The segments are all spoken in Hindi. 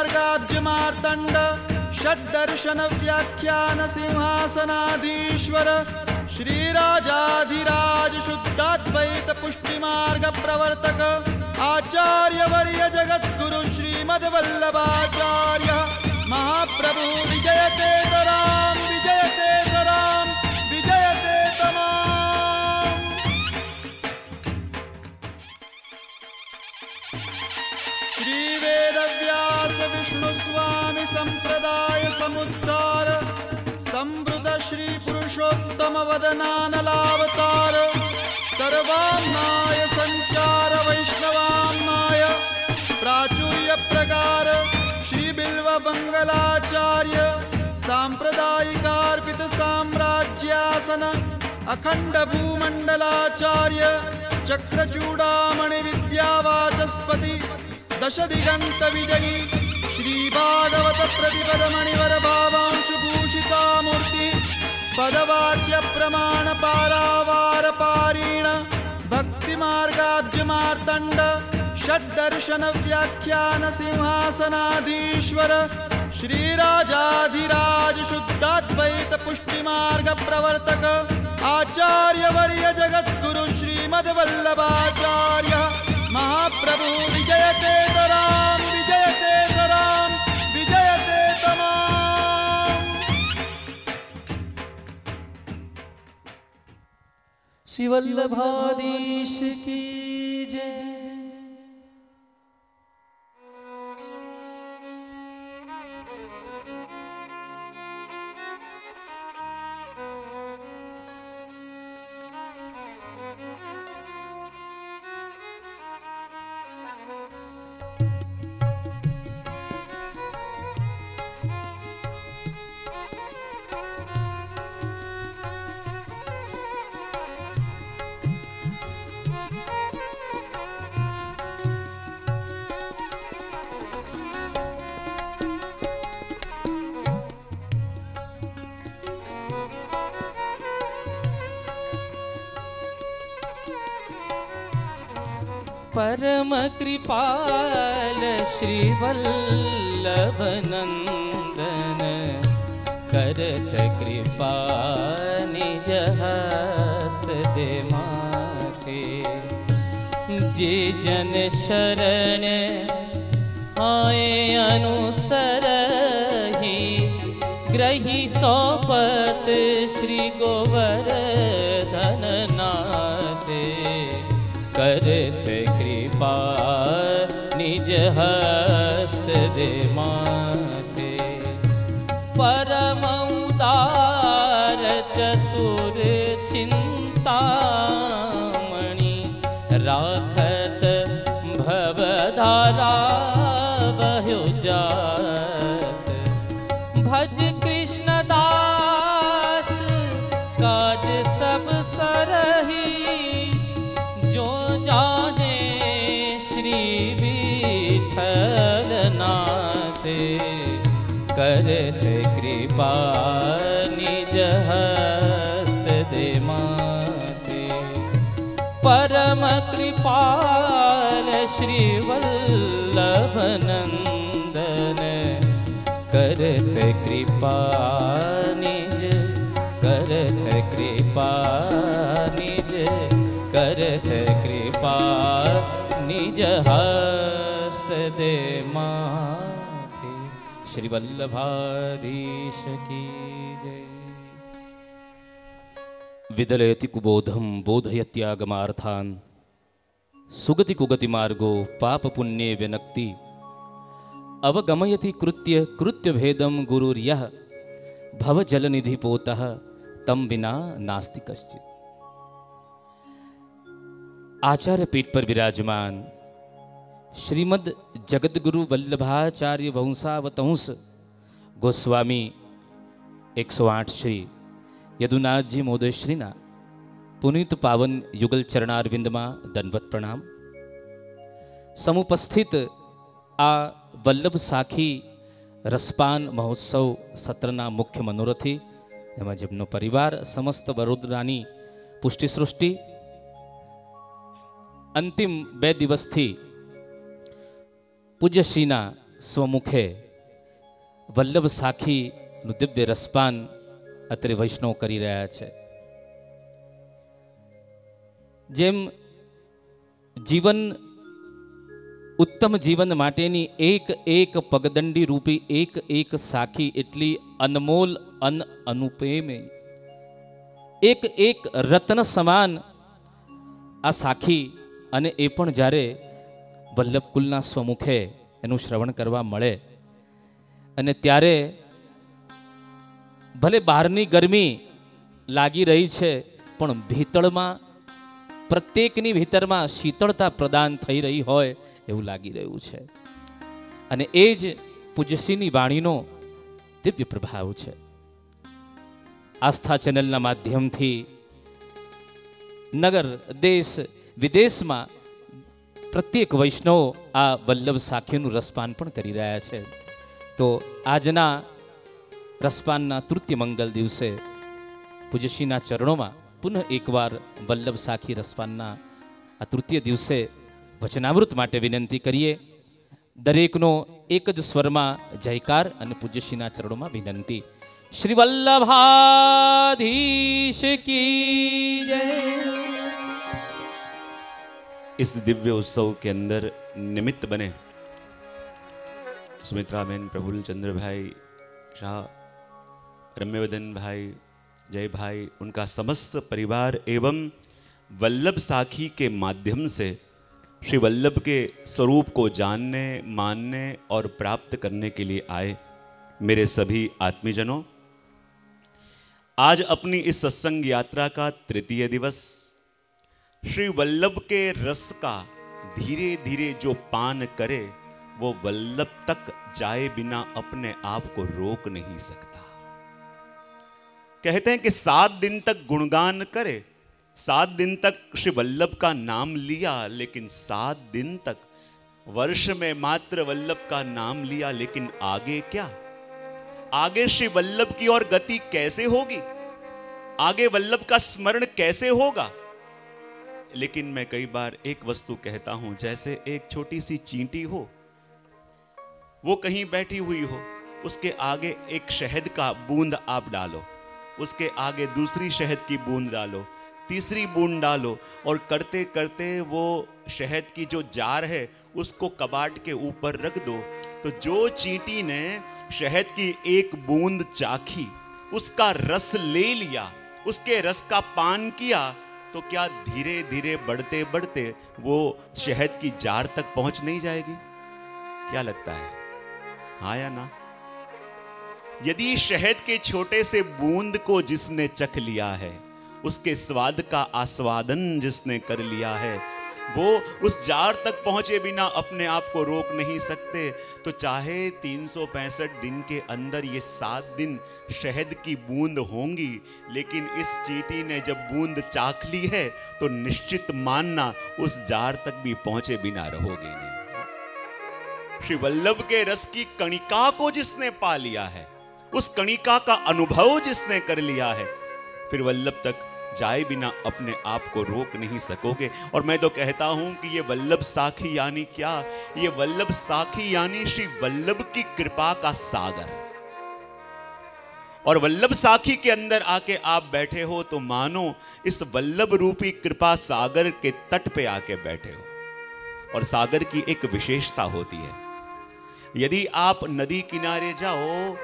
पुष्टिमार्गाब्जमार्तण्ड सिंहासनाधीश्वर श्रीराजाधिराज शुद्धाद्वैत पुष्टिमार्गप्रवर्तक आचार्यवर्य जगद्गुरु श्रीमद्वल्लभाचार्य महाप्रभु विजयते विष्णुस्वामि सम्प्रदाय समुद्धार संवृत श्री पुरुषोत्तम वदनानलावतार सर्वान्नाय संचार वैष्णवान्नाय, प्राचुर्य प्रकार श्री बिल्व मंगलाचार्य, सांप्रदायिकार्पित साम्राज्यासन अखंड भूमंडलाचार्य, चक्रचूडामणि विद्यावाचस्पति दश दिगंत विजयी श्री भागवत प्रतिपद मणिवर मूर्ति पदवाक्य प्रमाण पारावार पारीण भक्ति मार्गाब्ज मार्तंड षड्दर्शन व्याख्यान सिंहासनाधीश्वर श्रीराजाधिराज शुद्धाद्वैत पुष्टि मार्ग प्रवर्तक आचार्य वर्य जगद्गुरु श्रीमद्वल्लभाचार्य, महाप्रभु विजयते श्री की जय। परमकृपाल श्रीवल्लभनन्दन। करत कर्क कृपनि माथे। जे जन शरण अनुसरहि ग्रही सौपत श्री गोवर कृपा निज हस्त दे माथे कृपाल श्री वल्लभ नंदन करत कृपा निज करत कृपा निज करत कृपा निज हस्त दे माथे। श्री वल्लभाधीश की जय। विदलयति कुबोधं बोधयत्यागमार्थान् सुगति कुगति मार्गो पाप पुण्य विनक्ति। अवगमयति कृत्य कृत्य भेदम गुरुर्य, भव जल निधि पोतः तम बिना नास्ति कश्चित। आचार्य पीठ पर विराजमान, श्रीमद जगदगुरु वल्लभाचार्य वंशावतंस गोस्वामी 108 श्री यदुनाथ जी मोदय श्रीना पुनीत पावन युगल चरणारविंद माँ दंडवत प्रणाम। સમુપસ્થિત આ વલ્લભ સાખી રસપાન મહોત્સવ સત્રના મુખ્ય મનોરથી એમાં જેમનો પરિવાર સમસ્ત વડોદરાની પુષ્ટિ સૃષ્ટિ અંતિમ બે દિવસથી પૂજ્યશ્રીના સ્વમુખે વલ્લભ સાખીનું દિવ્ય રસપાન અત્રે વૈષ્ણવ કરી રહ્યા છે. જેમ જીવન ઉત્તમ જીવન માટેની એક એક પગદંડી રૂપી, એક એક સાખી એટલી અનમોલ, અન અનુપેમે. એક એક રત્ન સમાન આ સાખી અને એ પણ જ્યારે વલ્લભકુલના સ્વમુખે એનું શ્રવણ કરવા મળે અને ત્યારે ભલે બહારની ગરમી લાગી રહી છે, પણ ભીતળમાં પ્રત્યેકની ભીતરમાં શીતળતા પ્રદાન થઈ રહી હોય એવું લાગી રહ્યું છે. અને એ જ પૂજ્યશ્રીની વાણીનો દિવ્ય પ્રભાવ છે. આસ્થા ચેનલના માધ્યમથી નગર, દેશ, વિદેશમાં પ્રત્યેક વૈષ્ણવ આ વલ્લભ સાખીનું રસપાન પણ કરી રહ્યા છે. તો આજના રસપાનના તૃતીય મંગલ દિવસે પૂજ્યશ્રીના ચરણોમાં પુનઃ એકવાર વલ્લભ સાખી રસપાનના આ તૃતીય દિવસે વચનામૃત માટે વિનંતી કરીએ દરેકનો એક જ સ્વરમાં જયકાર અને પૂજ્યશ્રીના ચરણોમાં વિનંતી શ્રી વલ્લભાધીશ કી જય इस दिव्य उत्सव के अंदर निमित्त बने सुमित्रा बहन प्रफुल्ल चंद्र भाई शाह रम्यवदन भाई जय भाई। उनका समस्त परिवार एवं वल्लभ साखी के माध्यम से श्री वल्लभ के स्वरूप को जानने, मानने और प्राप्त करने के लिए आए मेरे सभी आत्मीजनों। आज अपनी इस सत्संग यात्रा का तृतीय दिवस, श्री वल्लभ के रस का धीरे धीरे जो पान करे, वो वल्लभ तक जाए बिना अपने आप को रोक नहीं सकता। कहते हैं कि सात दिन तक गुणगान करे, सात दिन तक श्री वल्लभ का नाम लिया, लेकिन सात दिन तक वर्ष में मात्र वल्लभ का नाम लिया, लेकिन आगे क्या? आगे श्री वल्लभ की ओर गति कैसे होगी? आगे वल्लभ का स्मरण कैसे होगा? लेकिन मैं कई बार एक वस्तु कहता हूँ, जैसे एक छोटी सी चींटी हो, वो कहीं बैठी हुई हो, उसके आगे एक शहद का बूंद आप डालो। उसके आगे दूसरी शहद की बूंद डालो, तीसरी बूंद डालो और करते करते वो शहद की जो जार है उसको कबाट के ऊपर रख दो। तो जो चींटी ने शहद की एक बूंद चाखी, उसका रस ले लिया, उसके रस का पान किया तो क्या धीरे धीरे बढ़ते बढ़ते वो शहद की जार तक पहुँच नहीं जाएगी? क्या लगता है? हाँ या ना? यदि शहद के छोटे से बूंद को जिसने चख लिया है, उसके स्वाद का आस्वादन जिसने कर लिया है, वो उस जार तक पहुँचे बिना अपने आप को रोक नहीं सकते तो चाहे तीन सौ पैंसठ दिन के अंदर ये सात दिन शहद की बूंद होंगी, लेकिन इस चीटी ने जब बूंद चाख ली है तो निश्चित मानना उस जार तक भी पहुँचे बिना रहोगे नहीं। श्री वल्लभ के रस की कणिका को जिसने पा लिया है उस कणिका का अनुभव जिसने कर लिया है। फिर वल्लभ तक जाए बिना अपने आप को रोक नहीं सकोगे। और मैं तो कहता हूँ कि ये वल्लभ साखी यानी क्या? ये वल्लभ साखी यानी श्री वल्लभ की कृपा का सागर। और वल्लभ साखी के अंदर आके आप बैठे हो तो मानो इस वल्लभ रूपी कृपा सागर के तट पे आके बैठे हो। और सागर की एक विशेषता होती है। यदि आप नदी किनारे जाओ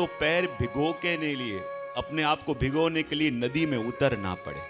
तो पैर भिगो के नहीं लिए, अपने आप को भिगोने के लिए नदी में उतरना पड़े।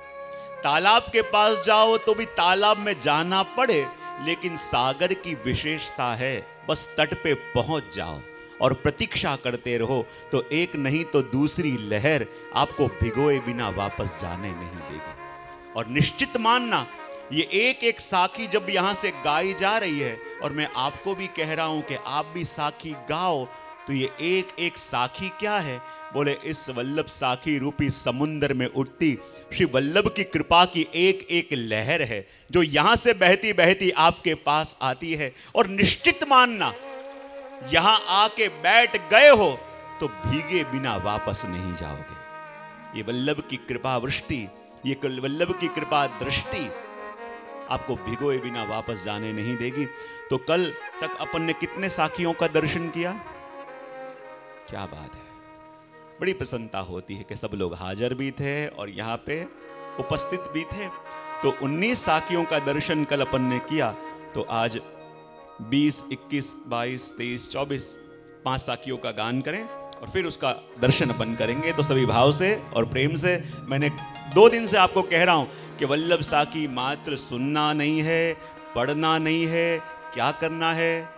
तालाब के पास जाओ तो भी तालाब में जाना पड़े, लेकिन सागर की विशेषता है, बस तट पे पहुँच जाओ और प्रतीक्षा करते रहो तो एक नहीं तो दूसरी लहर आपको भिगोए बिना वापस जाने नहीं देगी। और निश्चित मानना, ये एक एक साखी जब यहाँ से गाई जा रही है, और मैं आपको भी कह रहा हूँ कि आप भी साखी गाओ तो ये एक एक साखी क्या है? बोले, इस वल्लभ साखी रूपी समुन्द्र में उठती। श्री वल्लभ की कृपा की एक एक लहर है, जो यहाँ से बहती बहती आपके पास आती है। और निश्चित मानना, यहाँ आके बैठ गए हो तो भीगे बिना वापस नहीं जाओगे। ये वल्लभ की कृपा वृष्टि, ये वल्लभ की कृपा दृष्टि, आपको भिगोए बिना वापस जाने नहीं देगी। तो कल तक अपन ने कितने साखियों का दर्शन किया? क्या बात है? बड़ी प्रसन्नता होती है कि सब लोग हाजिर भी थे और यहाँ पे उपस्थित भी थे। तो 19 साखियों का दर्शन कल अपन ने किया तो आज 20, 21, 22, 23, 24 पाँच साखियों का गान करें और फिर उसका दर्शन अपन करेंगे। तो सभी भाव से और प्रेम से मैंने दो दिन से आपको कह रहा हूँ कि वल्लभ साखी मात्र सुनना नहीं है पढ़ना नहीं है क्या करना है?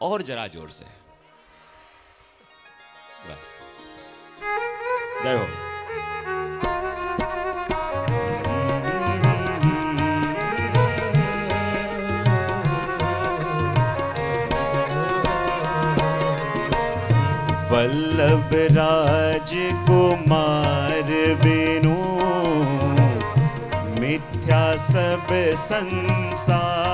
और जरा ज़ोर से। बस जय हो वल्लभ राजकुमार बिनु मिथ्या सब संसार।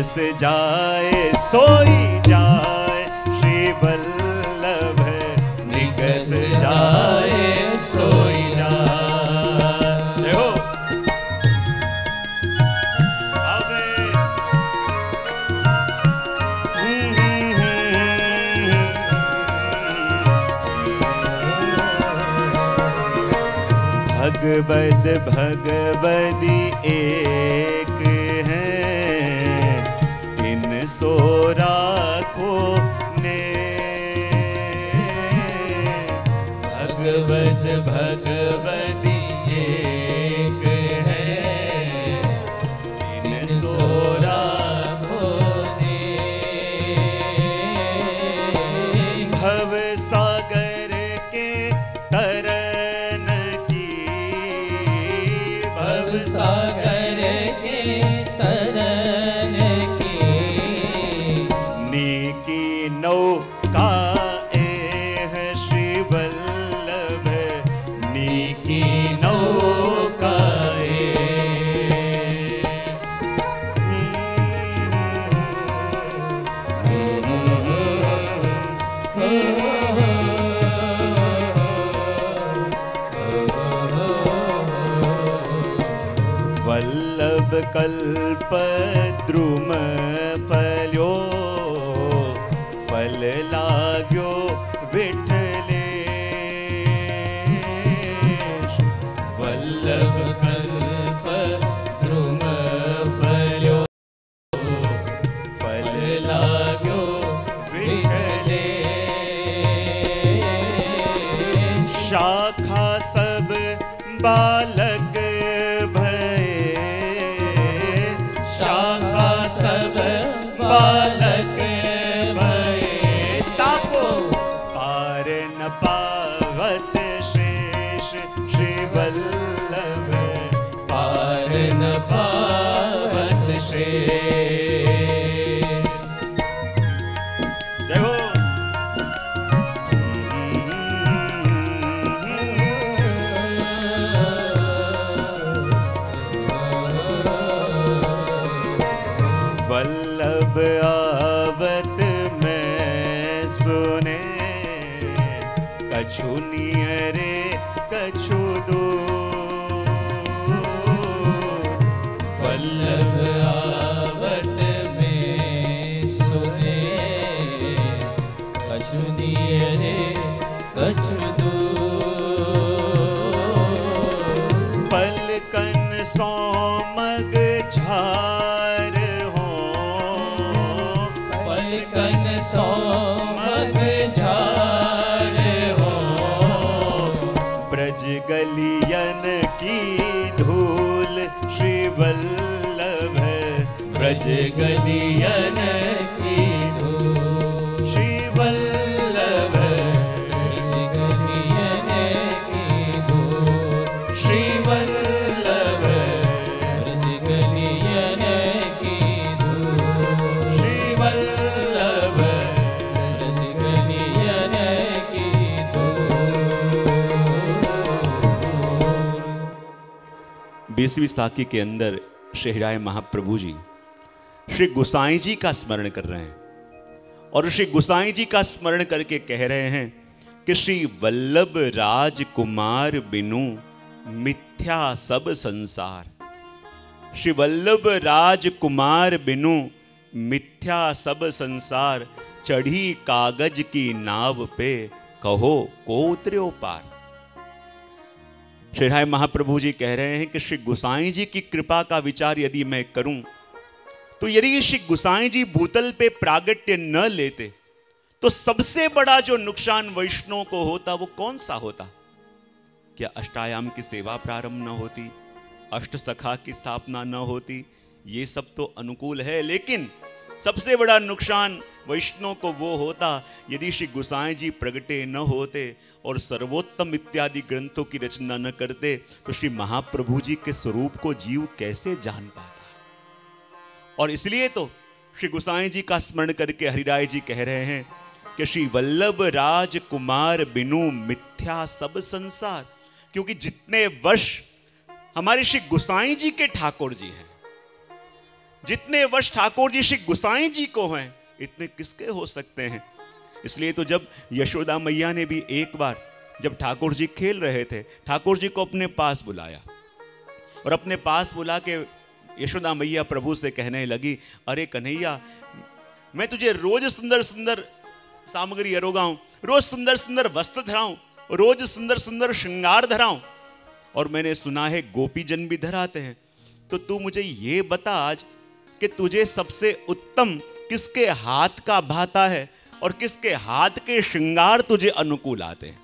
निकस जाए सोई जाए श्री वल्लभ निकस जाए सोई जाए। हो भगवद भगवदी एक राखो। द्रुम गलियन की श्री वल्लभ गलियन की श्री वल्लभ गलियन की श्री वल्लभ गलियन की बीसवीं साखी के अंदर शहराय महाप्रभु जी श्री गुसाई जी का स्मरण कर रहे हैं। और श्री गुसाई जी का स्मरण करके कह रहे हैं कि श्री वल्लभ राजकुमार बिनु मिथ्या सब संसार। श्री वल्लभ राजकुमार बिनु मिथ्या सब संसार, चढ़ी कागज़ की नाव पे कहो को उतर्यो पार। श्री राय महाप्रभु जी कह रहे हैं कि श्री गुसाई जी की कृपा का विचार यदि मैं करूँ तो यदि श्री गुसाई जी भूतल पे प्रागट्य न लेते तो सबसे बड़ा जो नुकसान वैष्णव को होता, वो कौन सा होता? क्या अष्टायाम की सेवा प्रारंभ न होती, अष्ट सखा की स्थापना न होती, ये सब तो अनुकूल है, लेकिन सबसे बड़ा नुकसान वैष्णव को वो होता, यदि श्री गुसाई जी प्रगटे न होते और सर्वोत्तम इत्यादि ग्रंथों की रचना न करते तो श्री महाप्रभु जी के स्वरूप को जीव कैसे जान पाता? और इसलिए तो श्री गुसाई जी का स्मरण करके हरिराय जी कह रहे हैं कि श्री वल्लभ राजकुमार बिनु मिथ्या सब संसार, क्योंकि जितने वर्ष हमारे श्री गुसाई जी के ठाकुर जी हैं, जितने वर्ष ठाकुर जी श्री गुसाई जी को हैं, इतने किसके हो सकते हैं? इसलिए तो जब यशोदा मैया ने भी एक बार जब ठाकुर जी खेल रहे थे, ठाकुर जी को अपने पास बुलाया और अपने पास बुला के यशोदा मैया प्रभु से कहने लगी, अरे कन्हैया, मैं तुझे रोज सुंदर सुंदर सामग्री अरोगाऊं, रोज सुंदर सुंदर वस्त्र धराऊं, रोज सुंदर सुंदर श्रृंगार धराऊं, और मैंने सुना है गोपी जन भी धराते हैं। तो तू मुझे ये बता आज कि तुझे सबसे उत्तम किसके हाथ का भाता है और किसके हाथ के श्रृंगार तुझे अनुकूल आते हैं?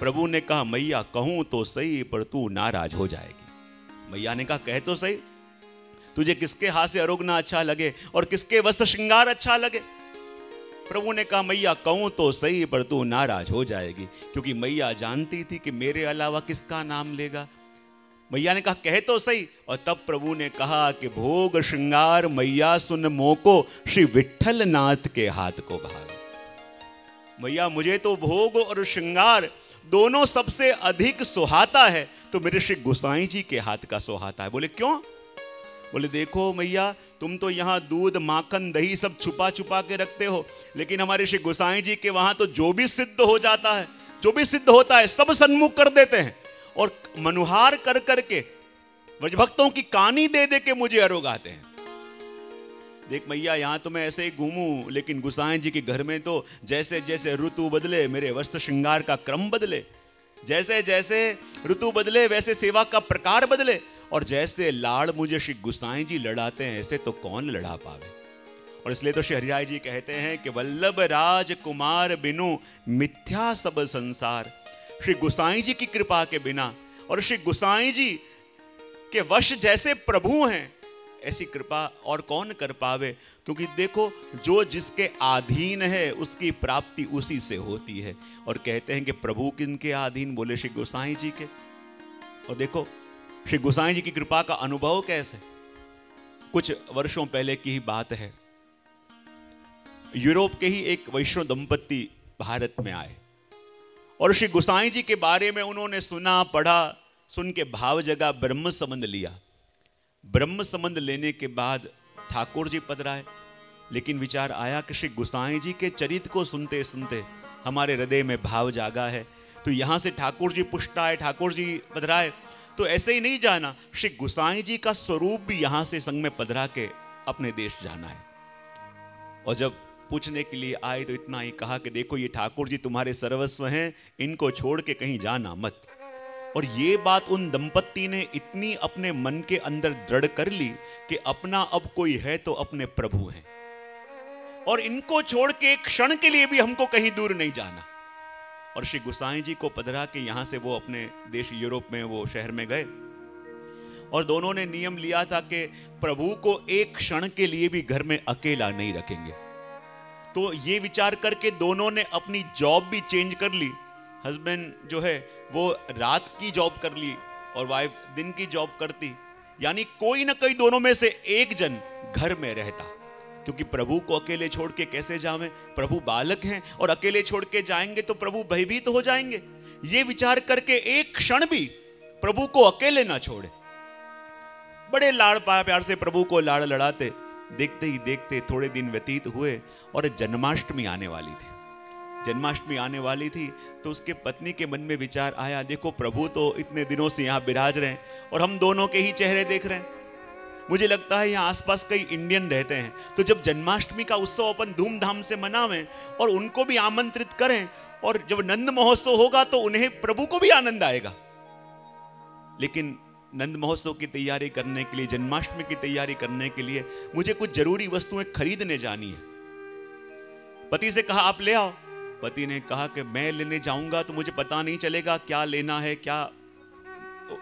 प्रभु ने कहा, मैया, कहूँ तो सही, पर तू नाराज़ हो जाएगी। मैया ने कहा, कह तो सही तुझे किसके हाथ से अरोगना अच्छा लगे और किसके वस्त्र श्रृंगार अच्छा लगे? प्रभु ने कहा, मैया, कहूँ तो सही, पर तू नाराज़ हो जाएगी, क्योंकि मैया जानती थी कि मेरे अलावा किसका नाम लेगा। मैया ने कहा, कह तो सही। और तब प्रभु ने कहा कि, भोग श्रृंगार मैया सुन मोको, श्री विठल नाथ के हाथ को भावे मैया, मुझे तो भोग और श्रृंगार दोनों सबसे अधिक सुहाता है तो मेरे श्री गुसाई जी के हाथ का सुहाता है। बोले, क्यों? बोले, देखो मैया, तुम तो यहाँ दूध, माखन, दही सब छुपा छुपा के रखते हो, लेकिन हमारे श्री गोसाई जी के वहाँ तो जो भी सिद्ध हो जाता है, जो भी सिद्ध होता है, सब सन्मुख कर देते हैं और मनुहार कर करके ब्रजभक्तों की कानी दे दे के मुझे अरोगाते हैं। देख मैया, यहाँ तो मैं ऐसे ही घूमूं, लेकिन गुसाई जी के घर में तो जैसे जैसे ऋतु बदले, मेरे वस्त्र श्रृंगार का क्रम बदले जैसे जैसे ऋतु बदले, वैसे सेवा का प्रकार बदले। और जैसे लाड़ मुझे श्री गुसाई जी लड़ाते हैं, ऐसे तो कौन लड़ा पावे? और इसलिए तो शहरियाई जी कहते हैं कि वल्लभ राज कुमार बिनु मिथ्या सब संसार। श्री गुसाई जी की कृपा के बिना और श्री गुसाई जी के वश जैसे प्रभु हैं, ऐसी कृपा और कौन कर पावे? क्योंकि देखो, जो जिसके अधीन है, उसकी प्राप्ति उसी से होती है। और कहते हैं कि प्रभु किनके अधीन? बोले श्री गोसाई जी के। और देखो, श्री गोसाई जी की कृपा का अनुभव कैसे? कुछ वर्षों पहले की ही बात है। यूरोप के ही एक वैष्णव दंपति भारत में आए। और श्री गोसाई जी के बारे में उन्होंने सुना, पढ़ा, सुन के भाव जगह ब्रह्म संबंध लिया। ब्रह्म संबंध लेने के बाद ठाकुर जी पधराए लेकिन विचार आया कि श्री गुसाई जी के चरित्र को सुनते सुनते हमारे हृदय में भाव जागा है। तो यहाँ से ठाकुर जी पुष्टाए ठाकुर जी पधराए तो ऐसे ही नहीं जाना, श्री गुसाई जी का स्वरूप भी यहाँ से संग में पधरा के अपने देश जाना है। और जब पूछने के लिए आए तो इतना ही कहा कि देखो ये ठाकुर जी तुम्हारे सर्वस्व हैं, इनको छोड़ के कहीं जाना मत। और ये बात उन दंपत्ति ने इतनी अपने मन के अंदर दृढ़ कर ली कि अपना अब कोई है तो अपने प्रभु हैं। और इनको छोड़ के एक क्षण के लिए भी हमको कहीं दूर नहीं जाना। और श्री गुसाई जी को पधरा के यहाँ से वो अपने देश यूरोप में, वो शहर में गए। और दोनों ने नियम लिया था कि प्रभु को एक क्षण के लिए भी घर में अकेला नहीं रखेंगे। तो ये विचार करके दोनों ने अपनी जॉब भी चेंज कर ली। हस्बैंड जो है, वो रात की जॉब कर ली और वाइफ दिन की जॉब करती। यानी कोई ना कोई दोनों में से एक जन घर में रहता। क्योंकि प्रभु को अकेले छोड़ के कैसे जावे? प्रभु बालक हैं और अकेले छोड़ के जाएँगे तो प्रभु भयभीत तो हो जाएँगे। ये विचार करके एक क्षण भी प्रभु को अकेले ना छोड़े। बड़े लाड़ प्यार से प्रभु को लाड़ लड़ाते, देखते ही देखते थोड़े दिन व्यतीत हुए और जन्माष्टमी आने वाली थी। जन्माष्टमी आने वाली थी तो उसके पत्नी के मन में विचार आया, देखो प्रभु तो इतने दिनों से यहाँ विराज रहे हैं और हम दोनों के ही चेहरे देख रहे हैं। मुझे लगता है यहाँ आसपास कई इंडियन रहते हैं तो जब जन्माष्टमी का उत्सव अपन धूमधाम से मनावें और उनको भी आमंत्रित करें और जब नंद महोत्सव होगा तो उन्हें प्रभु को भी आनंद आएगा। लेकिन नंद महोत्सव की तैयारी करने के लिए, जन्माष्टमी की तैयारी करने के लिए मुझे कुछ ज़रूरी वस्तुएँ खरीदने जानी है। पति से कहा, आप ले आओ। पति ने कहा कि मैं लेने जाऊँगा तो मुझे पता नहीं चलेगा क्या लेना है, क्या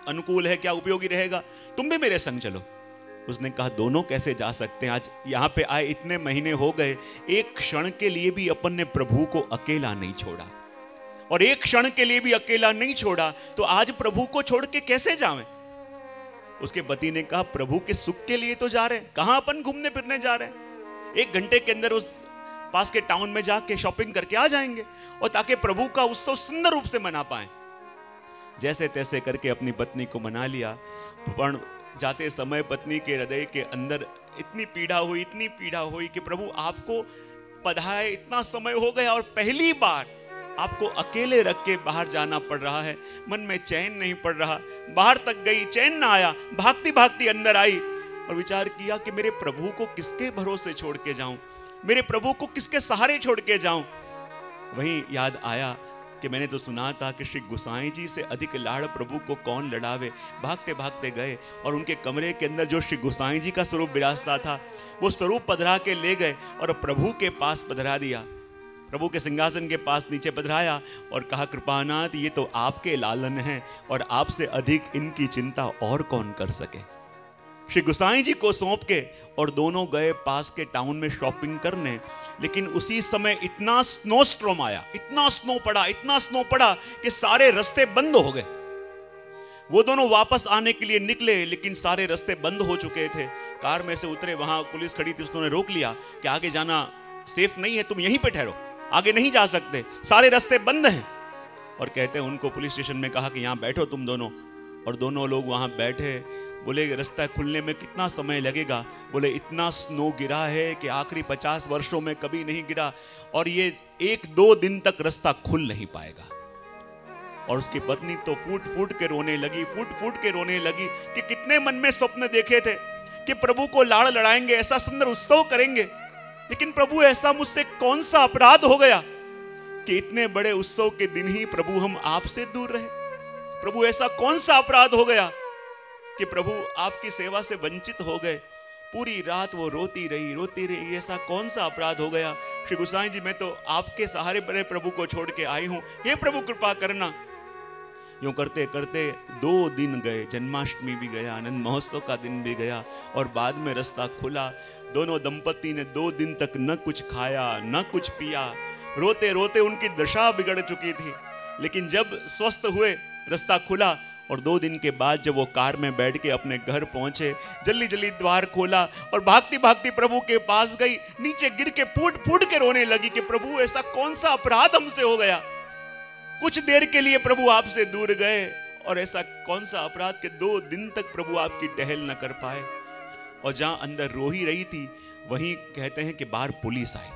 अनुकूल है, क्या उपयोगी रहेगा। तुम भी मेरे संग चलो। उसने कहा, दोनों कैसे जा सकते हैं? आज यहाँ पे आए इतने महीने हो गए, एक क्षण के लिए भी अपन ने प्रभु को अकेला नहीं छोड़ा। और एक क्षण के लिए भी अकेला नहीं छोड़ा तो आज प्रभु को छोड़ के कैसे जावे? उसके पति ने कहा, प्रभु के सुख के लिए तो जा रहे कहाँ अपन घूमने फिरने जा रहे एक घंटे के अंदर उस पास के टाउन में जाके शॉपिंग करके आ जाएँगे और ताकि प्रभु का उत्सव सुंदर रूप से मना पाए। जैसे तैसे करके अपनी पत्नी को मना लिया पर जाते समय पत्नी के हृदय के अंदर इतनी पीड़ा हुई, इतनी पीड़ा हुई कि प्रभु आपको पधाए इतना समय हो गया और पहली बार आपको अकेले रख के बाहर जाना पड़ रहा है। मन में चैन नहीं पड़ रहा। बाहर तक गई, चैन ना आया। भागती भागती अंदर आई और विचार किया कि मेरे प्रभु को किसके भरोसे छोड़ के जाऊँ? मेरे प्रभु को किसके सहारे छोड़ के जाऊँ? वहीं याद आया कि मैंने तो सुना था कि श्री गुसाई जी से अधिक लाड़ प्रभु को कौन लड़ावे। भागते भागते गए और उनके कमरे के अंदर जो श्री गुसाई जी का स्वरूप विराजता था, वो स्वरूप पधरा के ले गए और प्रभु के पास पधरा दिया। प्रभु के सिंहासन के पास नीचे पधराया और कहा, कृपानाथ, ये तो आपके लालन हैं और आपसे अधिक इनकी चिंता और कौन कर सके? श्री गुसाई जी को सौंप के और दोनों गए पास के टाउन में शॉपिंग करने। लेकिन उसी समय इतना स्नो स्ट्रोम आया, इतना स्नो पड़ा, इतना स्नो पड़ा कि सारे रास्ते बंद हो गए। वो दोनों वापस आने के लिए निकले, लेकिन सारे रास्ते बंद हो चुके थे। कार में से उतरे, वहाँ पुलिस खड़ी थी, उसने रोक लिया कि आगे जाना सेफ़ नहीं है, तुम यहीं पे ठहरो, आगे नहीं जा सकते, सारे रास्ते बंद हैं। और कहते हैं, उनको पुलिस स्टेशन में कहा कि यहाँ बैठो तुम दोनों। और दोनों लोग वहाँ बैठे बोले, रास्ता खुलने में कितना समय लगेगा? बोले, इतना स्नो गिरा है कि आखिरी पचास वर्षों में कभी नहीं गिरा और ये एक दो दिन तक रास्ता खुल नहीं पाएगा. और उसकी पत्नी तो फूट फूट के रोने लगी, फूट फूट के रोने लगी कि कितने मन में स्वप्न देखे थे कि प्रभु को लाड़ लड़ाएँगे, ऐसा सुंदर उत्सव करेंगे। लेकिन प्रभु, ऐसा मुझसे कौन सा अपराध हो गया कि इतने बड़े उत्सव के दिन ही प्रभु हम आपसे दूर रहे? प्रभु, ऐसा कौन सा अपराध हो गया कि प्रभु आपकी सेवा से वंचित हो गए। पूरी रात वो रोती रही रोती रही, ऐसा कौन सा अपराध हो गया? श्री गुसाई जी, मैं तो आपके सहारे बड़े प्रभु को छोड़ के आई हूँ। हे प्रभु, कृपा करना। यूँ करते करते दो दिन गए, जन्माष्टमी भी गया, आनंद महोत्सव का दिन भी गया और बाद में रास्ता खुला। दोनों दंपति ने दो दिन तक न कुछ खाया, न कुछ पिया। रोते रोते उनकी दशा बिगड़ चुकी थी। लेकिन जब स्वस्थ हुए, रास्ता खुला और दो दिन के बाद जब वो कार में बैठ के अपने घर पहुँचे जल्दी जल्दी द्वार खोला और भागती भागती प्रभु के पास गई, नीचे गिर के फूट फूट के रोने लगी कि प्रभु, ऐसा कौन सा अपराध हमसे हो गया? कुछ देर के लिए प्रभु आपसे दूर गए और ऐसा कौन सा अपराध के दो दिन तक प्रभु आपकी टहल न कर पाए। और जहाँ अंदर रो ही रही थी, वहीं कहते हैं कि बाहर पुलिस आई।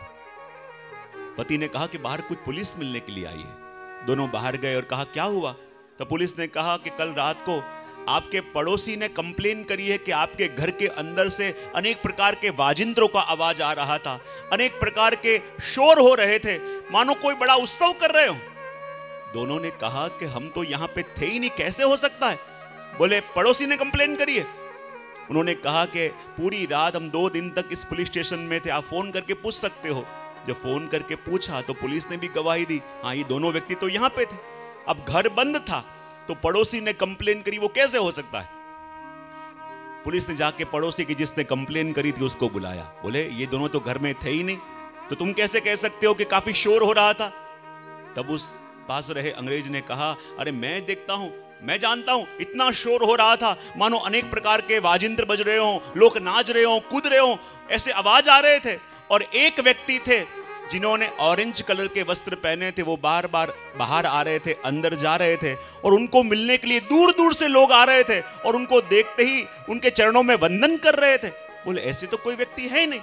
पति ने कहा कि बाहर कुछ पुलिस मिलने के लिए आई है। दोनों बाहर गए और कहा, क्या हुआ? तो पुलिस ने कहा कि कल रात को आपके पड़ोसी ने कंप्लेन करी है कि आपके घर के अंदर से अनेक प्रकार के वाजिंत्रों का आवाज़ आ रहा था। अनेक प्रकार के शोर हो रहे थे। मानो कोई बड़ा उत्सव कर रहे हो। दोनों ने कहा कि हम तो यहाँ पे थे ही नहीं, कैसे हो सकता है? बोले, पड़ोसी ने कंप्लेन करी है। उन्होंने कहा कि पूरी रात हम दो दिन तक इस पुलिस स्टेशन में थे, आप फ़ोन करके पूछ सकते हो। जब फ़ोन करके पूछा तो पुलिस ने भी गवाही दी। हाँ ये दोनों व्यक्ति तो यहाँ पे थे। अब घर बंद था तो पड़ोसी ने कंप्लेन करी, वो कैसे हो सकता है? पुलिस ने जाके पड़ोसी की जिसने कंप्लेन करी थी, उसको बुलाया। बोले, ये दोनों तो घर में थे ही नहीं। तो तुम कैसे कह सकते हो कि काफ़ी शोर हो रहा था? तब उस पास रहे अंग्रेज़ ने कहा, अरे, मैं देखता हूँ, मैं जानता हूँ, इतना शोर हो रहा था। मानो अनेक प्रकार के वाजिंद्र बज रहे हो लोग नाच रहे हो, कूद रहे हो, ऐसे आवाज़ आ रहे थे और एक व्यक्ति थे जिन्होंने ऑरेंज कलर के वस्त्र पहने थे, वो बार बार बाहर आ रहे थे, अंदर जा रहे थे और उनको मिलने के लिए दूर दूर से लोग आ रहे थे और उनको देखते ही उनके चरणों में वंदन कर रहे थे। बोले, ऐसे तो कोई व्यक्ति है नहीं।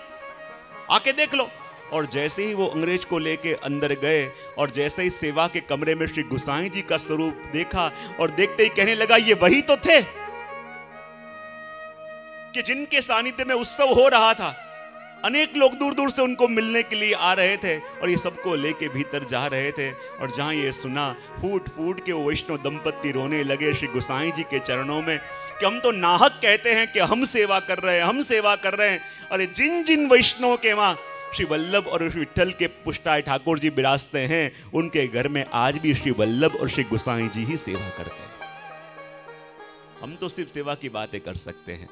आके देख लो। और जैसे ही वो अंग्रेज़ को लेके अंदर गए और जैसे ही सेवा के कमरे में श्री गुसाई जी का स्वरूप देखा और देखते ही कहने लगा, ये वही तो थे कि जिनके सानिध्य में उत्सव हो रहा था। अनेक लोग दूर दूर से उनको मिलने के लिए आ रहे थे और ये सबको लेके भीतर जा रहे थे और जहाँ ये सुना, फूट फूट के वैष्णव दंपत्ति रोने लगे श्री गुसाई जी के चरणों में कि हम तो नाहक कहते हैं कि हम सेवा कर रहे हैं, हम सेवा कर रहे हैं। अरे जिन जिन वैष्णव के वहाँ श्री वल्लभ और श्री विठल के पुष्टाए ठाकुर जी विराजते हैं, उनके घर में आज भी श्री वल्लभ और श्री गुसाई जी ही सेवा करते हैं। हम तो सिर्फ़ सेवा की बातें कर सकते हैं।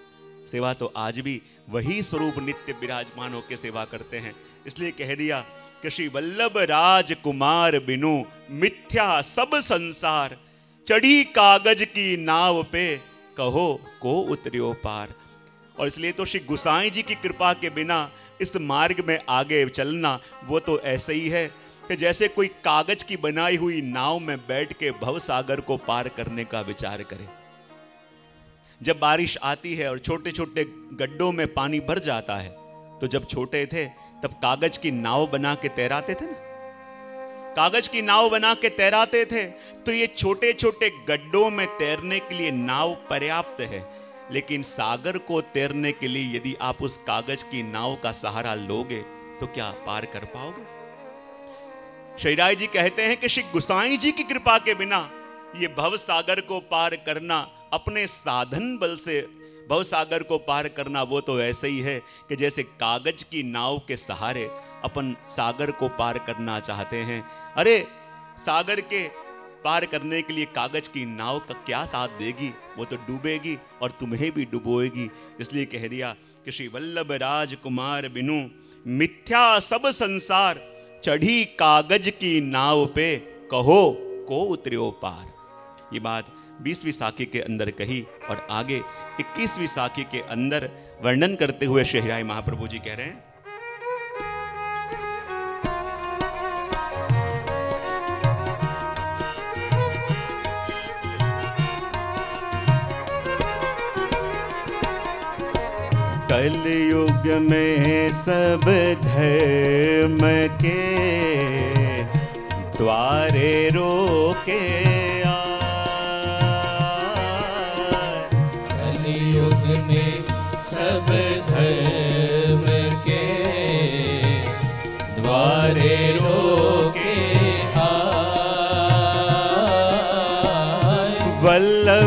सेवा तो आज भी वही स्वरूप नित्य विराजमान होकर सेवा करते हैं। इसलिए कह दिया कि श्री वल्लभ राजकुमार बिनु, मिथ्या सब संसार, चढ़ी कागज़ की नाव पे कहो को उतरियो पार। और इसलिए तो श्री गुसाई जी की कृपा के बिना इस मार्ग में आगे चलना वो तो ऐसे ही है कि जैसे कोई कागज़ की बनाई हुई नाव में बैठ के भव सागर को पार करने का विचार करे। जब बारिश आती है और छोटे छोटे गड्ढों में पानी भर जाता है तो जब छोटे थे, तब कागज़ की नाव बना के तैराते थे ना? कागज़ की नाव बना के तैराते थे तो ये छोटे छोटे गड्ढों में तैरने के लिए नाव पर्याप्त है। लेकिन सागर को तैरने के लिए यदि आप उस कागज़ की नाव का सहारा लोगे तो क्या पार कर पाओगे? शैराय जी कहते हैं कि श्री गुसाई जी की कृपा के बिना ये भव सागर को पार करना अपने साधन बल से भव सागर को पार करना वो तो ऐसे ही है कि जैसे कागज़ की नाव के सहारे अपन सागर को पार करना चाहते हैं। अरे, सागर के पार करने के लिए कागज़ की नाव का क्या साथ देगी? वो तो डूबेगी और तुम्हें भी डुबोएगी। इसलिए कह दिया कि श्री वल्लभ राजकुमार बिनु, मिथ्या सब संसार चढ़ी कागज़ की नाव पे कहो, को उतरियो पार। ये बात बीसवीं साखी के अंदर कही और आगे इक्कीसवीं साखी के अंदर वर्णन करते हुए शहराई महाप्रभु जी कह रहे हैं। कल युग में सब धर्म के द्वारे रोके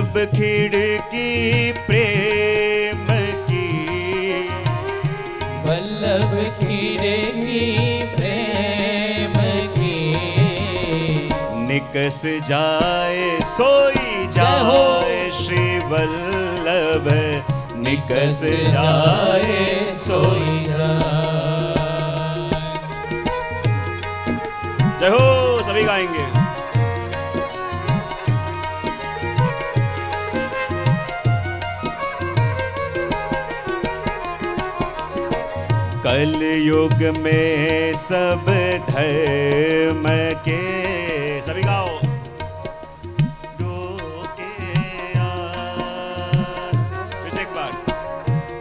वल्लभ खिड़की प्रेम की। बल्लभ खीरे की प्रेम की। निकस जाए सोई जाए श्री बल्लभ। निकस जाए सोई जाए। जय हो सभी गाएँगे। कल युग में सब धर्म के सभी गाओ। रोके आ- फिर से एक बार।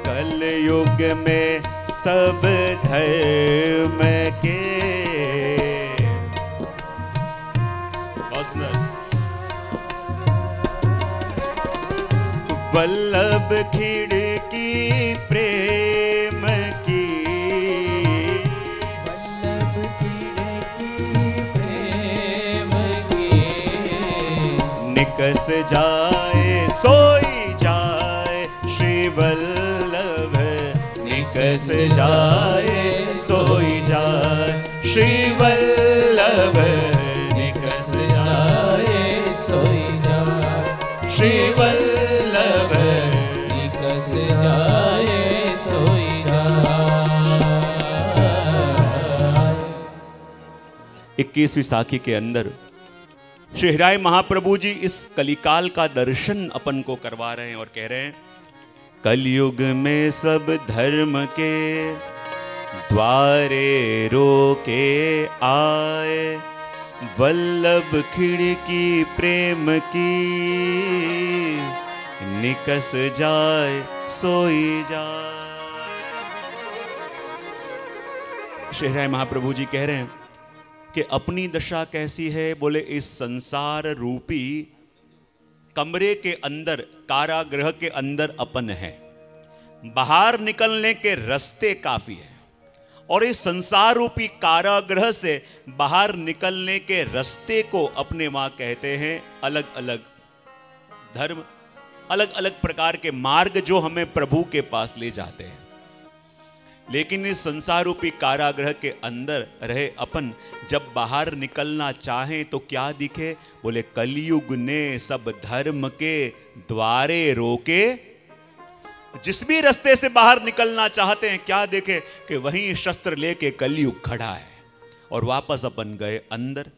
कल युग में सब धर्म के वल्लभ खिड़की निकस जाए, सोई जाए, श्री वल्लभ निकस जाए, सोई जाए, श्री वल्लभ निकस जाए, सोई जाए, श्री वल्लभ निकस जाए, सोई जाए। इक्कीसवीं साखी के अंदर श्री हराय महाप्रभु जी इस कलिकाल का दर्शन अपन को करवा रहे हैं और कह रहे हैं, कलयुग में सब धर्म के द्वारे रोके आए, वल्लभ खिड़की प्रेम की निकस जाए, सोई जाए। श्रीहराय महाप्रभु जी कह रहे हैं कि अपनी दशा कैसी है? बोले, इस संसार रूपी कमरे के अंदर, कारागृह के अंदर अपन है। बाहर निकलने के रास्ते काफ़ी है। और इस संसार रूपी कारागृह से बाहर निकलने के रास्ते को अपने माँ कहते हैं अलग अलग धर्म अलग अलग प्रकार के मार्ग जो हमें प्रभु के पास ले जाते हैं। लेकिन इस संसार रूपी कारागृह के अंदर रहे अपन, जब बाहर निकलना चाहें तो क्या दिखे? बोले, कलयुग ने सब धर्म के द्वारे रोके। जिस भी रास्ते से बाहर निकलना चाहते हैं, क्या देखे कि वहीं शस्त्र लेके कलयुग खड़ा है और वापस अपन गए अंदर।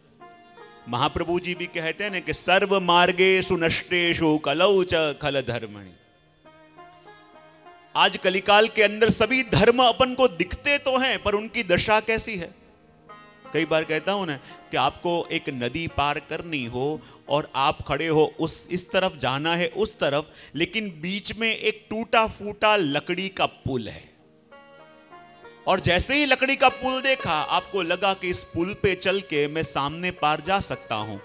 महाप्रभु जी भी कहते हैं ना कि सर्व मार्गेशु नष्टेशु कलौ च खल धर्मणि। आज कलिकाल के अंदर सभी धर्म अपन को दिखते तो हैं, पर उनकी दशा कैसी है? कई बार कहता हूँ ना कि आपको एक नदी पार करनी हो और आप खड़े हो उस, इस तरफ़ जाना है उस तरफ़, लेकिन बीच में एक टूटा फूटा लकड़ी का पुल है। और जैसे ही लकड़ी का पुल देखा, आपको लगा कि इस पुल पे चल के मैं सामने पार जा सकता हूँ।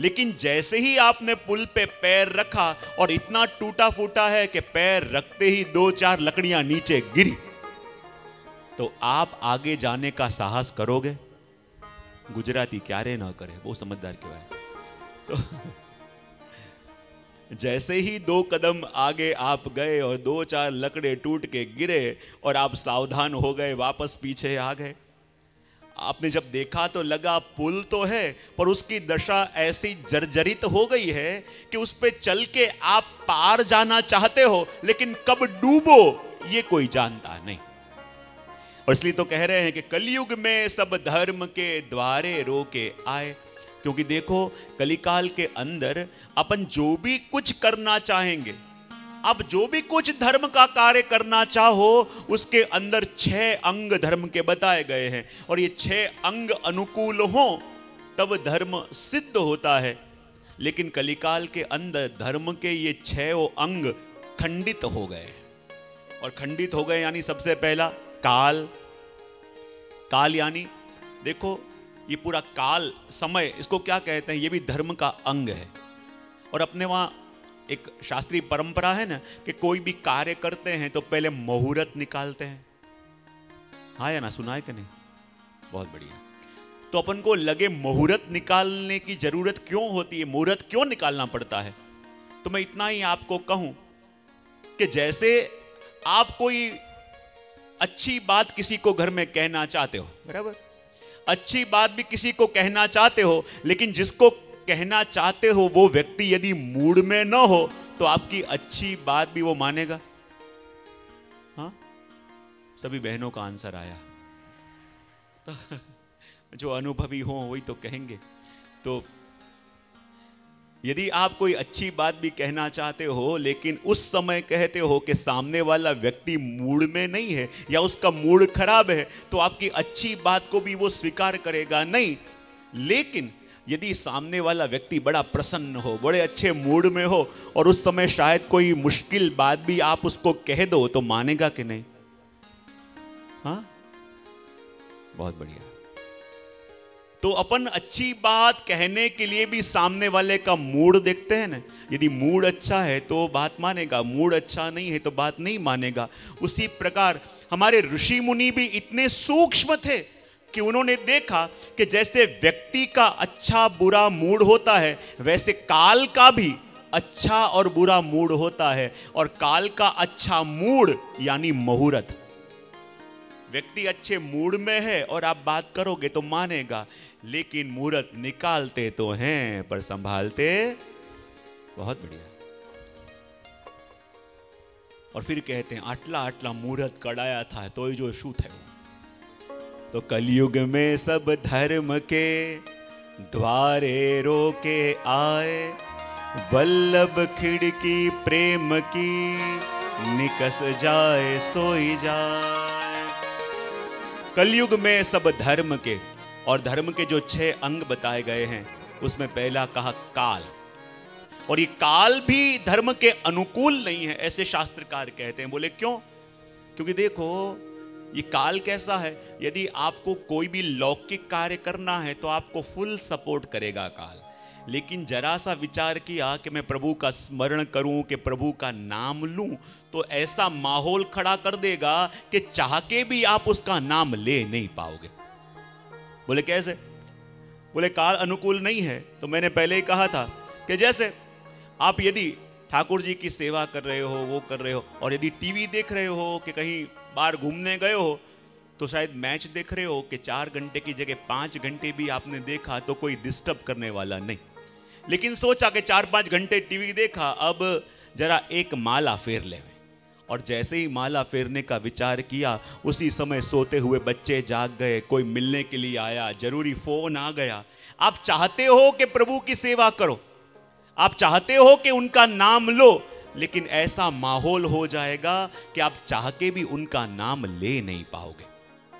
लेकिन जैसे ही आपने पुल पे पैर रखा और इतना टूटा फूटा है कि पैर रखते ही दो चार लकड़ियाँ नीचे गिरी तो आप आगे जाने का साहस करोगे? गुजराती क्यारे ना करे, वो समझदार कहेवाय तो जैसे ही दो कदम आगे आप गए और दो चार लकड़े टूट के गिरे और आप सावधान हो गए, वापस पीछे आ गए आपने जब देखा तो लगा पुल तो है, पर उसकी दशा ऐसी जर्जरित हो गई है कि उस पर चल के आप पार जाना चाहते हो, लेकिन कब डूबो, ये कोई जानता नहीं। और इसलिए तो कह रहे हैं कि कलयुग में सब धर्म के द्वारे रोके आए, क्योंकि देखो, कलिकाल के अंदर अपन जो भी कुछ करना चाहेंगे अब जो भी कुछ धर्म का कार्य करना चाहो, उसके अंदर छह अंग धर्म के बताए गए हैं। और ये छह अंग अनुकूल हो, तब धर्म सिद्ध होता है। लेकिन कलिकाल के अंदर धर्म के ये छह अंग खंडित हो गए। और खंडित हो गए यानी सबसे पहला काल। काल यानी, देखो, ये पूरा काल समय, इसको क्या कहते हैं? ये भी धर्म का अंग है। और अपने वहाँ एक शास्त्रीय परंपरा है ना कि कोई भी कार्य करते हैं तो पहले मुहूर्त निकालते हैं। हाँ या ना, सुना है कि नहीं? बहुत बढ़िया। तो अपन को लगे मुहूर्त निकालने की ज़रूरत क्यों होती है? मुहूर्त क्यों निकालना पड़ता है? तो मैं इतना ही आपको कहूँ कि जैसे आप कोई अच्छी बात किसी को घर में कहना चाहते हो, बराबर? अच्छी बात भी किसी को कहना चाहते हो, लेकिन जिसको कहना चाहते हो वो व्यक्ति यदि मूड में न हो तो आपकी अच्छी बात भी वो मानेगा? हाँ? सभी बहनों का आंसर आया। तो जो अनुभवी हो, वही तो कहेंगे। तो यदि आप कोई अच्छी बात भी कहना चाहते हो, लेकिन उस समय कहते हो कि सामने वाला व्यक्ति मूड में नहीं है या उसका मूड खराब है तो आपकी अच्छी बात को भी वो स्वीकार करेगा नहीं। लेकिन यदि सामने वाला व्यक्ति बड़ा प्रसन्न हो, बड़े अच्छे मूड में हो, और उस समय शायद कोई मुश्किल बात भी आप उसको कह दो तो मानेगा कि नहीं? हाँ? बहुत बढ़िया। तो अपन अच्छी बात कहने के लिए भी सामने वाले का मूड देखते हैं ना। यदि मूड अच्छा है तो बात मानेगा, मूड अच्छा नहीं है तो बात नहीं मानेगा। उसी प्रकार हमारे ऋषि मुनि भी इतने सूक्ष्म थे कि उन्होंने देखा कि जैसे व्यक्ति का अच्छा बुरा मूड होता है, वैसे काल का भी अच्छा और बुरा मूड होता है। और काल का अच्छा मूड यानी मुहूर्त। व्यक्ति अच्छे मूड में है और आप बात करोगे तो मानेगा, लेकिन मुहूर्त निकालते तो हैं, पर संभालते बहुत बढ़िया। और फिर कहते हैं आटला आटला मुहूर्त कड़ाया था तो जो है। वो तो कलयुग में सब धर्म के द्वारे रोके आए। वल्लभ खिड़की प्रेम की निकस जाए, सोई जाए। कलयुग में सब धर्म के और धर्म के जो छह अंग बताए गए हैं, उसमें पहला कहा काल। और ये काल भी धर्म के अनुकूल नहीं है, ऐसे शास्त्रकार कहते हैं। बोले, क्यों? क्योंकि देखो ये काल कैसा है? यदि आपको कोई भी लौकिक कार्य करना है तो आपको फुल सपोर्ट करेगा काल। लेकिन जरा सा विचार किया कि मैं प्रभु का स्मरण करूँ, कि प्रभु का नाम लूँ तो ऐसा माहौल खड़ा कर देगा कि चाह के भी आप उसका नाम ले नहीं पाओगे। बोले, कैसे? बोले, काल अनुकूल नहीं है। तो मैंने पहले ही कहा था कि जैसे आप यदि ठाकुर जी की सेवा कर रहे हो, वो कर रहे हो। और यदि टीवी देख रहे हो कि कहीं बाहर घूमने गए हो तो शायद मैच देख रहे हो कि चार घंटे की जगह पाँच घंटे भी आपने देखा तो कोई डिस्टर्ब करने वाला नहीं। लेकिन सोचा कि चार पाँच घंटे टीवी देखा, अब जरा एक माला फेर ले। और जैसे ही माला फेरने का विचार किया, उसी समय सोते हुए बच्चे जाग गए, कोई मिलने के लिए आया, ज़रूरी फ़ोन आ गया। आप चाहते हो कि प्रभु की सेवा करो। आप चाहते हो कि उनका नाम लो, लेकिन ऐसा माहौल हो जाएगा कि आप चाह के भी उनका नाम ले नहीं पाओगे,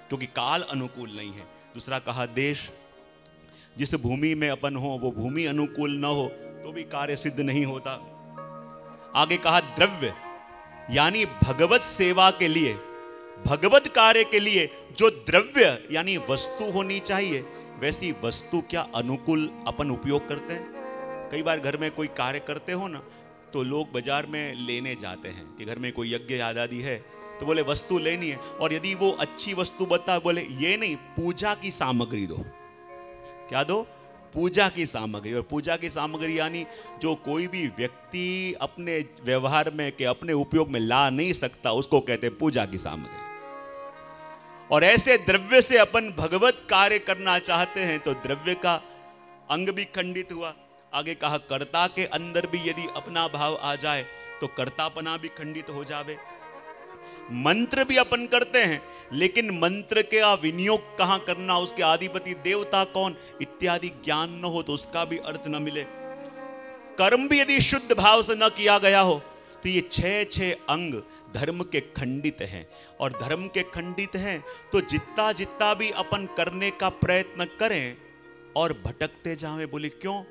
क्योंकि काल अनुकूल नहीं है। दूसरा कहा, देश, जिस भूमि में अपन हो, वो भूमि अनुकूल न हो तो भी कार्य सिद्ध नहीं होता। आगे कहा, द्रव्य, यानी भगवत सेवा के लिए, भगवत कार्य के लिए जो द्रव्य, यानी वस्तु होनी चाहिए, वैसी वस्तु क्या अनुकूल अपन उपयोग करते हैं? कई बार घर में कोई कार्य करते हो ना तो लोग बाज़ार में लेने जाते हैं कि घर में कोई यज्ञ आज़ादी है तो बोले, वस्तु लेनी है। और यदि वो अच्छी वस्तु बता, बोले, ये नहीं, पूजा की सामग्री दो। क्या दो? पूजा की सामग्री। और पूजा की सामग्री यानी जो कोई भी व्यक्ति अपने व्यवहार में के अपने उपयोग में ला नहीं सकता, उसको कहते हैं पूजा की सामग्री। और ऐसे द्रव्य से अपन भगवत कार्य करना चाहते हैं तो द्रव्य का अंग भी खंडित हुआ। आगे कहा, कर्ता के अंदर भी यदि अपना भाव आ जाए तो कर्तापना भी खंडित हो जावे। मंत्र भी अपन करते हैं, लेकिन मंत्र का विनियोग कहाँ करना, उसके आधिपति देवता कौन, इत्यादि ज्ञान न हो तो उसका भी अर्थ न मिले। कर्म भी यदि शुद्ध भाव से न किया गया हो तो ये छह छह अंग धर्म के खंडित हैं। और धर्म के खंडित हैं तो जितना जितना भी अपन करने का प्रयत्न करें, और भटकते जावे, बोले, क्यों?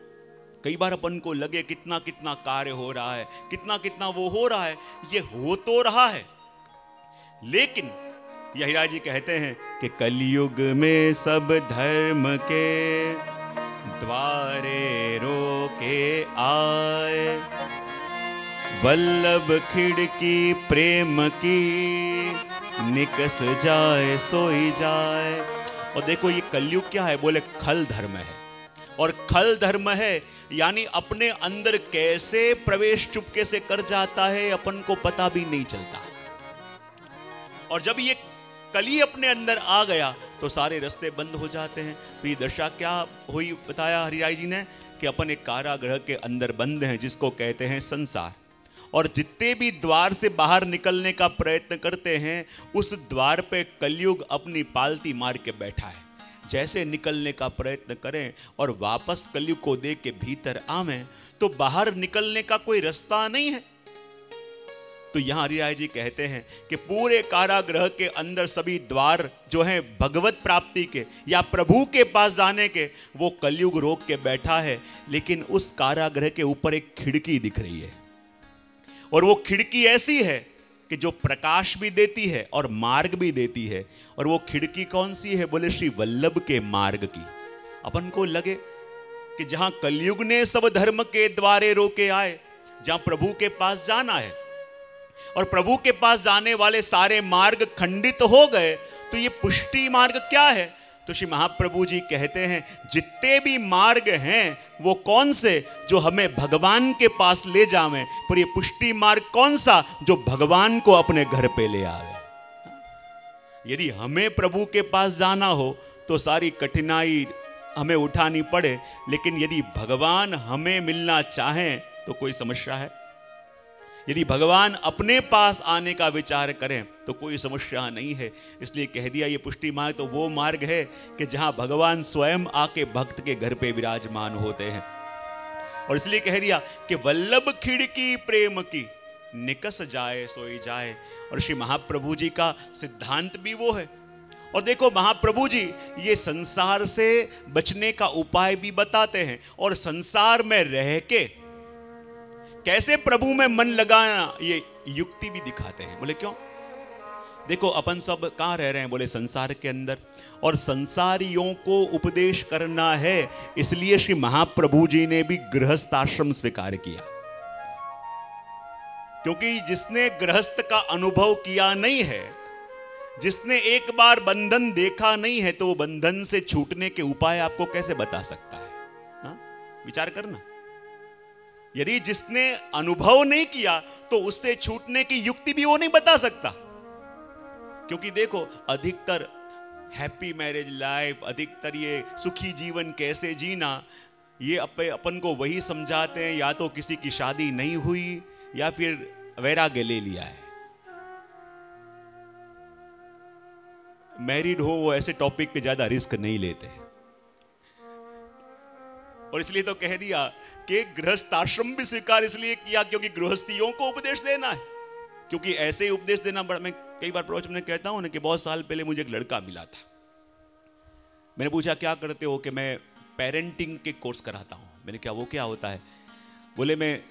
कई बार अपन को लगे कितना कितना कार्य हो रहा है, कितना कितना वो हो रहा है, ये हो तो रहा है। लेकिन यही जी कहते हैं कि कलयुग में सब धर्म के द्वारे रोके आए। वल्लभ खिड़की प्रेम की निकस जाए, सोई जाए। और देखो ये कलयुग क्या है, बोले खल धर्म है। और खल धर्म है, यानी अपने अंदर कैसे प्रवेश चुपके से कर जाता है, अपन को पता भी नहीं चलता। और जब ये कली अपने अंदर आ गया तो सारे रास्ते बंद हो जाते हैं। तो ये दशा क्या हुई बताया हरिराय जी ने? कि अपन एक कारागृह के अंदर बंद हैं, जिसको कहते हैं संसार। और जितने भी द्वार से बाहर निकलने का प्रयत्न करते हैं, उस द्वार पे कलयुग अपनी पालती मार के बैठा है। जैसे निकलने का प्रयत्न करें और वापस कलयुग को दे के भीतर आवे तो बाहर निकलने का कोई रास्ता नहीं है। तो यहाँ हरिराय जी कहते हैं कि पूरे कारागृह के अंदर सभी द्वार जो हैं भगवत प्राप्ति के या प्रभु के पास जाने के, वो कलयुग रोक के बैठा है, लेकिन उस कारागृह के ऊपर एक खिड़की दिख रही है। और वो खिड़की ऐसी है कि जो प्रकाश भी देती है और मार्ग भी देती है, और वो खिड़की कौन सी है? बोले, श्री वल्लभ के मार्ग की। अपन को लगे कि जहाँ कलयुग ने सब धर्म के द्वारे रोके आए, जहाँ प्रभु के पास जाना है, और प्रभु के पास जाने वाले सारे मार्ग खंडित हो गए तो ये पुष्टि मार्ग क्या है? तो श्री महाप्रभु जी कहते हैं, जितने भी मार्ग हैं, वो कौन से जो हमें भगवान के पास ले जावे? पर ये पुष्टि मार्ग कौन सा जो भगवान को अपने घर पे ले आवे? यदि हमें प्रभु के पास जाना हो तो सारी कठिनाई हमें उठानी पड़े, लेकिन यदि भगवान हमें मिलना चाहें तो कोई समस्या है। यदि भगवान अपने पास आने का विचार करें तो कोई समस्या नहीं है। इसलिए कह दिया ये पुष्टि मार्ग तो वो मार्ग है कि जहाँ भगवान स्वयं आके भक्त के घर पे विराजमान होते हैं। और इसलिए कह दिया कि वल्लभ खिड़की प्रेम की, निकस जाए सोई जाए। और श्री महाप्रभु जी का सिद्धांत भी वो है। और देखो महाप्रभु जी ये संसार से बचने का उपाय भी बताते हैं। और संसार में रह के कैसे प्रभु में मन लगाना ये युक्ति भी दिखाते हैं। बोले, क्यों? देखो, अपन सब कहाँ रह रहे हैं? बोले, संसार के अंदर। और संसारियों को उपदेश करना है, इसलिए श्री महाप्रभु जी ने भी गृहस्थ आश्रम स्वीकार किया। क्योंकि जिसने गृहस्थ का अनुभव किया नहीं है, जिसने एक बार बंधन देखा नहीं है तो वो बंधन से छूटने के उपाय आपको कैसे बता सकता है? हा? विचार करना। यदि जिसने अनुभव नहीं किया तो उससे छूटने की युक्ति भी वो नहीं बता सकता। क्योंकि देखो, अधिकतर हैप्पी मैरिज लाइफ अधिकतर ये सुखी जीवन कैसे जीना, ये अपे अपन को वही समझाते हैं, या तो किसी की शादी नहीं हुई, या फिर वैराग्य ले लिया है। मैरिड हो, वो ऐसे टॉपिक पे ज़्यादा रिस्क नहीं लेते। और इसलिए तो कह दिया कि गृहस्थ आश्रम भी स्वीकार इसलिए किया क्योंकि गृहस्थियों को उपदेश देना है। क्योंकि ऐसे ही उपदेश देना बड़ा, मैं कई बार प्रवचन में कहता हूँ ना कि बहुत साल पहले मुझे एक लड़का मिला था। मैंने पूछा, क्या करते हो कि मैं पेरेंटिंग के कोर्स कराता हूँ? मैंने क्या वो क्या होता है? बोले, मैं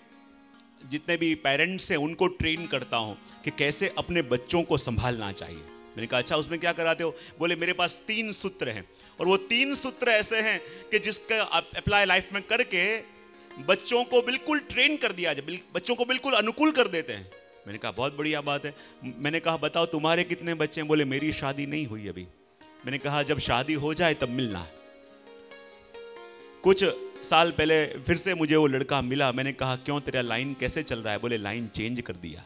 जितने भी पेरेंट्स हैं, उनको ट्रेन करता हूँ कि कैसे अपने बच्चों को संभालना चाहिए। मैंने कहा अच्छा उसमें क्या कराते हो? बोले, मेरे पास तीन सूत्र हैं और वो तीन सूत्र ऐसे हैं कि जिसका अप्लाई लाइफ में करके बच्चों को बिल्कुल ट्रेन कर दिया जाए बच्चों को बिल्कुल अनुकूल कर देते हैं। मैंने कहा, बहुत बढ़िया बात है। मैंने कहा, बताओ तुम्हारे कितने बच्चे हैं? बोले, मेरी शादी नहीं हुई अभी। मैंने कहा, जब शादी हो जाए तब मिलना कुछ साल पहले फिर से मुझे वो लड़का मिला। मैंने कहा, क्यों तेरा लाइन कैसे चल रहा है? बोले लाइन चेंज कर दिया।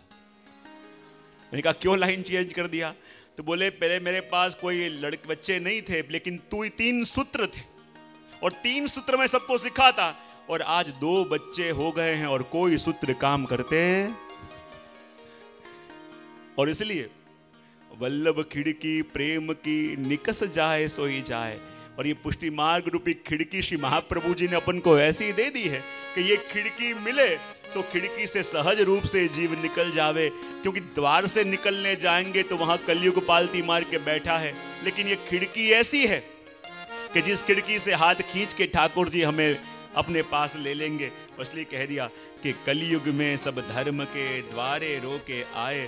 मैंने कहा, क्यों लाइन चेंज कर दिया? तो बोले, पहले मेरे पास कोई लड़के, बच्चे नहीं थे, लेकिन तू तीन सूत्र थे। और तीन सूत्र में सबको सिखा था और आज दो बच्चे हो गए हैं और कोई सूत्र काम करते। और इसलिए वल्लभ खिड़की प्रेम की निकस जाए, सोई जाए। और ये पुष्टि मार्ग रूपी खिड़की श्री महाप्रभु जी ने अपन को ऐसी दे दी है कि ये खिड़की मिले तो खिड़की से सहज रूप से जीव निकल जावे। क्योंकि द्वार से निकलने जाएँगे तो वहाँ कलयुग पालती मार के बैठा है। लेकिन ये खिड़की ऐसी है कि जिस खिड़की से हाथ खींच के ठाकुर जी हमें अपने पास ले लेंगे। इसलिए कह दिया कि कलयुग में सब धर्म के द्वारे रोके आए।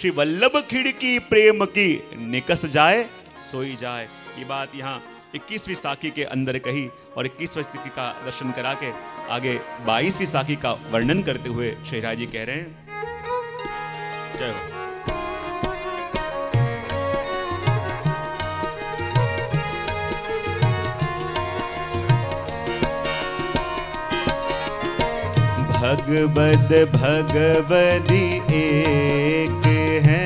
श्री वल्लभ खिड़की प्रेम की निकस जाए, सोई जाए। ये बात यहाँ इक्कीसवीं साखी के अंदर कही और इक्कीसवीं साखी का दर्शन करा के आगे बाईसवीं साखी का वर्णन करते हुए शहरा जी कह रहे हैं। जय हो। भगवद भगवदी एक है।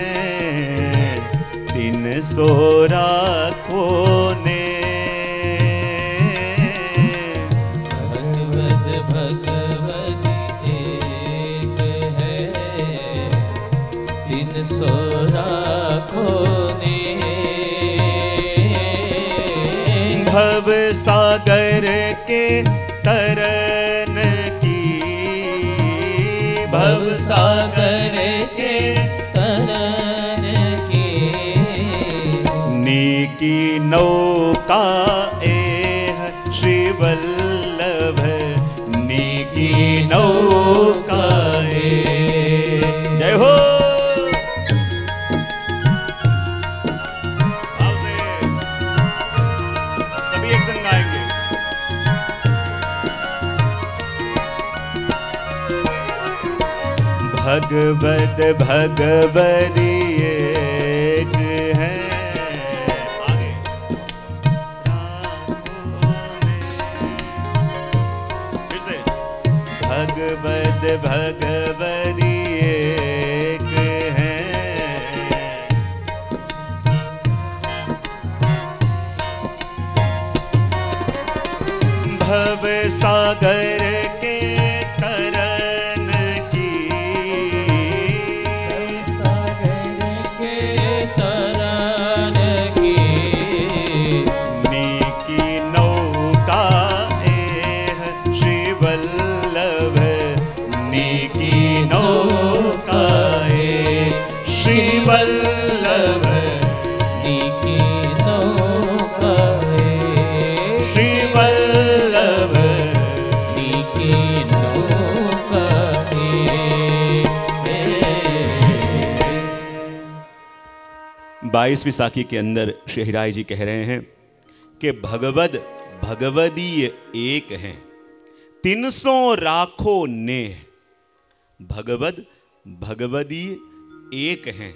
तीन सोरा राखो ने भगवद भगवती एक है। तीन सौ राखो ने भव सागर के तरन की नौका ए श्री वल्लभ। नी की नौका ए। जय हो। सभी एक संग आएँगे भगवत भगवरी बाईस विसाखी के अंदर श्री हिराई जी कह रहे हैं कि भगवद, भगवदीय एक है। तीन सौ राखो ने भगवद, भगवदीय एक है।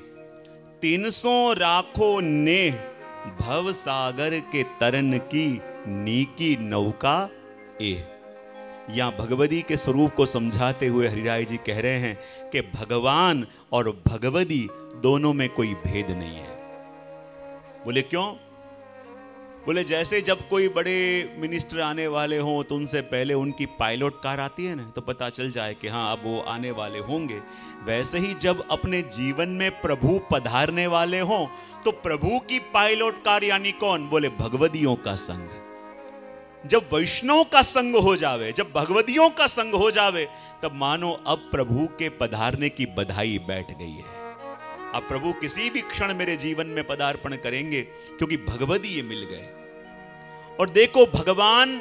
तीन सौ राखो ने भव सागर के तरन की नीकी नौका ए। यहाँ भगवदी के स्वरूप को समझाते हुए हरिराय जी कह रहे हैं कि भगवान और भगवदी दोनों में कोई भेद नहीं है। बोले, क्यों? बोले, जैसे जब कोई बड़े मिनिस्टर आने वाले हों तो उनसे पहले उनकी पायलट कार आती है ना तो पता चल जाए कि हाँ अब वो आने वाले होंगे। वैसे ही जब अपने जीवन में प्रभु पधारने वाले हों तो प्रभु की पायलट कार यानी कौन? बोले, भगवदियों का संग। जब वैष्णव का संग हो जावे, जब भगवदियों का संग हो जावे, तब मानो अब प्रभु के पधारने की बधाई बैठ गई है। अब प्रभु किसी भी क्षण मेरे जीवन में पदार्पण करेंगे, क्योंकि भगवदी ये मिल गए। और देखो, भगवान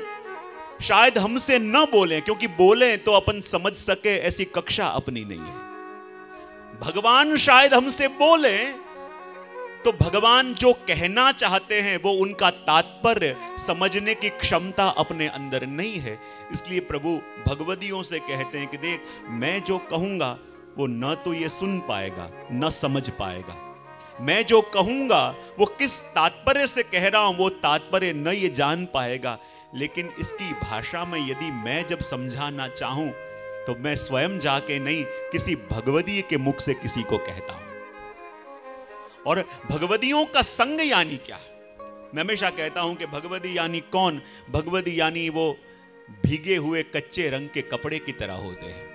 शायद हमसे न बोले, क्योंकि बोले तो अपन समझ सके, ऐसी कक्षा अपनी नहीं है। भगवान शायद हमसे बोले तो भगवान जो कहना चाहते हैं, वो उनका तात्पर्य समझने की क्षमता अपने अंदर नहीं है। इसलिए प्रभु भगवदियों से कहते हैं कि देख, मैं जो कहूँगा वो न तो ये सुन पाएगा, न समझ पाएगा। मैं जो कहूँगा, वो किस तात्पर्य से कह रहा हूँ, वो तात्पर्य न ये जान पाएगा। लेकिन इसकी भाषा में यदि मैं जब समझाना चाहूँ तो मैं स्वयं जाके नहीं, किसी भगवदीय के मुख से किसी को कहता हूँ। और भगवदियों का संग यानी क्या? मैं हमेशा कहता हूँ कि भगवदी यानी कौन? भगवदी यानी वो भीगे हुए कच्चे रंग के कपड़े की तरह होते हैं।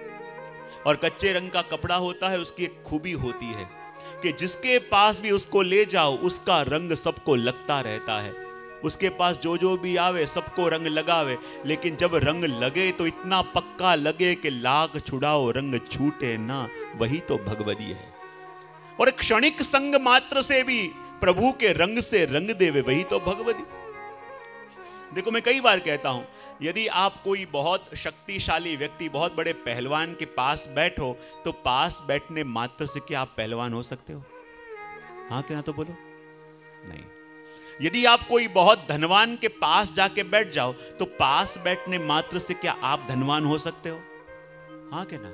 और कच्चे रंग का कपड़ा होता है, उसकी एक खूबी होती है कि जिसके पास भी उसको ले जाओ, उसका रंग सबको लगता रहता है। उसके पास जो जो भी आवे, सबको रंग लगावे, लेकिन जब रंग लगे तो इतना पक्का लगे कि लाख छुड़ाओ, रंग छूटे ना, वही तो भगवदी है। और क्षणिक संग मात्र से भी प्रभु के रंग से रंग देवे, वही तो भगवती देखो, मैं कई बार कहता हूँ यदि आप कोई बहुत शक्तिशाली व्यक्ति, बहुत बड़े पहलवान के पास बैठो तो पास बैठने मात्र से क्या आप पहलवान हो सकते हो? हाँ क्या तो बोलो। नहीं। यदि आप कोई बहुत धनवान के पास जाके बैठ जाओ तो पास बैठने मात्र से क्या आप धनवान हो सकते हो? हाँ क्या ना।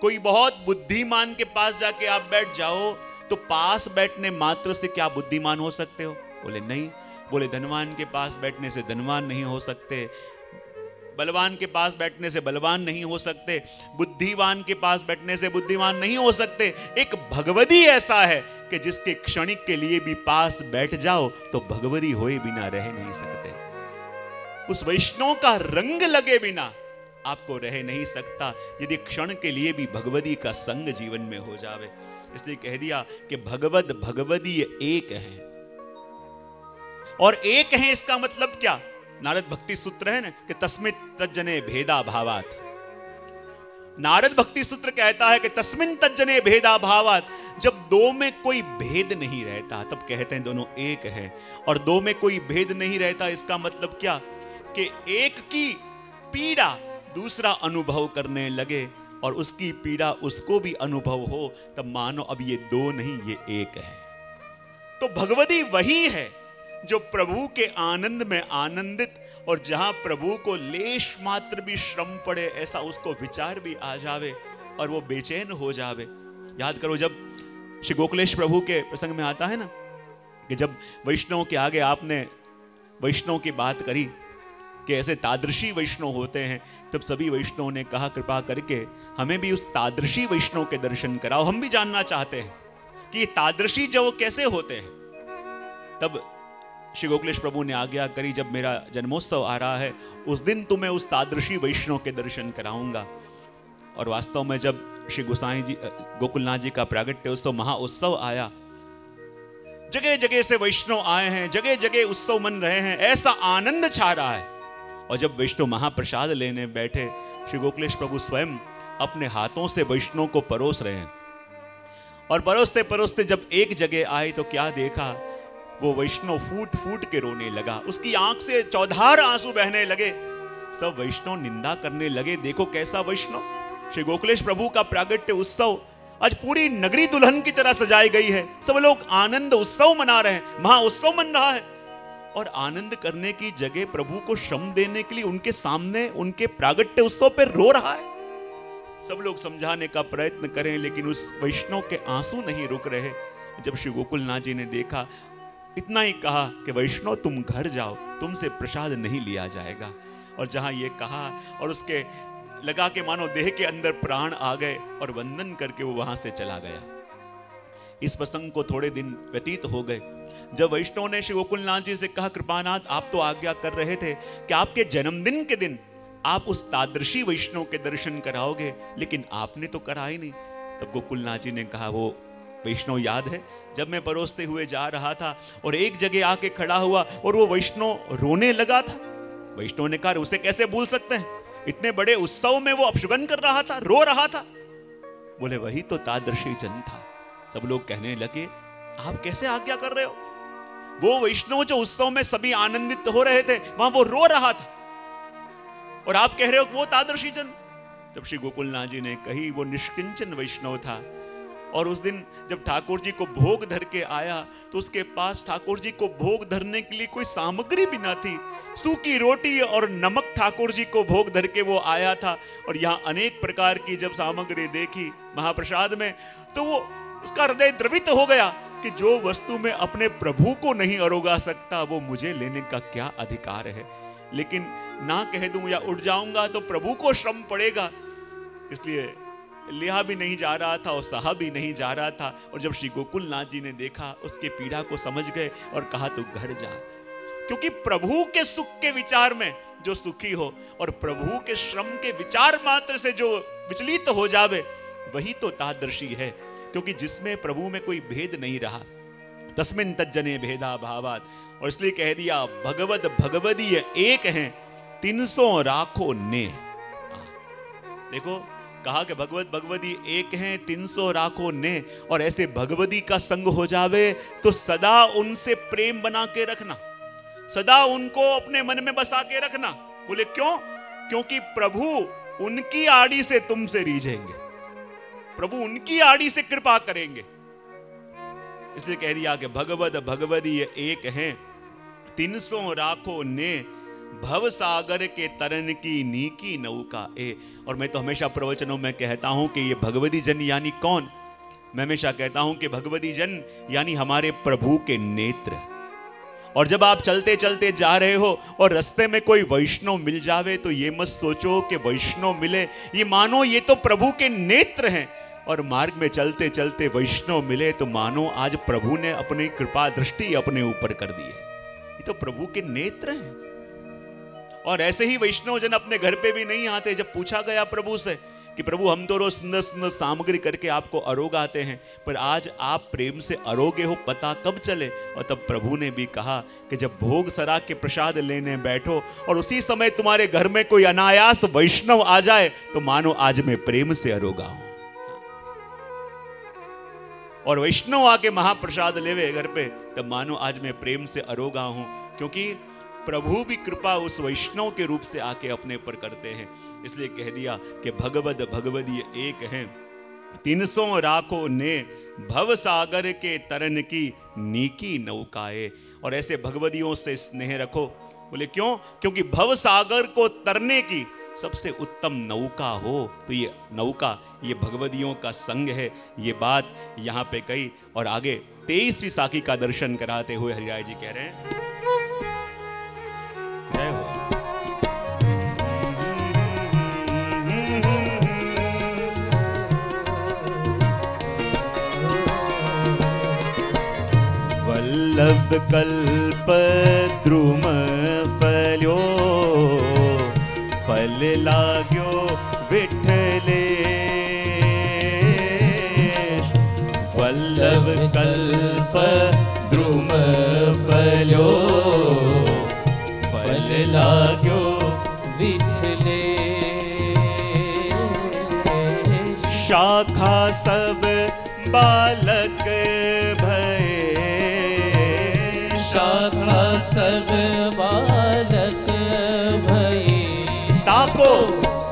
कोई बहुत बुद्धिमान के पास जाके आप बैठ जाओ तो पास बैठने मात्र से क्या बुद्धिमान हो सकते हो? बोले, नहीं बोले, धनवान के पास बैठने से धनवान नहीं हो सकते। बलवान के पास बैठने से बलवान नहीं हो सकते। बुद्धिवान के पास बैठने से बुद्धिमान नहीं हो सकते। एक भगवदी ऐसा है कि जिसके क्षणिक के लिए भी पास बैठ जाओ तो भगवदी होए बिना रह नहीं सकते। उस वैष्णव का रंग लगे बिना आपको रह नहीं सकता। यदि क्षण के लिए भी भगवदी का संग जीवन में हो जावे। इसलिए कह दिया कि भगवत भगवदी एक है। और एक है इसका मतलब क्या? नारद भक्ति सूत्र है ना, कि तस्मित तज्जने भेदा भावात नारद भक्ति सूत्र कहता है कि तस्मिन तज्जने भेदा भावात जब दो में कोई भेद नहीं रहता, तब कहते हैं दोनों एक है। और दो में कोई भेद नहीं रहता, इसका मतलब क्या? कि एक की पीड़ा दूसरा अनुभव करने लगे, और उसकी पीड़ा उसको भी अनुभव हो, तब मानो अब ये दो नहीं, ये एक है। तो भगवती वही है। जो प्रभु के आनंद में आनंदित और जहाँ प्रभु को लेश मात्र भी श्रम पड़े, ऐसा उसको विचार भी आ जावे और वो बेचैन हो जावे। याद करो, जब श्री गोकुलेश प्रभु के प्रसंग में आता है ना, कि जब वैष्णव के आगे आपने वैष्णव की बात करी, कि ऐसे तादृशी वैष्णव होते हैं, तब सभी वैष्णव ने कहा, कृपा करके हमें भी उस तादृशी वैष्णव के दर्शन कराओ। हम भी जानना चाहते हैं कि तादृशी जो कैसे होते हैं? तब श्री गोकुलेश प्रभु ने आज्ञा करी, जब मेरा जन्मोत्सव आ रहा है, उस दिन तुम्हें उस तादृशी वैष्णव के दर्शन कराऊँगा। और वास्तव में जब श्री गोसाई जी गोकुलनाथ जी का प्रागट्य उत्सव महाउत्सव आया जगह जगह से वैष्णव आए हैं जगह जगह उत्सव मन रहे हैं, ऐसा आनंद छा रहा है। और जब वैष्णव महाप्रसाद लेने बैठे, श्री गोकुलेश प्रभु स्वयं अपने हाथों से वैष्णव को परोस रहे हैं। और परोसते परोसते जब एक जगह आए तो क्या देखा? वो वैष्णव फूट फूट के रोने लगा। उसकी आँख से चौधार आँसू बहने लगे। सब वैष्णव निंदा करने लगे, देखो कैसा वैष्णव। श्री गोकुलेश प्रभु का प्रागट्य उत्सव आज पूरी नगरी दुल्हन की तरह सजाई गई है। सब लोग आनंद उत्सव मना रहे हैं, महा उत्सव मन रहा है। और आनंद करने की जगह प्रभु को श्रम देने के लिए उनके सामने उनके प्रागट्य उत्सव पर रो रहा है। सब लोग समझाने का प्रयत्न करें, लेकिन उस वैष्णव के आँसू नहीं रुक रहे। जब श्री गोकुलनाथ जी ने देखा इतना ही कहा कि वैष्णव, तुम घर जाओ, तुमसे प्रसाद नहीं लिया जाएगा। और जहाँ ये कहा और उसके लगा के मानो देह के अंदर प्राण आ गए और वंदन करके वो वहाँ से चला गया। इस प्रसंग को थोड़े दिन व्यतीत हो गए। जब वैष्णव ने श्री गोकुलनाथ जी से कहा, कृपानाथ, आप तो आज्ञा कर रहे थे कि आपके जन्मदिन के दिन आप उस तादृशी वैष्णव के दर्शन कराओगे, लेकिन आपने तो करा ही नहीं। तब गोकुलनाथ जी ने कहा, वो वैष्णव याद है? जब मैं परोसते हुए जा रहा था और एक जगह आके खड़ा हुआ और वो वैष्णव रोने लगा था। वैष्णव ने कहा उसे कैसे भूल सकते हैं? इतने बड़े उत्सव में वो अपशगन कर रहा था, रो रहा था। बोले, वही तो तादृशी जन था। सब लोग कहने लगे, आप कैसे आज्ञा कर रहे हो? वो वैष्णव जो उत्सव में सभी आनंदित हो रहे थे, वहाँ वो रो रहा था। और आप कह रहे हो वो तादृशी जन? तब श्री गोकुलनाथ जी ने कही, वो निष्किंचन वैष्णव था। और उस दिन जब ठाकुर जी को भोग धर के आया तो उसके पास ठाकुर जी को भोग धरने के लिए कोई सामग्री भी ना थी। सूखी रोटी और नमक ठाकुर जी को भोग धर के वो आया था और यहाँ अनेक प्रकार की जब सामग्री देखी महाप्रसाद में तो वो उसका हृदय द्रवित हो गया कि जो वस्तु में अपने प्रभु को नहीं अरोगा सकता, वो मुझे लेने का क्या अधिकार है? लेकिन ना कह दूँ या उठ जाऊँगा तो प्रभु को श्रम पड़ेगा। इसलिए लिया भी नहीं जा रहा था और सहा भी नहीं जा रहा था। और जब श्री गोकुलनाथ जी ने देखा, उसके पीड़ा को समझ गए और कहा, तू घर जा। क्योंकि प्रभु के सुख के विचार में जो सुखी हो और प्रभु के श्रम के विचार मात्र से जो विचलित तो हो जावे, वही तो तादर्शी है। क्योंकि जिसमें प्रभु में कोई भेद नहीं रहा, तस्मिन तज्जने भेदा भावात। और इसलिए कह दिया भगवत भगवदीय एक हैं तीन सौ राखो ने देखो कहा कि भगवत भगवती एक हैं, तीन सौ राखो ने, और ऐसे भगवती का संग हो जावे तो सदा उनसे प्रेम बना के रखना। सदा उनको अपने मन में बसा के रखना। बोले, क्यों? क्योंकि प्रभु उनकी आड़ी से तुमसे रीझेंगे। प्रभु उनकी आड़ी से कृपा करेंगे। इसलिए कह दिया कि भगवत भगवती एक हैं, तीन सौ राखो ने, भव सागर के तरन की नीकी नौका ए। और मैं तो हमेशा प्रवचनों में कहता हूँ कि ये भगवती जन यानी कौन? मैं हमेशा कहता हूँ कि भगवती जन यानी हमारे प्रभु के नेत्र और जब आप चलते चलते जा रहे हो और रास्ते में कोई वैष्णव मिल जावे तो ये मत सोचो कि वैष्णव मिले। ये मानो ये तो प्रभु के नेत्र हैं। और मार्ग में चलते चलते वैष्णव मिले तो मानो आज प्रभु ने अपनी कृपा दृष्टि अपने ऊपर कर दी है। ये तो प्रभु के नेत्र हैं। और ऐसे ही वैष्णव जन अपने घर पे भी नहीं आते जब पूछा गया प्रभु से कि प्रभु, हम तो रोज सुंदर सुंदर सामग्री करके आपको अरोग आते हैं, पर आज आप प्रेम से अरोगे हो, पता कब चले? और तब प्रभु ने भी कहा कि जब भोग सरा के प्रसाद लेने बैठो और उसी समय तुम्हारे घर में कोई अनायास वैष्णव आ जाए तो मानो आज मैं प्रेम से अरोगा हूँ। और वैष्णव आके महाप्रसाद लेवे घर पे, तब मानो आज मैं प्रेम से अरोगा हूँ, क्योंकि प्रभु भी कृपा उस वैष्णव के रूप से आके अपने पर करते हैं। इसलिए कह दिया कि भगवत भगवदी एक हैं। तीन सौ राखो ने भव सागर के तरन की नीकी नौकाए और ऐसे भगवदियों से स्नेह रखो। बोले, क्यों? क्योंकि भव सागर को तरने की सबसे उत्तम नौका हो। तो ये नौका, ये भगवदियों का संग है। ये बात यहाँ पे कही और आगे तेईसवीं साखी का दर्शन कराते हुए हरिराय जी कह रहे हैं। वल्लभ कल्प द्रुम फल्यो। फल लाग्यो विठले। वल्लभ कल्प द्रुम फल्यो। फल लाग्यो विठले। शाखा सब बालक सब बालक भई। ताको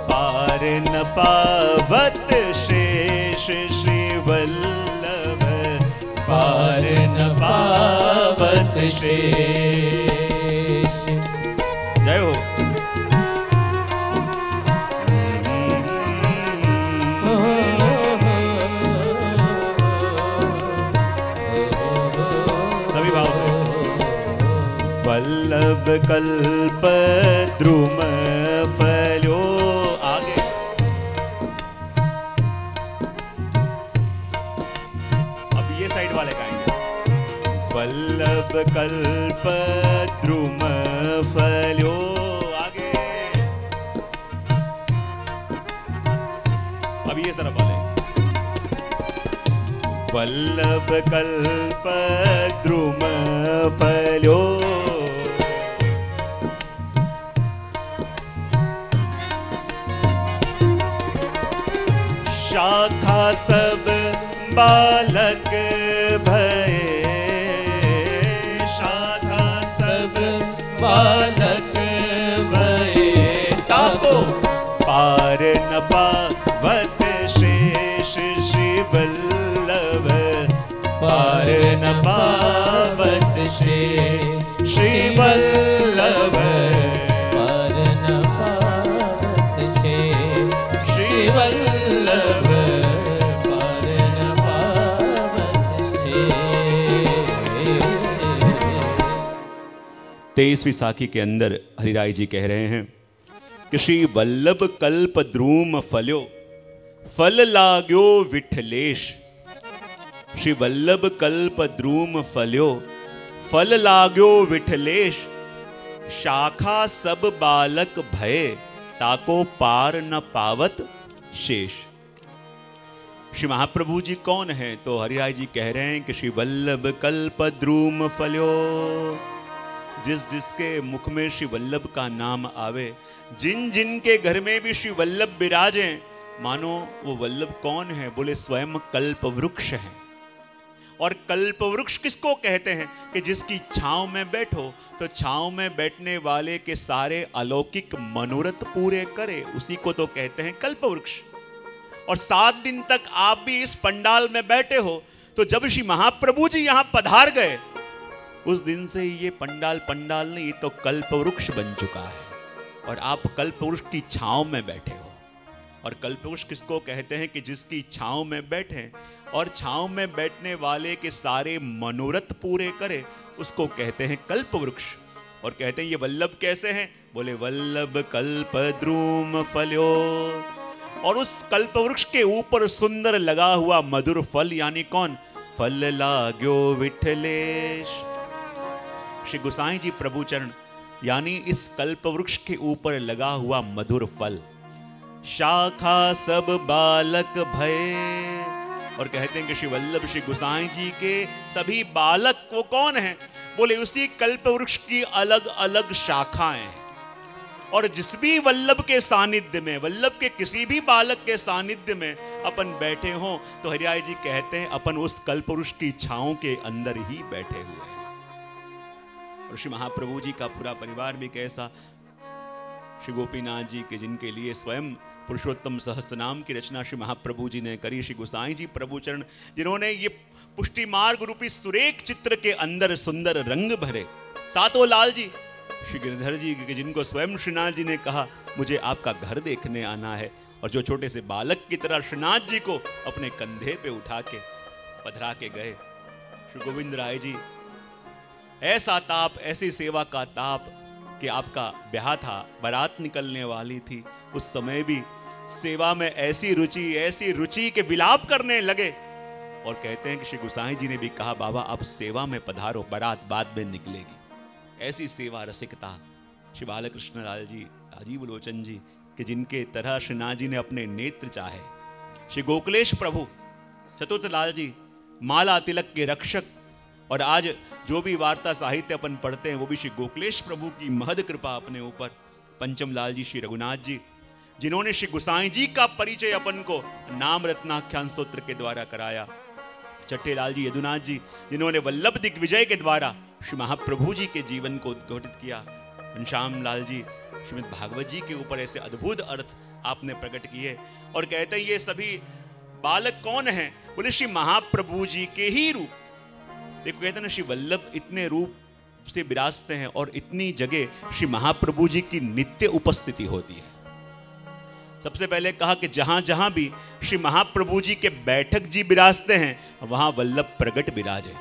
पार न पावत शेष श्री वल्लभ पार न पावत शेष। वल्लभ कल्प द्रुम फल्यो आगे। अब ये साइड वाले गाएँगे वल्लभ कल्प द्रुम फल्यो आगे। अब ये तरफ़ वाले। वल्लभ कल्प द्रुम फल्यो सब बालक भय। शाखा सब बालक भय। ताको पार न पावत शेष शिवल्लभ। वल्लभ पार न पावत तेईसवीं साखी के अंदर हरिराय जी कह रहे हैं कि श्री वल्लभ कल्प द्रूम फल्यो फल लाग्यो विठलेश। श्री वल्लभ कल्प द्रूम फल्यो फल लाग्यो विठलेश। शाखा सब बालक भय, ताको पार न पावत शेष। श्री महाप्रभु जी कौन है? तो हरिराय जी कह रहे हैं कि श्री वल्लभ कल्प द्रूम फल्यो जिस जिसके मुख में श्री वल्लभ का नाम आवे, जिन जिन के घर में भी श्री वल्लभ विराजे, मानो वो वल्लभ कौन है? बोले, स्वयं कल्प वृक्ष है। और कल्प वृक्ष किसको कहते हैं? कि जिसकी छांव में बैठो तो छाव में बैठने वाले के सारे अलौकिक मनोरथ पूरे करे, उसी को तो कहते हैं कल्प वृक्ष और सात दिन तक आप भी इस पंडाल में बैठे हो तो जब श्री महाप्रभु जी यहाँ पधार गए उस दिन से ही ये पंडाल पंडाल नहीं तो कल्प वृक्ष बन चुका है। और आप कल्प वृक्ष की छांव में बैठे हो। और कल्प वृक्ष किसको कहते हैं कि जिसकी छांव में बैठे, और छांव में बैठने वाले के सारे मनोरथ पूरे करे, उसको कहते हैं कल्प वृक्ष और कहते हैं, ये वल्लभ कैसे हैं? बोले, वल्लभ कल्प द्रुम फल्यो और उस कल्प वृक्ष के ऊपर सुंदर लगा हुआ मधुर फल, यानी कौन? फल लाग्यो विठलेश। श्री गुसाई जी प्रभु चरण यानी इस कल्प वृक्ष के ऊपर लगा हुआ मधुर फल। शाखा सब बालक भय। और कहते हैं कि श्री वल्लभ, श्री गुसाई जी के सभी बालक वो कौन है? बोले, उसी कल्प वृक्ष की अलग अलग शाखाएँ और जिस भी वल्लभ के सानिध्य में, वल्लभ के किसी भी बालक के सानिध्य में अपन बैठे हों तो हरियाय जी कहते हैं, अपन उस कल्पवृक्ष की छाओं के अंदर ही बैठे हुए हैं। और श्री महाप्रभु जी का पूरा परिवार भी कैसा। श्री गोपीनाथ जी के जिनके लिए स्वयं पुरुषोत्तम सहस्त्र नाम की रचना श्री महाप्रभु जी ने करी, श्री गोसाई जी प्रभु चरण जिन्होंने ये पुष्टि मार्ग रूपी सुरेख चित्र के अंदर सुंदर रंग भरे। सातों लाल जी, श्री गिरधर जी के जिनको स्वयं श्रीनाथ जी ने कहा, मुझे आपका घर देखने आना है। और जो छोटे से बालक की तरह श्रीनाथ जी को अपने कंधे पे उठा के पधरा के गए। श्री गोविंद राय जी ऐसा ताप, ऐसी सेवा का ताप कि आपका ब्याह था, बारात निकलने वाली थी। उस समय भी सेवा में ऐसी रुचि ऐसी रुचि के विलाप करने लगे। और कहते हैं कि श्री गुसाई जी ने भी कहा, बाबा आप सेवा में पधारो, बारात बाद में निकलेगी। ऐसी सेवा रसिकता। श्री बालकृष्ण लाल जी, राजीव लोचन जी, कि जिनके तरह श्रीनाथ जी ने अपने नेत्र चाहे। श्री गोकुलेश प्रभु, चतुर्थ लाल जी, माला तिलक के रक्षक और आज जो भी वार्ता साहित्य अपन पढ़ते हैं, वो भी श्री गोकुलेश प्रभु की महद कृपा अपने ऊपर। पंचम लाल जी, श्री रघुनाथ जी, जिन्होंने श्री गुसाई जी का परिचय अपन को नाम रत्नाख्यान सूत्र के द्वारा कराया। चट्टे लाल जी, यदुनाथ जी, जिन्होंने वल्लभ दिग्विजय के द्वारा श्री महाप्रभु जी के जीवन को उद्घोटित किया। घनश्याम लाल जी, श्रीमद भागवत जी के ऊपर ऐसे अद्भुत अर्थ आपने प्रकट किए और कहते हैं, ये सभी बालक कौन हैं? बोले, श्री महाप्रभु जी के ही रूप देखो कहते ना, श्री वल्लभ इतने रूप से विराजते हैं और इतनी जगह श्री महाप्रभु जी की नित्य उपस्थिति होती है। सबसे पहले कहा कि जहाँ जहाँ भी श्री महाप्रभु जी के बैठक जी विराजते हैं, वहाँ वल्लभ प्रगट विराजे।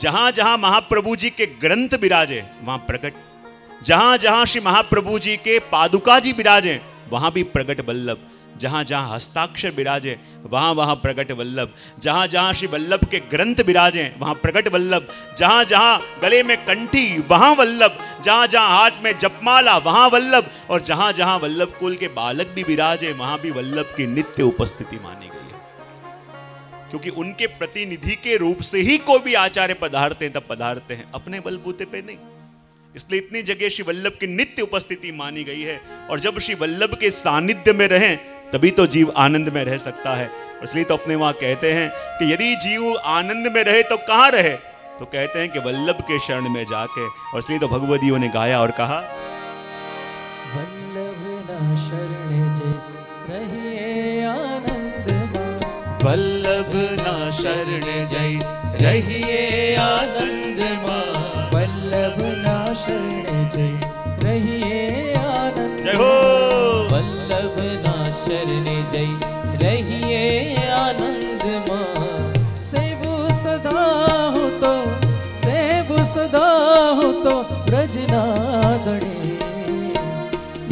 जहाँ जहाँ महाप्रभु जी के ग्रंथ विराजे, वहाँ प्रगट। जहाँ जहाँ श्री महाप्रभु जी के पादुका जी विराजे, वहाँ भी प्रगट वल्लभ। जहाँ जहाँ हस्ताक्षर विराजे वहाँ वहाँ प्रगट वल्लभ। जहाँ जहाँ श्री वल्लभ के ग्रंथ विराजे वहाँ प्रगट वल्लभ। जहाँ जहाँ गले में कंठी, वहाँ वल्लभ। जहाँ जहाँ हाथ में जपमाला, वहाँ वल्लभ। और जहाँ जहाँ वल्लभ कुल के बालक भी विराजे वहाँ भी वल्लभ की नित्य उपस्थिति मानी गई है। क्योंकि उनके प्रतिनिधि के रूप से ही कोई भी आचार्य पधारते हैं, तब पधारते हैं। अपने बलबूते पे नहीं। इसलिए इतनी जगह श्री वल्लभ की नित्य उपस्थिति मानी गई है। और जब श्री वल्लभ के सानिध्य में रहें तभी तो जीव आनंद में रह सकता है। इसलिए तो अपने वहाँ कहते हैं कि यदि जीव आनंद में रहे तो कहाँ रहे? तो कहते हैं कि वल्लभ के शरण में जाके। और इसलिए तो भगवदियों ने गाया और कहा वल्लभ ना शरण जे रहिए आनंद मा। वल्लभ ना शरण जय रहिए आनंद वल्लभ ना शरण जे रहिए आनंद जय हो! सदा हो तो ब्रजनादणे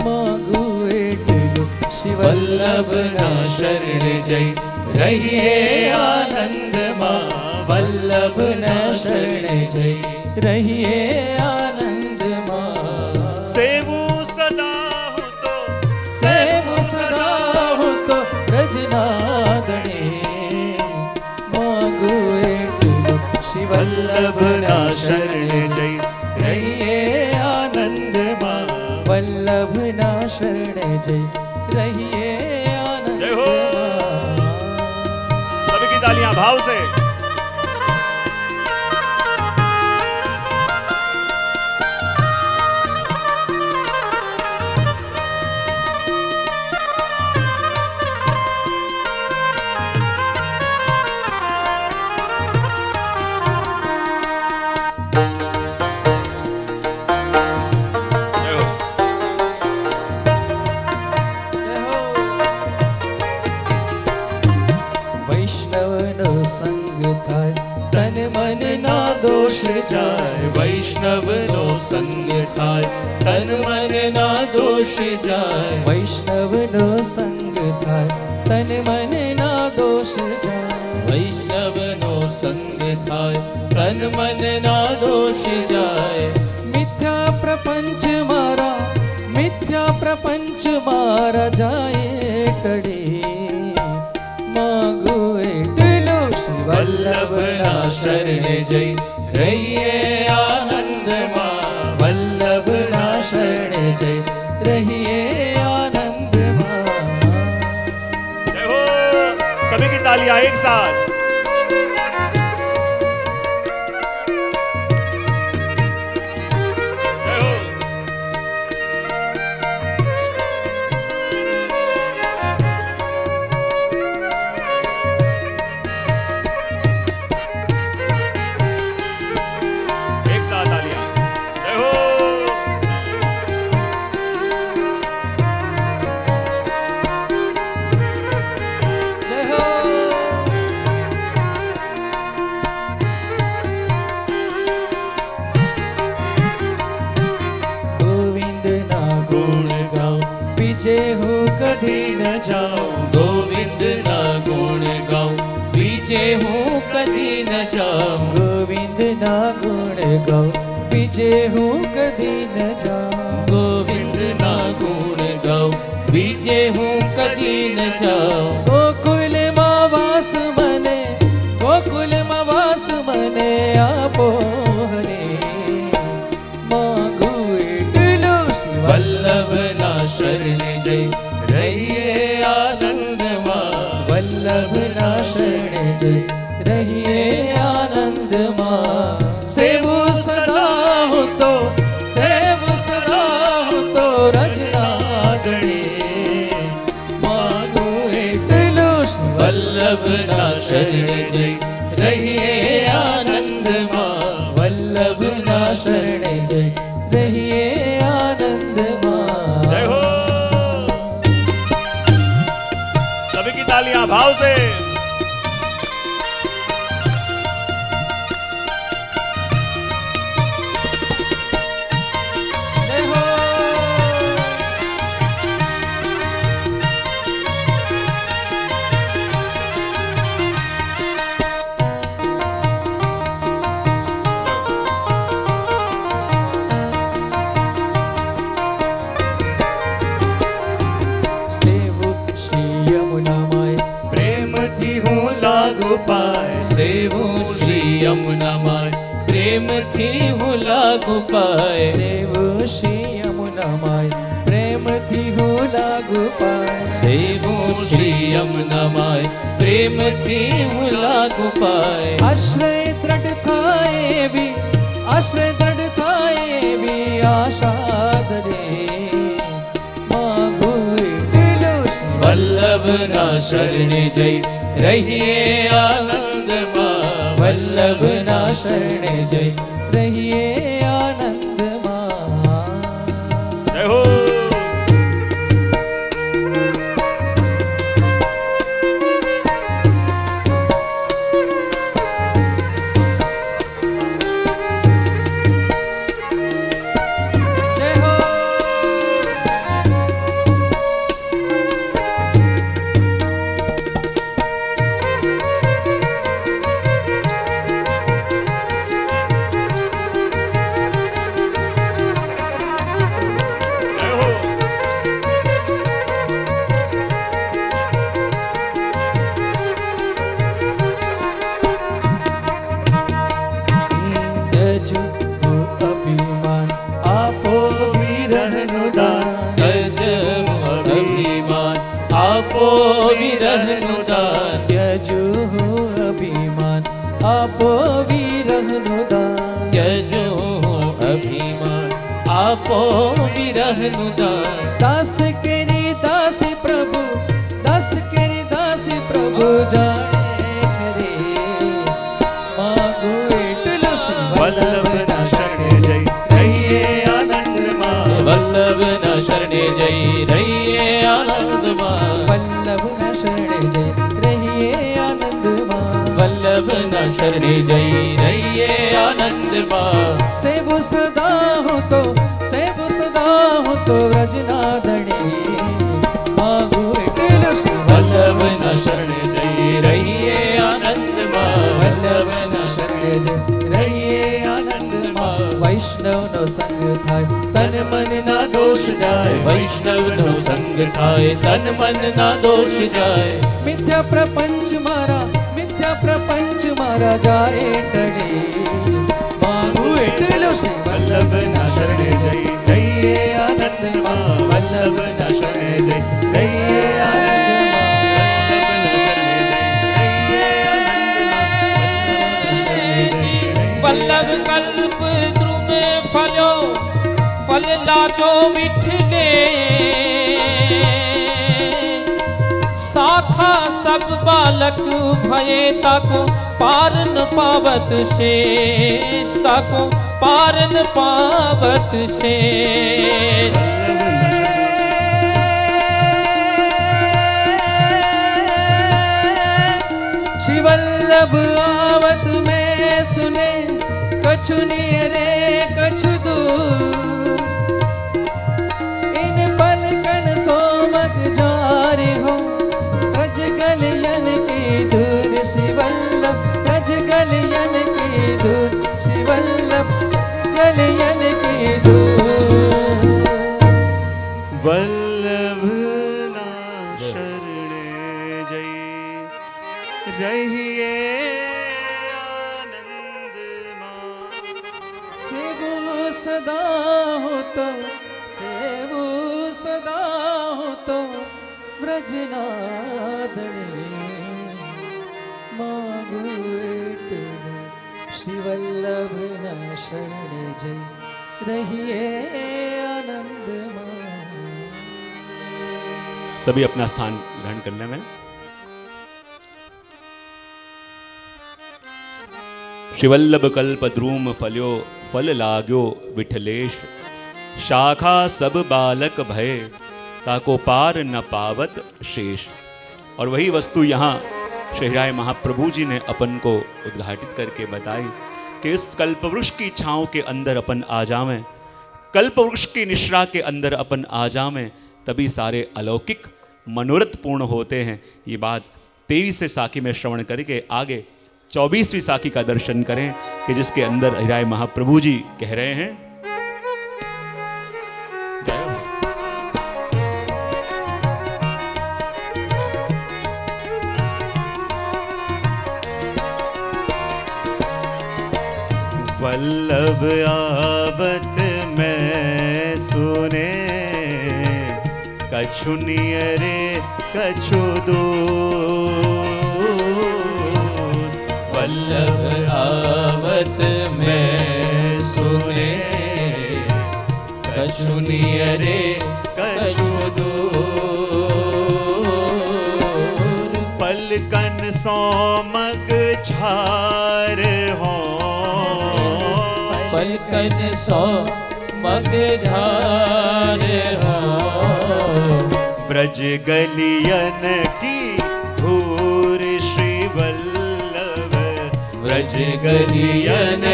मागु एटलु शिवल्लभ ना शरण जय। रहिए आनंद माँ वल्लभ ना शरण जय। रहिए आनंद शिवल्लभ ना शरण जय। रहिए आनंद मा। वल्लभ ना शरण जय। रहिए आनंद जय हो। सभी की तालियाँ भाव से। संग थाय तन मन ना दोष जाय वैष्णव न संग थाय तन मन ना दोष जाय वैष्णव नो संग थाय तन मन ना दोष जाय मिथ्या प्रपंच मारा मिथ्या प्रपंच मारा जाए टड़े। मागो एटलो शिवल्लभ ना शरण जय। रैये आ तालियाँ एक साथ। जारे हो। ब्रज कलियन की दूर शिवल्लभ ब्रज कलियन की दूर शिवल्लभ कलियन की दूर। वल्लभ सभी अपना स्थान ग्रहण करने में शिवल्लभ कल्प द्रूम फल्यो, फल लाग्यो विठलेश शाखा सब बालक भय ताको पार न पावत शेष। और वही वस्तु यहाँ शहराय महाप्रभु जी ने अपन को उद्घाटित करके बताई कि इस कल्पवृक्ष की छांव के अंदर अपन आ जावें। कल्पवृक्ष की निश्रा के अंदर अपन आ जावें, तभी सारे अलौकिक, मनोरथ पूर्ण होते हैं। ये बात तेईस से साखी में श्रवण करके आगे चौबीसवीं साखी का दर्शन करें कि जिसके अंदर हिराय महाप्रभु जी कह रहे हैं। वल्लभ आवत मैं सुने। कछु नियरे, कछु दूर। वल्लभ आवत मैं सुने। कछु नियरे, कछु दूर। पलकन सोमग झार हो। पलकन सौ मग झार हो। ब्रज गलियन की धूर श्री वल्लभ ब्रज गलियन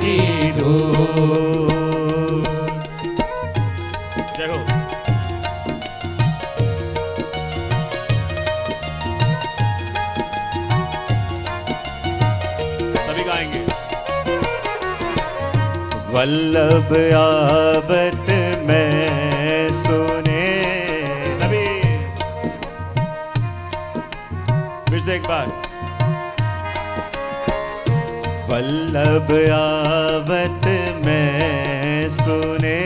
की धूल वल्लभ आवत मैं सुने। सभी। फिर से एक बार। वल्लभ आवत मैं सुने।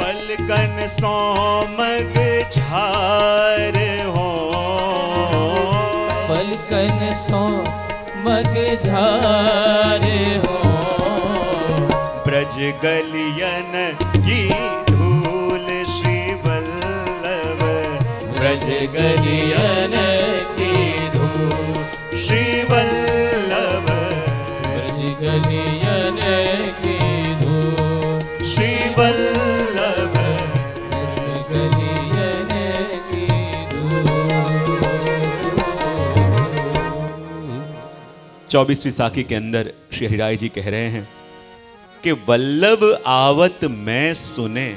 पलकन सोमग झार सौ मग झार हो। ब्रज गलियन की धूल श्री बल्लभ ब्रज गलियन की धूल श्री वल्लभ चौबीसवीं साखी के अंदर श्री हरिराय जी कह रहे हैं कि वल्लभ आवत मैं सुने,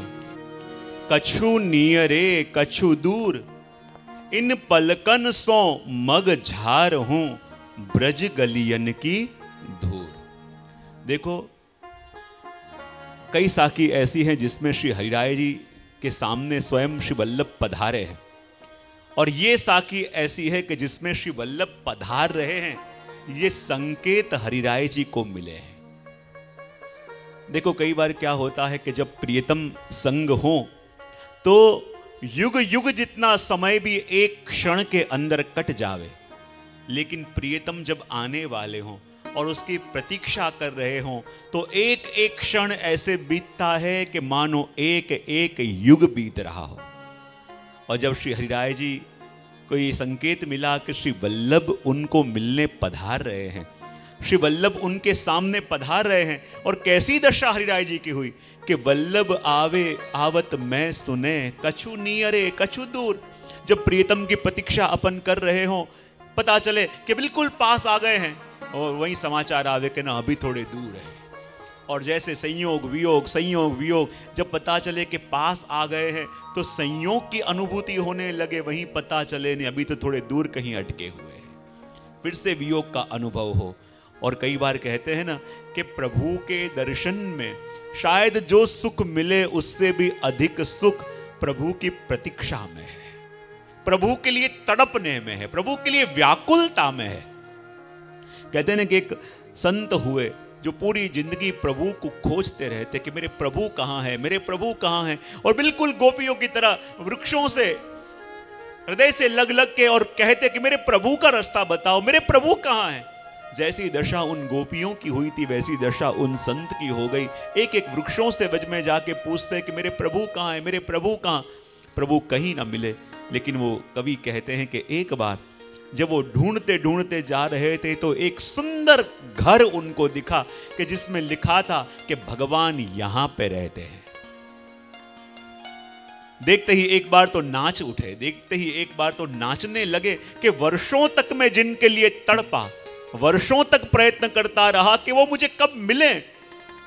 कछु नियरे, कछु दूर, इन पलकन सो मग झार हूँ, ब्रज गलियन की धूर। देखो, कई साखी ऐसी हैं जिसमें श्री हरिराय जी के सामने स्वयं श्री वल्लभ पधारे हैं। और ये साखी ऐसी है कि जिसमें श्री वल्लभ पधार रहे हैं। ये संकेत हरिराय जी को मिले हैं। देखो, कई बार क्या होता है कि जब प्रियतम संग हो तो युग युग जितना समय भी एक क्षण के अंदर कट जावे। लेकिन प्रियतम जब आने वाले हों और उसकी प्रतीक्षा कर रहे हों तो एक एक क्षण ऐसे बीतता है कि मानो एक एक युग बीत रहा हो। और जब श्री हरिराय जी को ये संकेत मिला कि श्री वल्लभ उनको मिलने पधार रहे हैं। श्री वल्लभ उनके सामने पधार रहे हैं और कैसी दशा हरिराय जी की हुई कि वल्लभ आवे, आवत मैं सुने, कछु नियरे कछु दूर। जब प्रियतम की प्रतीक्षा अपन कर रहे हो, पता चले कि बिल्कुल पास आ गए हैं और वही समाचार आवे कि ना, अभी थोड़े दूर है। और जैसे संयोग, वियोग संयोग, वियोग, जब पता चले कि पास आ गए हैं तो संयोग की अनुभूति होने लगे, वहीं पता चले नहीं, अभी तो थोड़े दूर कहीं अटके हुए हैं। फिर से वियोग का अनुभव हो। और कई बार कहते हैं ना कि प्रभु के दर्शन में शायद जो सुख मिले, उससे भी अधिक सुख प्रभु की प्रतीक्षा में है। प्रभु के लिए तड़पने में है, प्रभु के लिए व्याकुलता में है। कहते हैं कि एक संत हुए जो पूरी ज़िंदगी प्रभु को खोजते रहते कि मेरे प्रभु कहाँ है, मेरे प्रभु कहाँ है। और बिल्कुल गोपियों की तरह वृक्षों से, हृदय से लग लग के और कहते कि मेरे प्रभु का रास्ता बताओ, मेरे प्रभु कहाँ है। जैसी दशा उन गोपियों की हुई थी, वैसी दशा उन संत की हो गई। एक एक वृक्षों से वज में जाके पूछते कि मेरे प्रभु कहाँ है, मेरे प्रभु कहाँ प्रभु कहीं ना मिले, लेकिन वो कवि कहते हैं कि एक बार जब वो ढूंढते ढूंढते जा रहे थे तो एक सुंदर घर उनको दिखा कि जिसमें लिखा था कि भगवान यहाँ पे रहते हैं। देखते ही एक बार तो नाच उठे, देखते ही एक बार तो नाचने लगे कि वर्षों तक मैं जिनके लिए तड़पा, वर्षों तक प्रयत्न करता रहा कि वो मुझे कब मिले।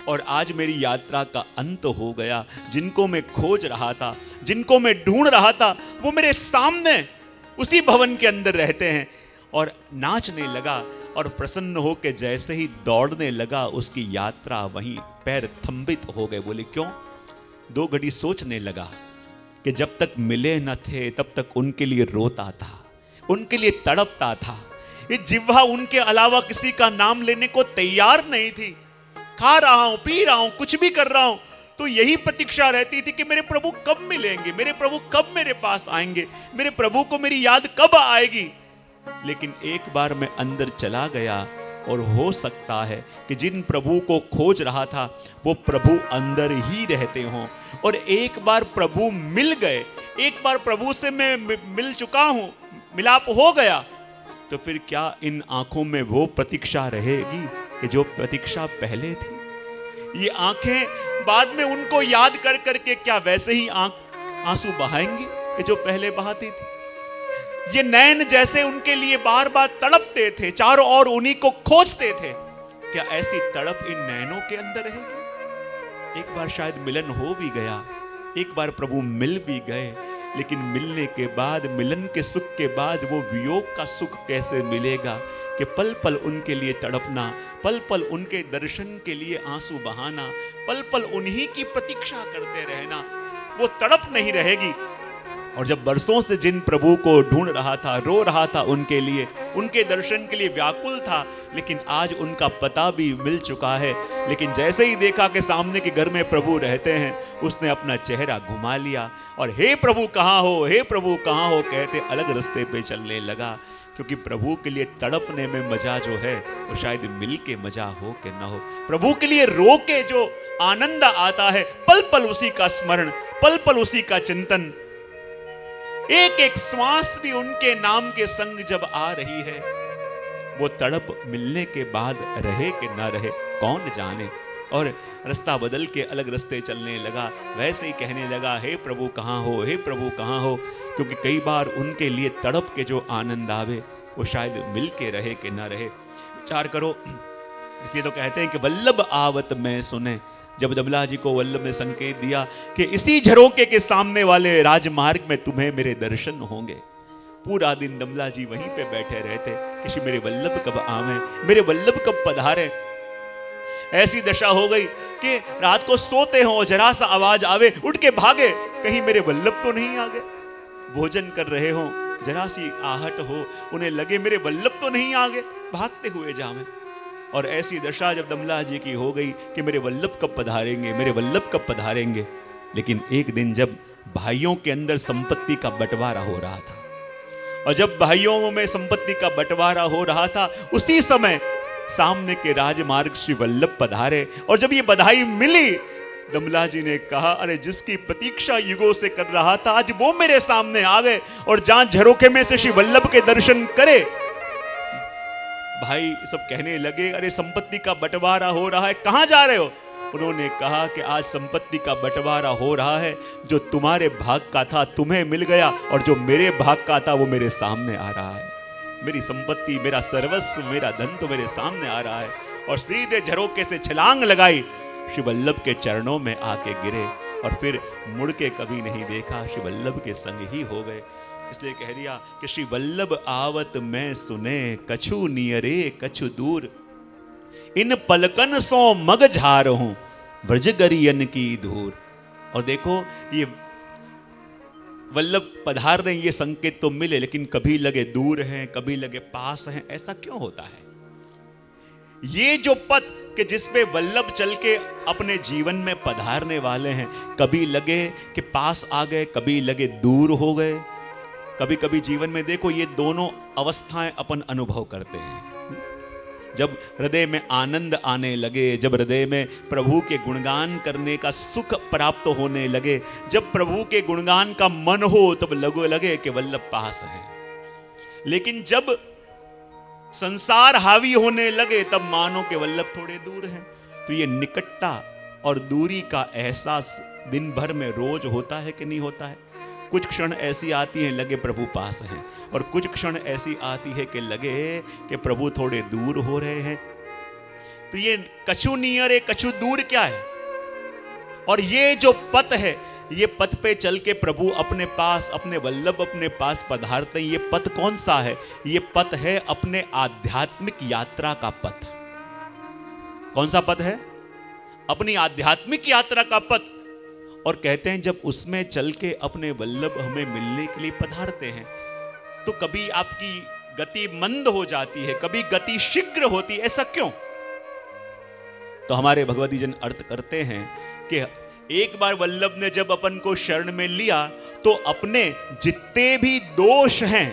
और आज मेरी यात्रा का अंत हो गया। जिनको मैं खोज रहा था, जिनको मैं ढूंढ रहा था, वो मेरे सामने उसी भवन के अंदर रहते हैं और नाचने लगा और प्रसन्न होकर जैसे ही दौड़ने लगा, उसकी यात्रा वहीं पैर थंबित हो गए। बोले, क्यों? दो घड़ी सोचने लगा कि जब तक मिले न थे, तब तक उनके लिए रोता था, उनके लिए तड़पता था। ये जिह्वा उनके अलावा किसी का नाम लेने को तैयार नहीं थी। खा रहा हूँ, पी रहा हूँ, कुछ भी कर रहा हूँ तो यही प्रतीक्षा रहती थी कि मेरे प्रभु कब मिलेंगे, मेरे प्रभु कब मेरे पास आएँगे, मेरे प्रभु को मेरी याद कब आएगी? लेकिन एक बार मैं अंदर चला गया और हो सकता है कि जिन प्रभु को खोज रहा था, वो प्रभु अंदर ही रहते हों। और एक बार प्रभु मिल गए, एक बार प्रभु से मैं मिल चुका हूँ, मिलाप हो गया तो फिर क्या इन आँखों में वो प्रतीक्षा रहेगी कि जो प्रतीक्षा पहले थी? ये आँखें बाद में उनको याद कर करके क्या वैसे ही आँख आँसू बहाएँगी कि जो पहले बहाती थी? ये नैन जैसे उनके लिए बार बार तड़पते थे, चारों ओर उन्हीं को खोजते थे। क्या ऐसी तड़प इन नैनों के अंदर रहेगी एक बार शायद मिलन हो भी गया, एक बार प्रभु मिल भी गए, लेकिन मिलने के बाद, मिलन के सुख के बाद वो वियोग का सुख कैसे मिलेगा? कि पल पल उनके लिए तड़पना पल पल उनके दर्शन के लिए आँसू बहाना पल पल उन्हीं की प्रतीक्षा करते रहना, वो तड़प नहीं रहेगी। और जब बरसों से जिन प्रभु को ढूंढ रहा था, रो रहा था उनके लिए, उनके दर्शन के लिए व्याकुल था, लेकिन आज उनका पता भी मिल चुका है। लेकिन जैसे ही देखा कि सामने के घर में प्रभु रहते हैं, उसने अपना चेहरा घुमा लिया और, हे प्रभु कहाँ हो? हे प्रभु कहाँ हो? कहते अलग रास्ते पे चलने लगा। क्योंकि प्रभु के लिए तड़पने में मज़ा जो है, वो शायद मिल के मज़ा हो के ना हो। प्रभु के लिए रो के जो आनंद आता है पल पल उसी का स्मरण पल पल उसी का चिंतन। एक एक श्वास भी उनके नाम के संग जब आ रही है, वो तड़प मिलने के बाद रहे कि ना रहे, कौन जाने? और रास्ता बदल के अलग रास्ते चलने लगा। वैसे ही कहने लगा, हे प्रभु, कहाँ हो? हे प्रभु, कहाँ हो? क्योंकि कई बार उनके लिए तड़प के जो आनंद आवे, वो शायद मिल के रहे कि ना रहे। विचार करो, इसलिए तो कहते हैं कि वल्लभ आवत में सुने। जब दमला जी को वल्लभ ने संकेत दिया कि इसी झरोके के सामने वाले राजमार्ग में तुम्हें मेरे दर्शन होंगे। पूरा दिन दमला जी वहीं पे बैठे रहते, किसी मेरे वल्लभ कब आवे? मेरे वल्लभ कब पधारे? ऐसी दशा हो गई कि रात को सोते हो, जरा सा आवाज़ आवे, उठ के भागे, कहीं मेरे वल्लभ तो नहीं आ गए। भोजन कर रहे हो, जरा सी आहट हो, उन्हें लगे मेरे वल्लभ तो नहीं आ गए। भागते हुए जावे और ऐसी दशा जब दमला जी की हो गई कि मेरे वल्लभ कब पधारेंगे, मेरे वल्लभ कब पधारेंगे। लेकिन एक दिन जब भाइयों के अंदर संपत्ति का बंटवारा हो रहा था, और जब भाइयों में संपत्ति का बंटवारा हो रहा था, उसी समय सामने के राजमार्ग श्री वल्लभ पधारे और जब ये बधाई मिली, दमला जी ने कहा, अरे, जिसकी प्रतीक्षा युगों से कर रहा था, आज वो मेरे सामने आ गए और जहाँ झरोखे में से श्री वल्लभ के दर्शन करे। भाई सब कहने लगे, अरे, संपत्ति का बंटवारा हो रहा है, कहाँ जा रहे हो? उन्होंने कहा कि, आज संपत्ति का बंटवारा हो रहा है, जो तुम्हारे भाग का था, तुम्हें मिल गया और जो मेरे भाग का था, वो मेरे सामने आ रहा है। मेरी संपत्ति, मेरा सर्वस्व, मेरा धन तो मेरे सामने आ रहा है। और सीधे झरोके से छलांग लगाई। श्री वल्लभ के चरणों में आके गिरे और फिर मुड़ के कभी नहीं देखा। श्री वल्लभ के संग ही हो गए। इसलिए कह दिया कि श्री वल्लभ आवत मैं सुने, कछु नियरे, कछु दूर। इन पलकन सो मग झार हूँ, ब्रजगरियन की धूर। और देखो, ये वल्लभ, पधार रहे ये संकेत तो मिले, लेकिन कभी लगे दूर हैं, कभी लगे पास हैं, ऐसा क्यों होता है? ये जो पथ कि जिसपे वल्लभ चल के अपने जीवन में पधारने वाले हैं, कभी लगे कि पास आ गए, कभी लगे दूर हो गए। कभी कभी जीवन में देखो, ये दोनों अवस्थाएँ अपन अनुभव करते हैं। जब हृदय में आनंद आने लगे, जब हृदय में प्रभु के गुणगान करने का सुख प्राप्त होने लगे, जब प्रभु के गुणगान का मन हो, तब लगो लगे कि वल्लभ पास है। लेकिन जब संसार हावी होने लगे, तब मानो के वल्लभ थोड़े दूर हैं। तो ये निकटता और दूरी का एहसास दिन भर में रोज होता है कि नहीं होता है? कुछ क्षण ऐसी आती हैं, लगे प्रभु पास हैं। और कुछ क्षण ऐसी आती है कि लगे कि प्रभु थोड़े दूर हो रहे हैं। तो ये कछु नियर है, कछु दूर क्या है? और ये जो पथ है, ये पथ पे चल के प्रभु अपने पास, अपने वल्लभ अपने पास पधारते हैं। ये पथ कौन सा है? ये पथ है अपने आध्यात्मिक यात्रा का पथ। कौन सा पथ है? अपनी आध्यात्मिक यात्रा का पथ। और कहते हैं, जब उसमें चल के अपने वल्लभ हमें मिलने के लिए पधारते हैं तो कभी आपकी गति मंद हो जाती है, कभी गति शीघ्र होती है, ऐसा क्यों? तो हमारे भगवती जन अर्थ करते हैं कि एक बार वल्लभ ने जब अपन को शरण में लिया तो अपने जितने भी दोष हैं,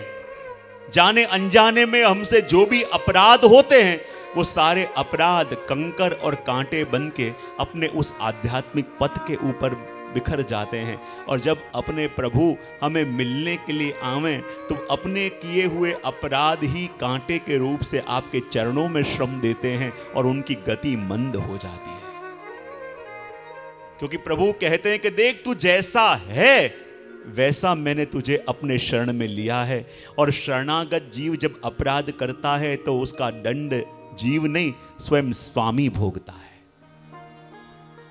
जाने अनजाने में हमसे जो भी अपराध होते हैं, वो सारे अपराध, कंकर और कांटे बन के अपने उस आध्यात्मिक पथ के ऊपर बिखर जाते हैं। और जब अपने प्रभु हमें मिलने के लिए आवें तो अपने किए हुए अपराध ही कांटे के रूप से आपके चरणों में श्रम देते हैं और उनकी गति मंद हो जाती है। क्योंकि प्रभु कहते हैं कि देख, तू जैसा है, वैसा मैंने तुझे अपने शरण में लिया है। और शरणागत जीव जब अपराध करता है तो उसका दंड जीव नहीं, स्वयं स्वामी भोगता है।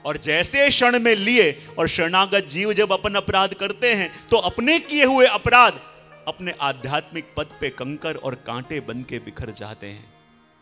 और जैसे क्षण में लिए और शरणागत जीव जब अपन अपराध करते हैं तो अपने किए हुए अपराध अपने आध्यात्मिक पद पे कंकर और कांटे बन के बिखर जाते हैं।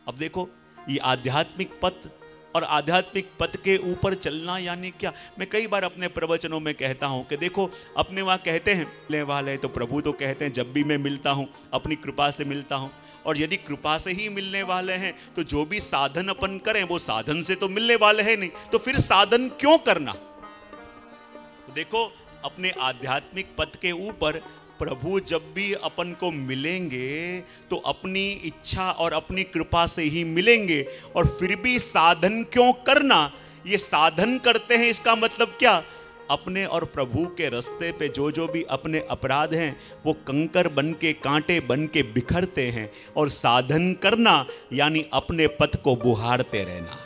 अब देखो, ये आध्यात्मिक पथ और आध्यात्मिक पथ के ऊपर चलना यानी क्या? मैं कई बार अपने प्रवचनों में कहता हूँ कि देखो, अपने वहाँ कहते हैं मिलने वाले तो प्रभु तो कहते हैं, जब भी मैं मिलता हूँ, अपनी कृपा से मिलता हूँ। और यदि कृपा से ही मिलने वाले हैं तो जो भी साधन अपन करें, वो साधन से तो मिलने वाले हैं नहीं तो फिर साधन क्यों करना? तो देखो, अपने आध्यात्मिक पथ के ऊपर प्रभु जब भी अपन को मिलेंगे तो अपनी इच्छा और अपनी कृपा से ही मिलेंगे, और फिर भी साधन क्यों करना? ये साधन करते हैं, इसका मतलब क्या? अपने और प्रभु के रास्ते पे जो जो भी अपने अपराध हैं, वो कंकर बन के कांटे बन के बिखरते हैं और साधन करना, यानी अपने पथ को बुहारते रहना।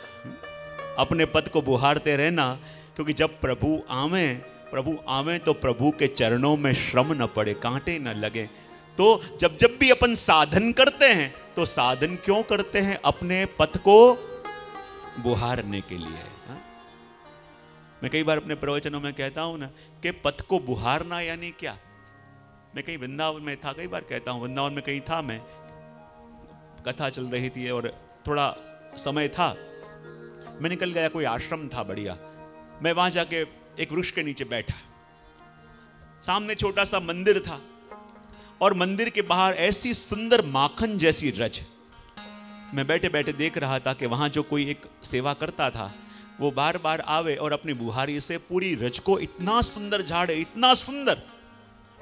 अपने पथ को बुहारते रहना, क्योंकि जब प्रभु आवें प्रभु आवें तो प्रभु के चरणों में श्रम न पड़े, कांटे न लगे। तो जब जब भी अपन साधन करते हैं तो साधन क्यों करते हैं? अपने पथ को बुहारने के लिए। मैं कई बार अपने प्रवचनों में कहता हूँ ना कि पथ को बुहारना यानी क्या? मैं कहीं वृंदावन में था, कई बार कहता हूँ, वृंदावन में कहीं था मैं, कथा चल रही थी और थोड़ा समय था। मैं निकल गया, कोई आश्रम था बढ़िया। मैं वहाँ जाके एक वृक्ष के नीचे बैठा। सामने छोटा सा मंदिर था और मंदिर के बाहर ऐसी सुंदर माखन जैसी रज। मैं बैठे बैठे देख रहा था कि वहाँ जो कोई एक सेवा करता था वो बार बार आवे और अपनी बुहारी से पूरी रज को इतना सुंदर झाड़े इतना सुंदर।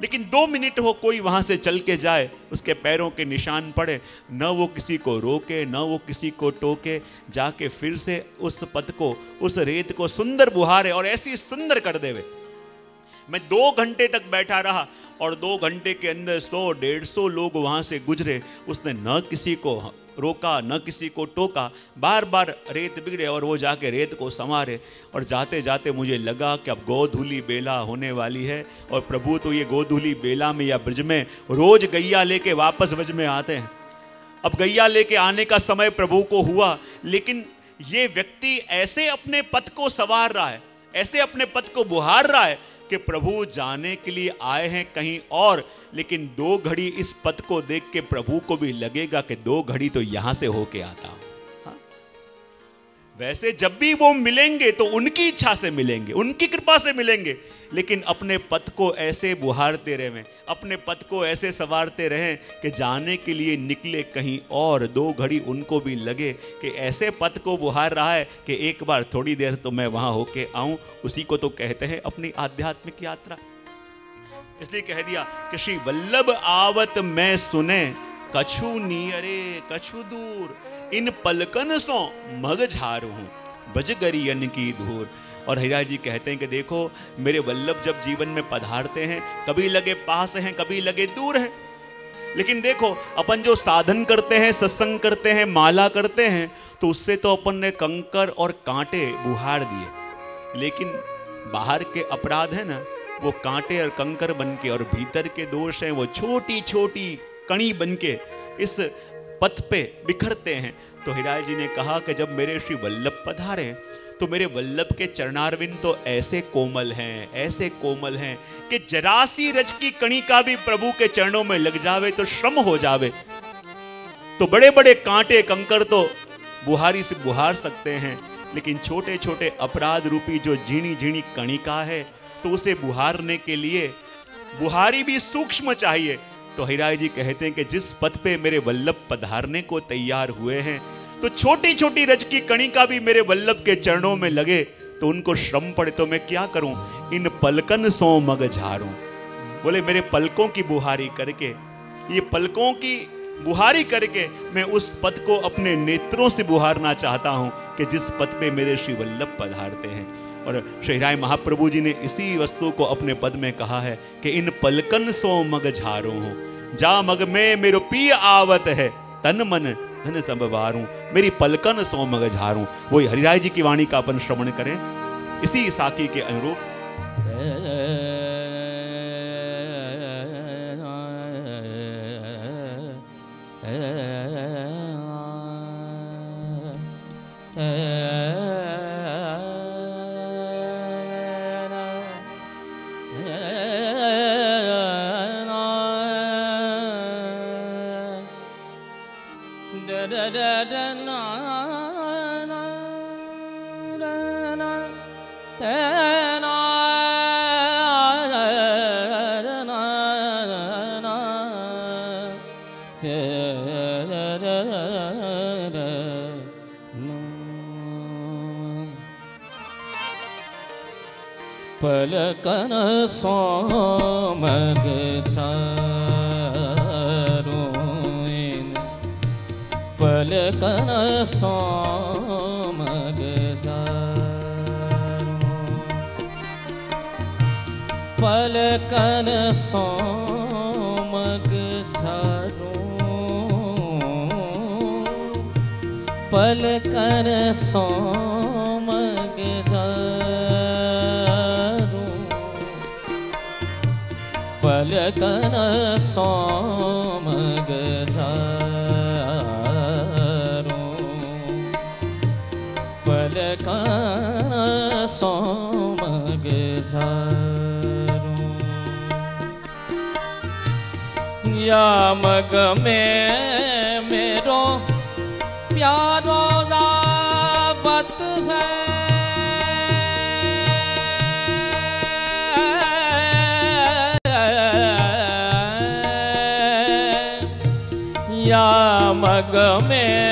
लेकिन दो मिनट हो कोई वहाँ से चल के जाए, उसके पैरों के निशान पड़े, न वो किसी को रोके, न वो किसी को टोके, जाके फिर से उस पद को, उस रेत को सुंदर बुहारे और ऐसी सुंदर कर देवे। मैं दो घंटे तक बैठा रहा और दो घंटे के अंदर सौ, डेढ़ सौ लोग वहाँ से गुजरे, उसने न किसी को रोका, न किसी को टोका। बार बार रेत बिगड़े और वो जाके रेत को संवारे। और जाते जाते मुझे लगा कि अब गोधूली बेला होने वाली है। और प्रभु तो ये गोधूली बेला में या ब्रज में रोज गैया लेके वापस ब्रज में आते हैं। अब गैया लेके आने का समय प्रभु को हुआ, लेकिन ये व्यक्ति ऐसे अपने पथ को संवार रहा है, ऐसे अपने पथ को बुहार रहा है कि प्रभु जाने के लिए आए हैं कहीं और, लेकिन दो घड़ी इस पथ को देख के प्रभु को भी लगेगा कि दो घड़ी तो यहाँ से होके आता हाँ? वैसे जब भी वो मिलेंगे तो उनकी इच्छा से मिलेंगे, उनकी कृपा से मिलेंगे। लेकिन अपने पथ को ऐसे बुहारते रहे, अपने पथ को ऐसे सवारते रहें कि जाने के लिए निकले कहीं और। दो घड़ी उनको भी लगे कि ऐसे पथ को बुहार रहा है कि एक बार थोड़ी देर तो मैं वहाँ होके आऊँ। उसी को तो कहते हैं अपनी आध्यात्मिक यात्रा। इसलिए कह दिया कि श्री वल्लभ आवत मैं सुने कछु नियरे कछु दूर। इन पलकन सो मग झारू हूँ बजगरियन की धूर। और हरिराज जी कहते हैं कि देखो, मेरे वल्लभ जब जीवन में पधारते हैं, कभी लगे पास हैं, कभी लगे दूर हैं। लेकिन देखो, अपन जो साधन करते हैं, सत्संग करते हैं, माला करते हैं तो उससे तो अपन ने कंकर और कांटे बुहार दिए। लेकिन बाहर के अपराध है ना, वो कांटे और कंकर बन के और भीतर के दोष हैं, वो छोटी छोटी कणी बन के इस पथ पे बिखरते हैं। तो हिराय जी ने कहा कि जब मेरे श्री वल्लभ पधारे तो मेरे वल्लभ के चरणारविंद तो ऐसे कोमल हैं, ऐसे कोमल हैं कि जरासी रज की कणी का भी प्रभु के चरणों में लग जावे तो श्रम हो जावे। तो बड़े बड़े कांटे कंकर तो बुहारी से बुहार सकते हैं, लेकिन छोटे छोटे अपराध रूपी जो झीणी झीणी कणिका है तो उसे बुहारने के लिए बुहारी भी सूक्ष्म चाहिए। तो हिराय जी कहते हैं कि जिस पथ पे मेरे वल्लभ पधारने को तैयार हुए हैं तो छोटी छोटी रज की कणी का भी मेरे वल्लभ के चरणों में लगे तो उनको श्रम पड़े तो मैं क्या करूँ? इन पलकन सो मग झारू बोले, मेरे पलकों की बुहारी करके, ये पलकों की बुहारी करके मैं उस पद को अपने नेत्रों से बुहारना चाहता हूँ कि जिस पद पे मेरे श्री वल्लभ पधारते हैं। और शहराय महाप्रभु जी ने इसी वस्तु को अपने पद में कहा है कि इन पलकन सो मग झारो हो जा मग में मेरो पी आवत है तन मन धन संभवारू मेरी पलकन सो मगज हारू वही हरिराय जी की वाणी का अपन श्रवण करें इसी साकी के अनुरूप पलकन सोमग छारोइन पलकन सोमग पलकन सोमग झारो पलकन सोमग पलकन सोमग झारो पलकन सोमग झारो या मग में मेरो प्यारो मग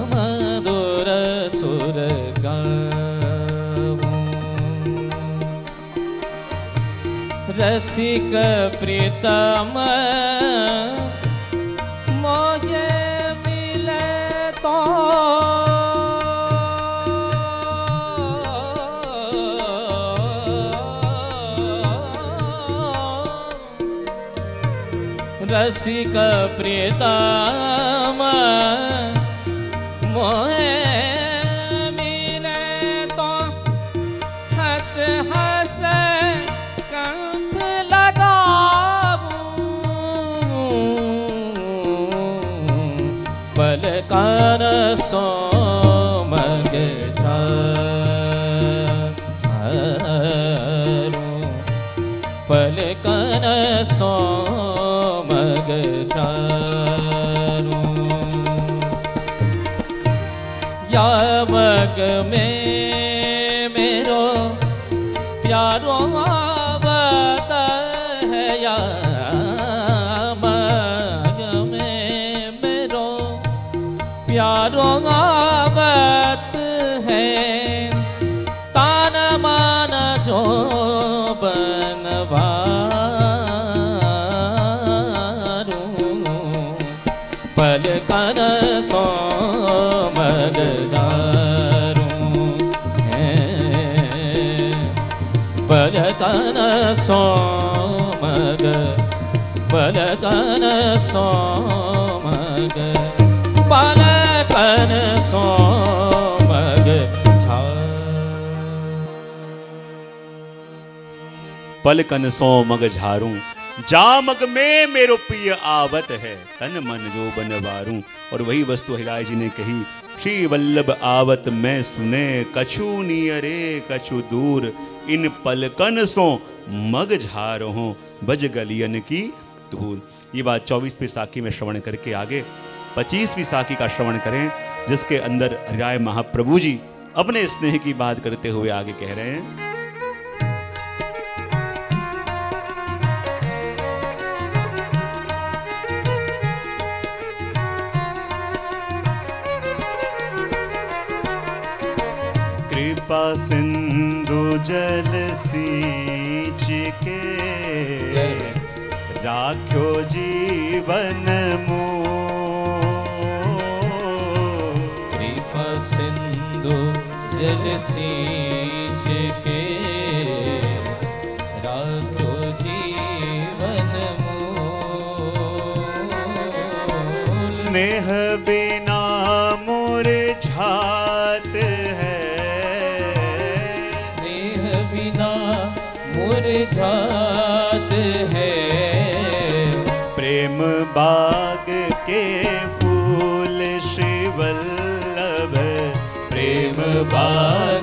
रसिक प्रीतम मोजे मिले तो। रसिक प्रीतम पलकनो मगरु पलकनो मगरु मग मे मग मग मग पलकन सो मग झारूं, जामग में मेरो प्रिय आवत है, तन मन जो बनवारूं। और वही वस्तु हिराय जी ने कही, श्री वल्लभ आवत मैं सुने, कछु नियरे, कछु दूर, इन पलकन सो मग झार बज गलियन की धूल। ये बात चौबीसवीं साखी में श्रवण करके आगे, पच्चीसवीं साखी का श्रवण करें, जिसके अंदर राय महाप्रभु जी अपने स्नेह की बात करते हुए आगे कह रहे हैं। कृपा सिंधु जल सींच के राख्यो जीवन मोह। कृपा सिंधु जल सींच के राखो जीवन मोह। स्नेह बिना बाग के फूल शिवल्लभ प्रेम बाग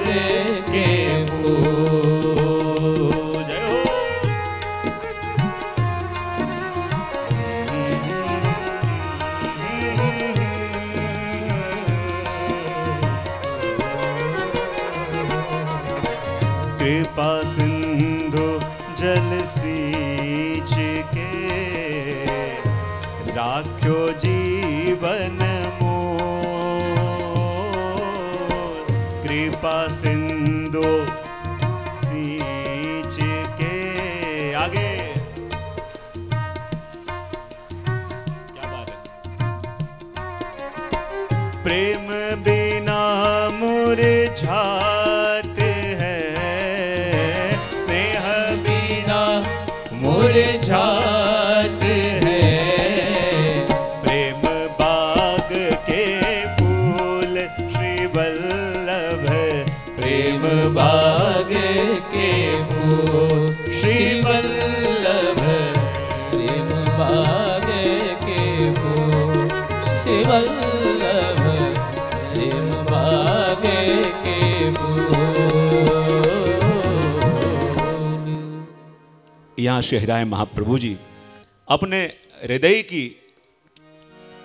यहाँ शहराए महाप्रभु जी, अपने हृदय की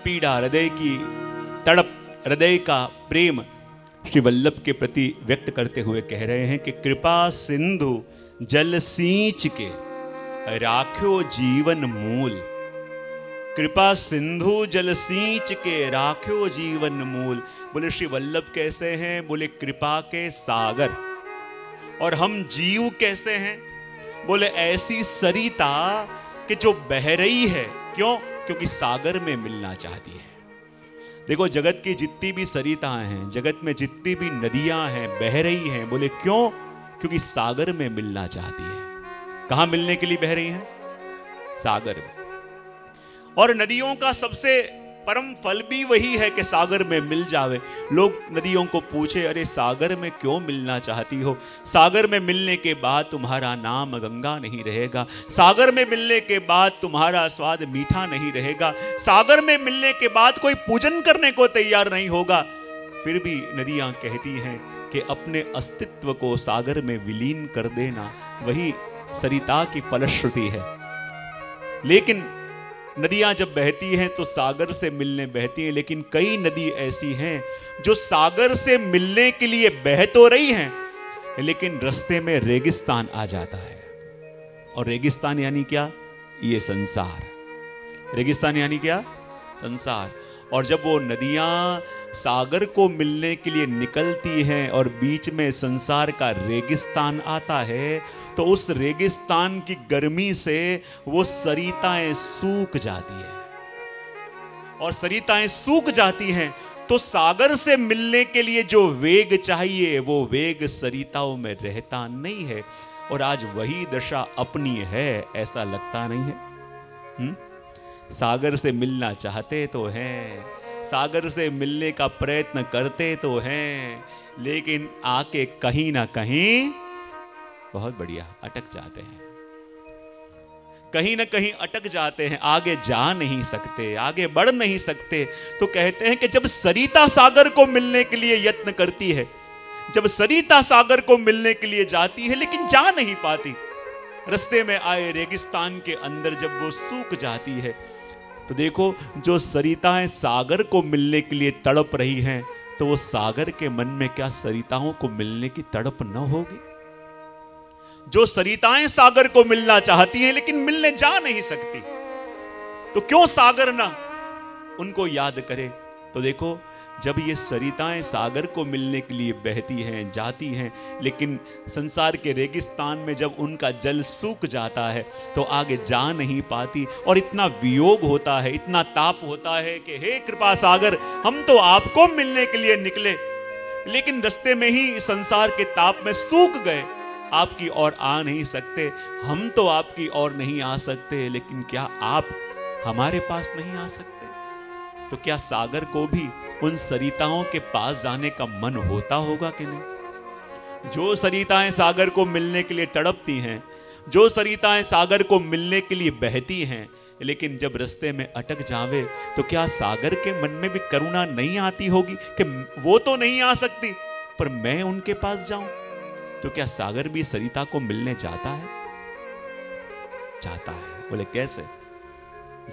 पीड़ा, हृदय की तड़प, हृदय का प्रेम श्री वल्लभ के प्रति व्यक्त करते हुए कह रहे हैं कि कृपा सिंधु जल सींच के राख्यो जीवन मूल। कृपा सिंधु जल सींच के राख्यो जीवन मूल। बोले, श्री वल्लभ कैसे हैं? बोले, कृपा के सागर। और हम जीव कैसे हैं? बोले, ऐसी सरिता कि जो बह रही है, क्यों? क्योंकि सागर में मिलना चाहती है। देखो, जगत की जितनी भी सरिताएँ हैं, जगत में जितनी भी नदियाँ हैं, बह रही हैं, बोले, क्यों? क्योंकि सागर में मिलना चाहती है। कहाँ मिलने के लिए बह रही हैं? सागर में। और नदियों का सबसे परम फल भी वही है कि सागर में मिल जावे। लोग नदियों को पूछे, अरे, सागर में क्यों मिलना चाहती हो? सागर में मिलने के बाद तुम्हारा नाम गंगा नहीं रहेगा। सागर में मिलने के बाद तुम्हारा स्वाद मीठा नहीं रहेगा। सागर में मिलने के बाद कोई पूजन करने को तैयार नहीं होगा। फिर भी नदियाँ कहती हैं कि अपने अस्तित्व को सागर में विलीन कर देना वही सरिता की फलश्रुति है। लेकिन नदियाँ जब बहती हैं तो सागर से मिलने बहती हैं, लेकिन कई नदी ऐसी हैं जो सागर से मिलने के लिए बह तो रही हैं, लेकिन रास्ते में रेगिस्तान आ जाता है। और रेगिस्तान यानी क्या? ये संसार। रेगिस्तान यानी क्या? संसार। और जब वो नदियाँ सागर को मिलने के लिए निकलती हैं और बीच में संसार का रेगिस्तान आता है तो उस रेगिस्तान की गर्मी से वो सरिताएँ सूख जाती है। और सरिताएँ सूख जाती हैं तो सागर से मिलने के लिए जो वेग चाहिए, वो वेग सरिताओं में रहता नहीं है। और आज वही दशा अपनी है, ऐसा लगता नहीं है। हुँ? सागर से मिलना चाहते तो हैं, सागर से मिलने का प्रयत्न करते तो हैं, लेकिन आके कहीं ना कहीं बहुत बढ़िया, अटक जाते हैं। कहीं ना कहीं अटक जाते हैं, आगे जा नहीं सकते, आगे बढ़ नहीं सकते। तो कहते हैं कि जब सरिता सागर को मिलने के लिए यत्न करती है, जब सरिता सागर को मिलने के लिए जाती है, लेकिन जा नहीं पाती, रस्ते में आए रेगिस्तान के अंदर जब वो सूख जाती है तो देखो जो सरिताएँ सागर को मिलने के लिए तड़प रही हैं तो वो सागर के मन में क्या सरिताओं को मिलने की तड़प न होगी? जो सरिताएँ सागर को मिलना चाहती हैं, लेकिन मिलने जा नहीं सकती। तो क्यों सागर ना? उनको याद करे। तो देखो, जब ये सरिताएँ सागर को मिलने के लिए बहती हैं, जाती हैं, लेकिन संसार के रेगिस्तान में जब उनका जल सूख जाता है तो आगे जा नहीं पाती और इतना वियोग होता है, इतना ताप होता है कि, हे कृपा सागर, हम तो आपको मिलने के लिए निकले, लेकिन रस्ते में ही संसार के ताप में सूख गए। आपकी ओर आ नहीं सकते, हम तो आपकी ओर नहीं आ सकते, लेकिन क्या आप हमारे पास नहीं आ सकते? तो क्या सागर को भी उन सरिताओं के पास जाने का मन होता होगा कि नहीं? जो सरिताएँ सागर को मिलने के लिए तड़पती हैं, जो सरिताएँ सागर को मिलने के लिए बहती हैं, लेकिन जब रस्ते में अटक जावे तो क्या सागर के मन में भी करुणा नहीं आती होगी कि वो तो नहीं आ सकती, पर मैं उनके पास जाऊँ? तो क्या सागर भी सरिता को मिलने जाता है? जाता है। बोले, कैसे?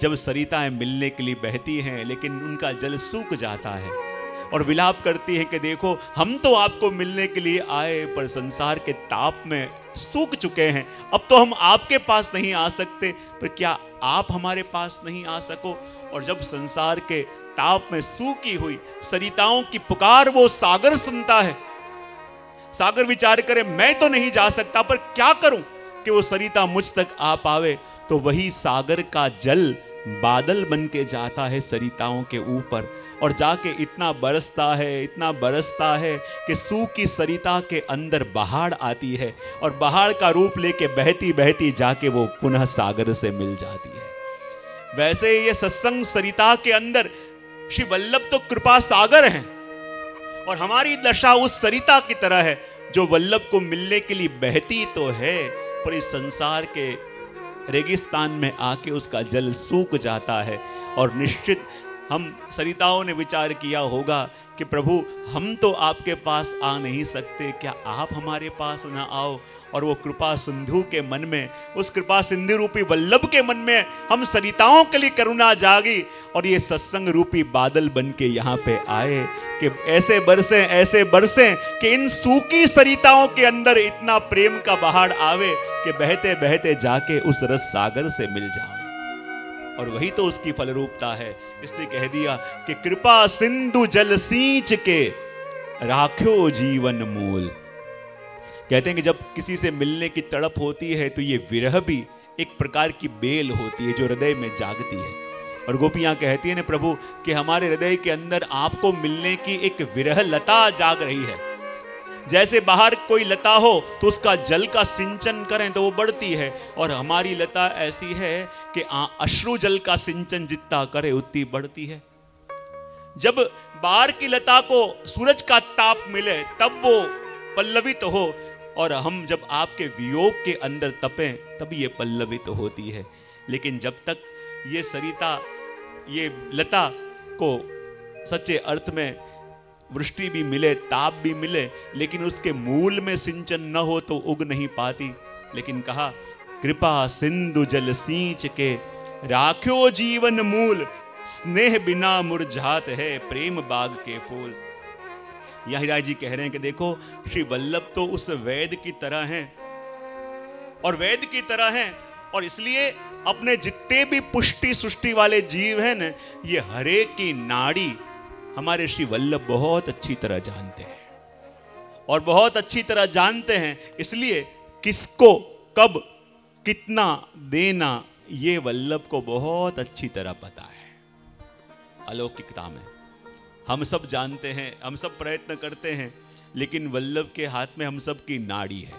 जब सरिताएँ मिलने के लिए बहती हैं, लेकिन उनका जल सूख जाता है और विलाप करती है कि देखो, हम तो आपको मिलने के लिए आए, पर संसार के ताप में सूख चुके हैं। अब तो हम आपके पास नहीं आ सकते, पर क्या आप हमारे पास नहीं आ सको? और जब संसार के ताप में सूखी हुई सरिताओं की पुकार, वो सागर सुनता है। सागर विचार करे, मैं तो नहीं जा सकता, पर क्या करूँ कि वो सरिता मुझ तक आ पावे? तो वही सागर का जल बादल बन के जाता है सरिताओं के ऊपर और जाके इतना बरसता है, इतना बरसता है कि सूखी सरिता के अंदर बहाड़ आती है और बहाड़ का रूप लेके बहती बहती जाके वो पुनः सागर से मिल जाती है। वैसे ये सत्संग सरिता के अंदर, श्री वल्लभ तो कृपा सागर हैं। और हमारी दशा उस सरिता की तरह है, जो वल्लभ को मिलने के लिए बहती तो है, पर इस संसार के रेगिस्तान में आके उसका जल सूख जाता है। और निश्चित हम सरिताओं ने विचार किया होगा कि प्रभु, हम तो आपके पास आ नहीं सकते। क्या आप हमारे पास ना आओ? और वो कृपा सिंधु के मन में, उस कृपा सिंधु रूपी वल्लभ के मन में हम सरिताओं के लिए करुणा जागी और ये सत्संग रूपी बादल बन के यहाँ पे आए कि ऐसे बरसे ऐसे बरसे कि इन सूखी सरिताओं के अंदर इतना प्रेम का बहाड़ आवे कि बहते बहते जाके उस रस सागर से मिल जाए और वही तो उसकी फलरूपता है। इसने कह दिया कि कृपा सिंधु जल सींच के राख्यो जीवन मूल। कहते हैं कि जब किसी से मिलने की तड़प होती है तो ये विरह भी एक प्रकार की बेल होती है जो हृदय में जागती है। और गोपियाँ कहती है, ना प्रभु, कि हमारे हृदय के अंदर आपको मिलने की एक विरह लता जाग रही है। जैसे बाहर कोई लता हो तो उसका जल का सिंचन करें तो वो बढ़ती है। और हमारी लता ऐसी है कि अश्रु जल का सिंचन जितना करे, उतनी बढ़ती है। जब बाहर की लता को सूरज का ताप मिले, तब वो पल्लवित तो हो और हम जब आपके वियोग के अंदर तपें तब ये पल्लवित तो होती है। लेकिन जब तक ये सरिता, ये लता को सच्चे अर्थ में वृष्टि भी मिले, ताप भी मिले, लेकिन उसके मूल में सिंचन न हो तो उग नहीं पाती। लेकिन कहा, कृपा सिंधु जल सींच के राख्यो जीवन मूल, स्नेह बिना मुरझात है, प्रेम बाग के फूल। यही जी कह रहे हैं कि देखो, श्री वल्लभ तो उस वैद की तरह हैं। और वैद की तरह हैं, और इसलिए अपने जितने भी पुष्टि सृष्टि वाले जीव हैं ना, ये हरे की नाड़ी हमारे श्री वल्लभ बहुत अच्छी तरह जानते हैं। और बहुत अच्छी तरह जानते हैं, इसलिए किसको, कब, कितना देना, ये वल्लभ को बहुत अच्छी तरह पता है। अलौकिकता में। हम सब जानते हैं, हम सब प्रयत्न करते हैं, लेकिन वल्लभ के हाथ में हम सब की नाड़ी है।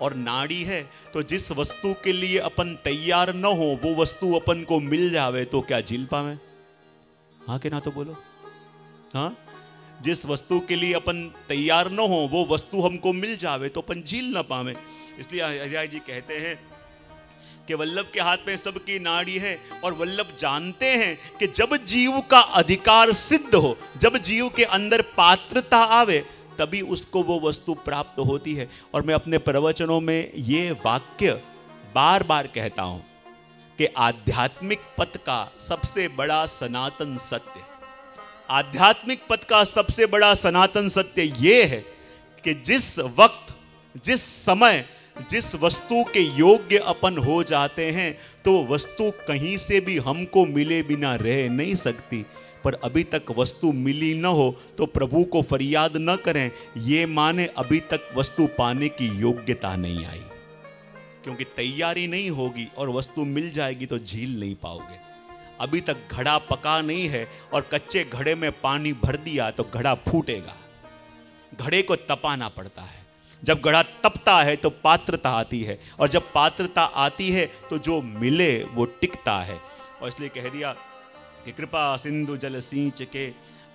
और नाड़ी है तो जिस वस्तु के लिए अपन तैयार न हो, वो वस्तु अपन को मिल जावे तो क्या झील पावे? हाँ के ना तो बोलो। हाँ? जिस वस्तु के लिए अपन तैयार न हो, वो वस्तु हमको मिल जावे तो अपन झील ना पावे। इसलिए हरियाई जी कहते हैं कि वल्लभ के हाथ में सबकी नाड़ी है और वल्लभ जानते हैं कि जब जीव का अधिकार सिद्ध हो, जब जीव के अंदर पात्रता आवे, तभी उसको वो वस्तु प्राप्त होती है। और मैं अपने प्रवचनों में ये वाक्य बार बार कहता हूँ कि आध्यात्मिक पथ का सबसे बड़ा सनातन सत्य, आध्यात्मिक पथ का सबसे बड़ा सनातन सत्य ये है कि जिस वक्त, जिस समय जिस वस्तु के योग्य अपन हो जाते हैं तो वस्तु कहीं से भी हमको मिले बिना रह नहीं सकती। पर अभी तक वस्तु मिली न हो तो प्रभु को फरियाद न करें। ये माने अभी तक वस्तु पाने की योग्यता नहीं आई। क्योंकि तैयारी नहीं होगी और वस्तु मिल जाएगी तो झील नहीं पाओगे। अभी तक घड़ा पका नहीं है और कच्चे घड़े में पानी भर दिया तो घड़ा फूटेगा। घड़े को तपाना पड़ता है। जब गढ़ा तपता है तो पात्रता आती है, और जब पात्रता आती है तो जो मिले वो टिकता है। और इसलिए कह दिया कि कृपा सिंधु जल सींच के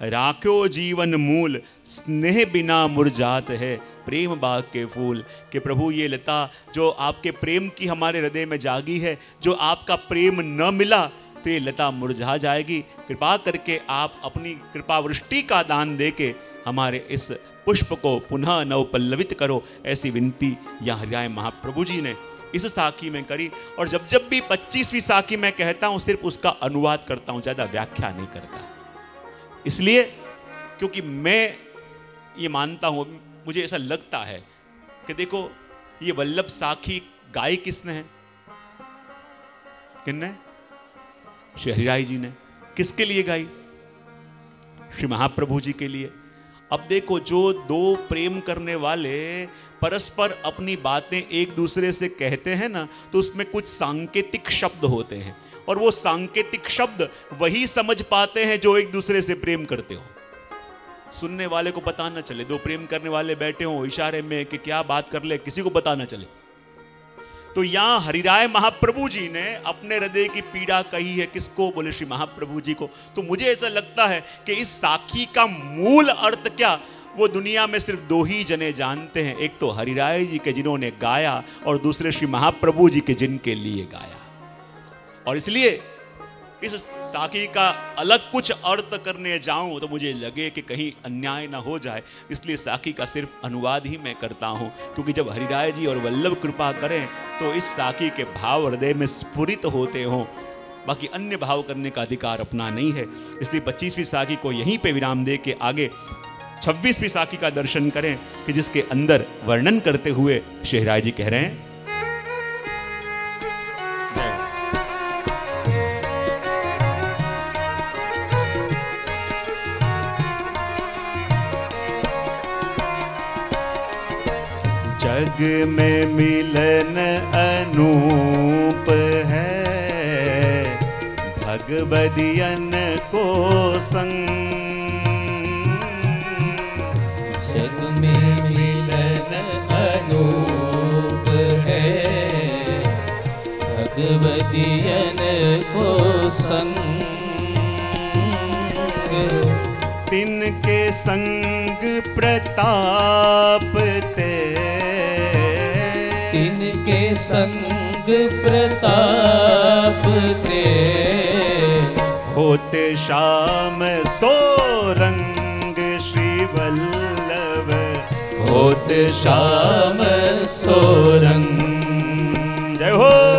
राख्यो जीवन मूल, स्नेह बिना मुरझात है, प्रेम बाग के फूल। के प्रभु ये लता जो आपके प्रेम की हमारे हृदय में जागी है, जो आपका प्रेम न मिला तो ये लता मुरझा जाएगी। कृपा करके आप अपनी कृपा वृष्टि का दान दे के हमारे इस पुष्प को पुनः नव पल्लवित करो, ऐसी विनती या हरियाय महाप्रभु जी ने। इस साखी में करी, और जब जब भी पच्चीसवीं साखी में कहता हूँ, सिर्फ़ उसका अनुवाद करता हूँ, ज़्यादा व्याख्या नहीं करता। इसलिए, क्योंकि मैं ये मानता हूँ, मुझे ऐसा लगता है कि देखो, ये वल्लभ साखी गाय किसने है? किन्ने? श्री हरिराय जी ने। किसके लिए गाई? श्री महाप्रभु जी के लिए। अब देखो जो दो प्रेम करने वाले परस्पर अपनी बातें एक दूसरे से कहते हैं ना तो उसमें कुछ सांकेतिक शब्द होते हैं। और वो सांकेतिक शब्द वही समझ पाते हैं जो एक दूसरे से प्रेम करते हो। सुनने वाले को पता ना चले, दो प्रेम करने वाले बैठे हो, इशारे में कि क्या बात कर ले, किसी को पता ना चले। तो यहाँ हरिराय महाप्रभु जी ने अपने हृदय की पीड़ा कही है। किसको? बोले श्री महाप्रभु जी को। तो मुझे ऐसा लगता है कि इस साखी का मूल अर्थ क्या? वो दुनिया में सिर्फ़ दो ही जने जानते हैं। एक तो हरिराय जी के जिन्होंने गाया और दूसरे श्री महाप्रभु जी के जिनके लिए गाया। और इसलिए इस साखी का अलग कुछ अर्थ करने जाऊँ तो मुझे लगे कि कहीं अन्याय ना हो जाए। इसलिए साखी का सिर्फ़ अनुवाद ही मैं करता हूँ। क्योंकि जब हरिराय जी और वल्लभ कृपा करें तो इस साखी के भाव हृदय में स्फुरित होते हों। बाकी अन्य भाव करने का अधिकार अपना नहीं है। इसलिए पच्चीसवीं साखी को यहीं पे विराम दे के आगे छब्बीसवीं साखी का दर्शन करें कि जिसके अंदर वर्णन करते हुए शेहराय जी कह रहे हैं जग में मिलन अनूप है। भगवदियन को संग। जग में मिलन अनूप है। भगवतियन को संग। तिनके संग प्रताप संग प्रताप ते होते शाम सोरंग श्री वल्लभ होते सो रंग। जय हो।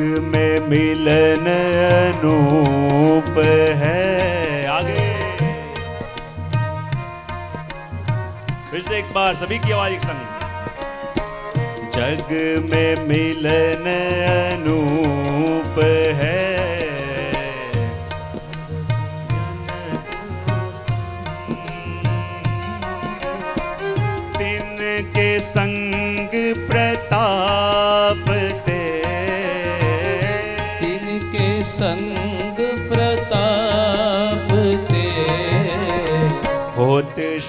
में मिलन अनूप है। आगे। फिर से एक बार सभी की आवाज़ एक संग। जग में मिलन अनूप है।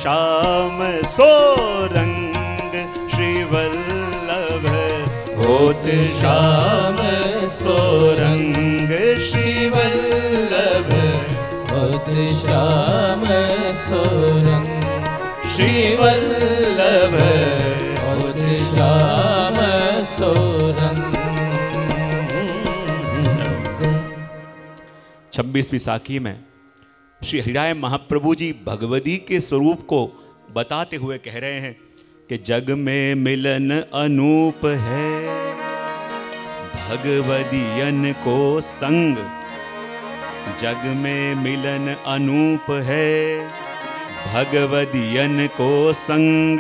होत शाम सोरंग श्री वल्लभ होत शाम सोरंग श्री वल्लभ होत श्याम सोरंग श्री वल्लभ होत श्याम सोरंग छब्बीसवीं साखी में श्री हरिराय महाप्रभु जी भगवती के स्वरूप को बताते हुए कह रहे हैं कि जग में मिलन अनूप है। भगवदियन को संग। जग में मिलन अनूप है। भगवदियन को संग।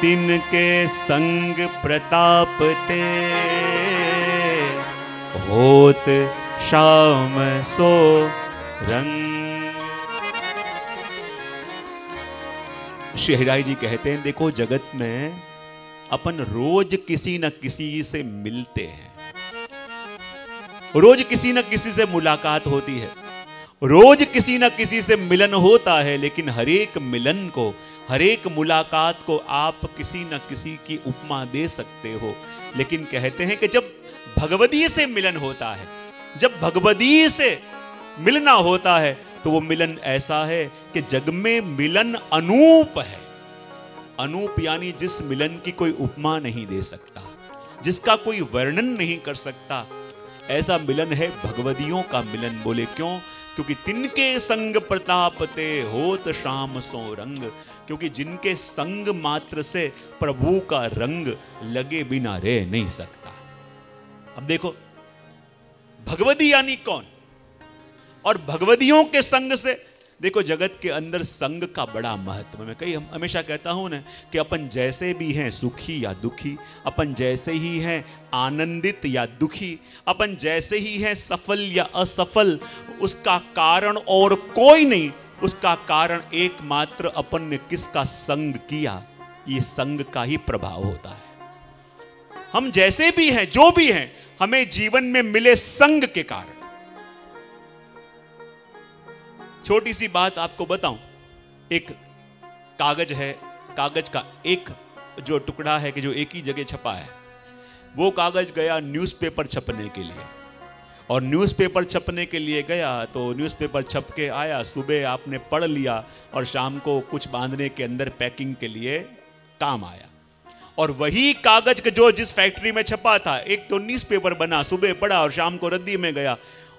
तिन के संग प्रताप ते होत शाम सो रंग शेहराई जी कहते हैं, देखो, जगत में अपन रोज किसी न किसी से मिलते हैं। रोज किसी न किसी से मुलाकात होती है। रोज किसी न किसी से मिलन होता है, लेकिन हरेक मिलन को हरेक मुलाकात को आप किसी न किसी की उपमा दे सकते हो। लेकिन कहते हैं कि जब भगवदी से मिलन होता है, जब भगवदी से मिलना होता है तो वो मिलन ऐसा है कि जग में मिलन अनूप है। अनूप यानी जिस मिलन की कोई उपमा नहीं दे सकता, जिसका कोई वर्णन नहीं कर सकता। ऐसा मिलन है भगवदियों का मिलन। बोले क्यों? क्योंकि तिनके संग प्रतापते होत शाम सो रंग। क्योंकि जिनके संग मात्र से प्रभु का रंग लगे बिना रह नहीं सकता। अब देखो, भगवदी यानी कौन? और भगवदियों के संग से। देखो, जगत के अंदर संग का बड़ा महत्व मैं कई हम हमेशा कहता हूँ ना कि अपन जैसे भी हैं, सुखी या दुखी, अपन जैसे ही हैं, आनंदित या दुखी, अपन जैसे ही हैं, सफल या असफल, उसका कारण और कोई नहीं, उसका कारण एकमात्र अपन ने किसका संग किया? ये संग का ही प्रभाव होता है। हम जैसे भी हैं, जो भी हैं, हमें जीवन में मिले संग के कारण। छोटी सी बात आपको बताऊँ। एक कागज़ है, कागज़ का एक जो टुकड़ा है कि जो एक ही जगह छपा है, वो कागज़ गया न्यूज़पेपर छपने के लिए। और न्यूज़पेपर छपने के लिए गया तो न्यूज़पेपर छप के आया, सुबह आपने पढ़ लिया और शाम को कुछ बांधने के अंदर पैकिंग के लिए काम आया। और वही कागज़ जो जिस फैक्ट्री में छपा था, एक तो न्यूज़पेपर बना, सुबह पढ़ा और शाम को रद्दी में गया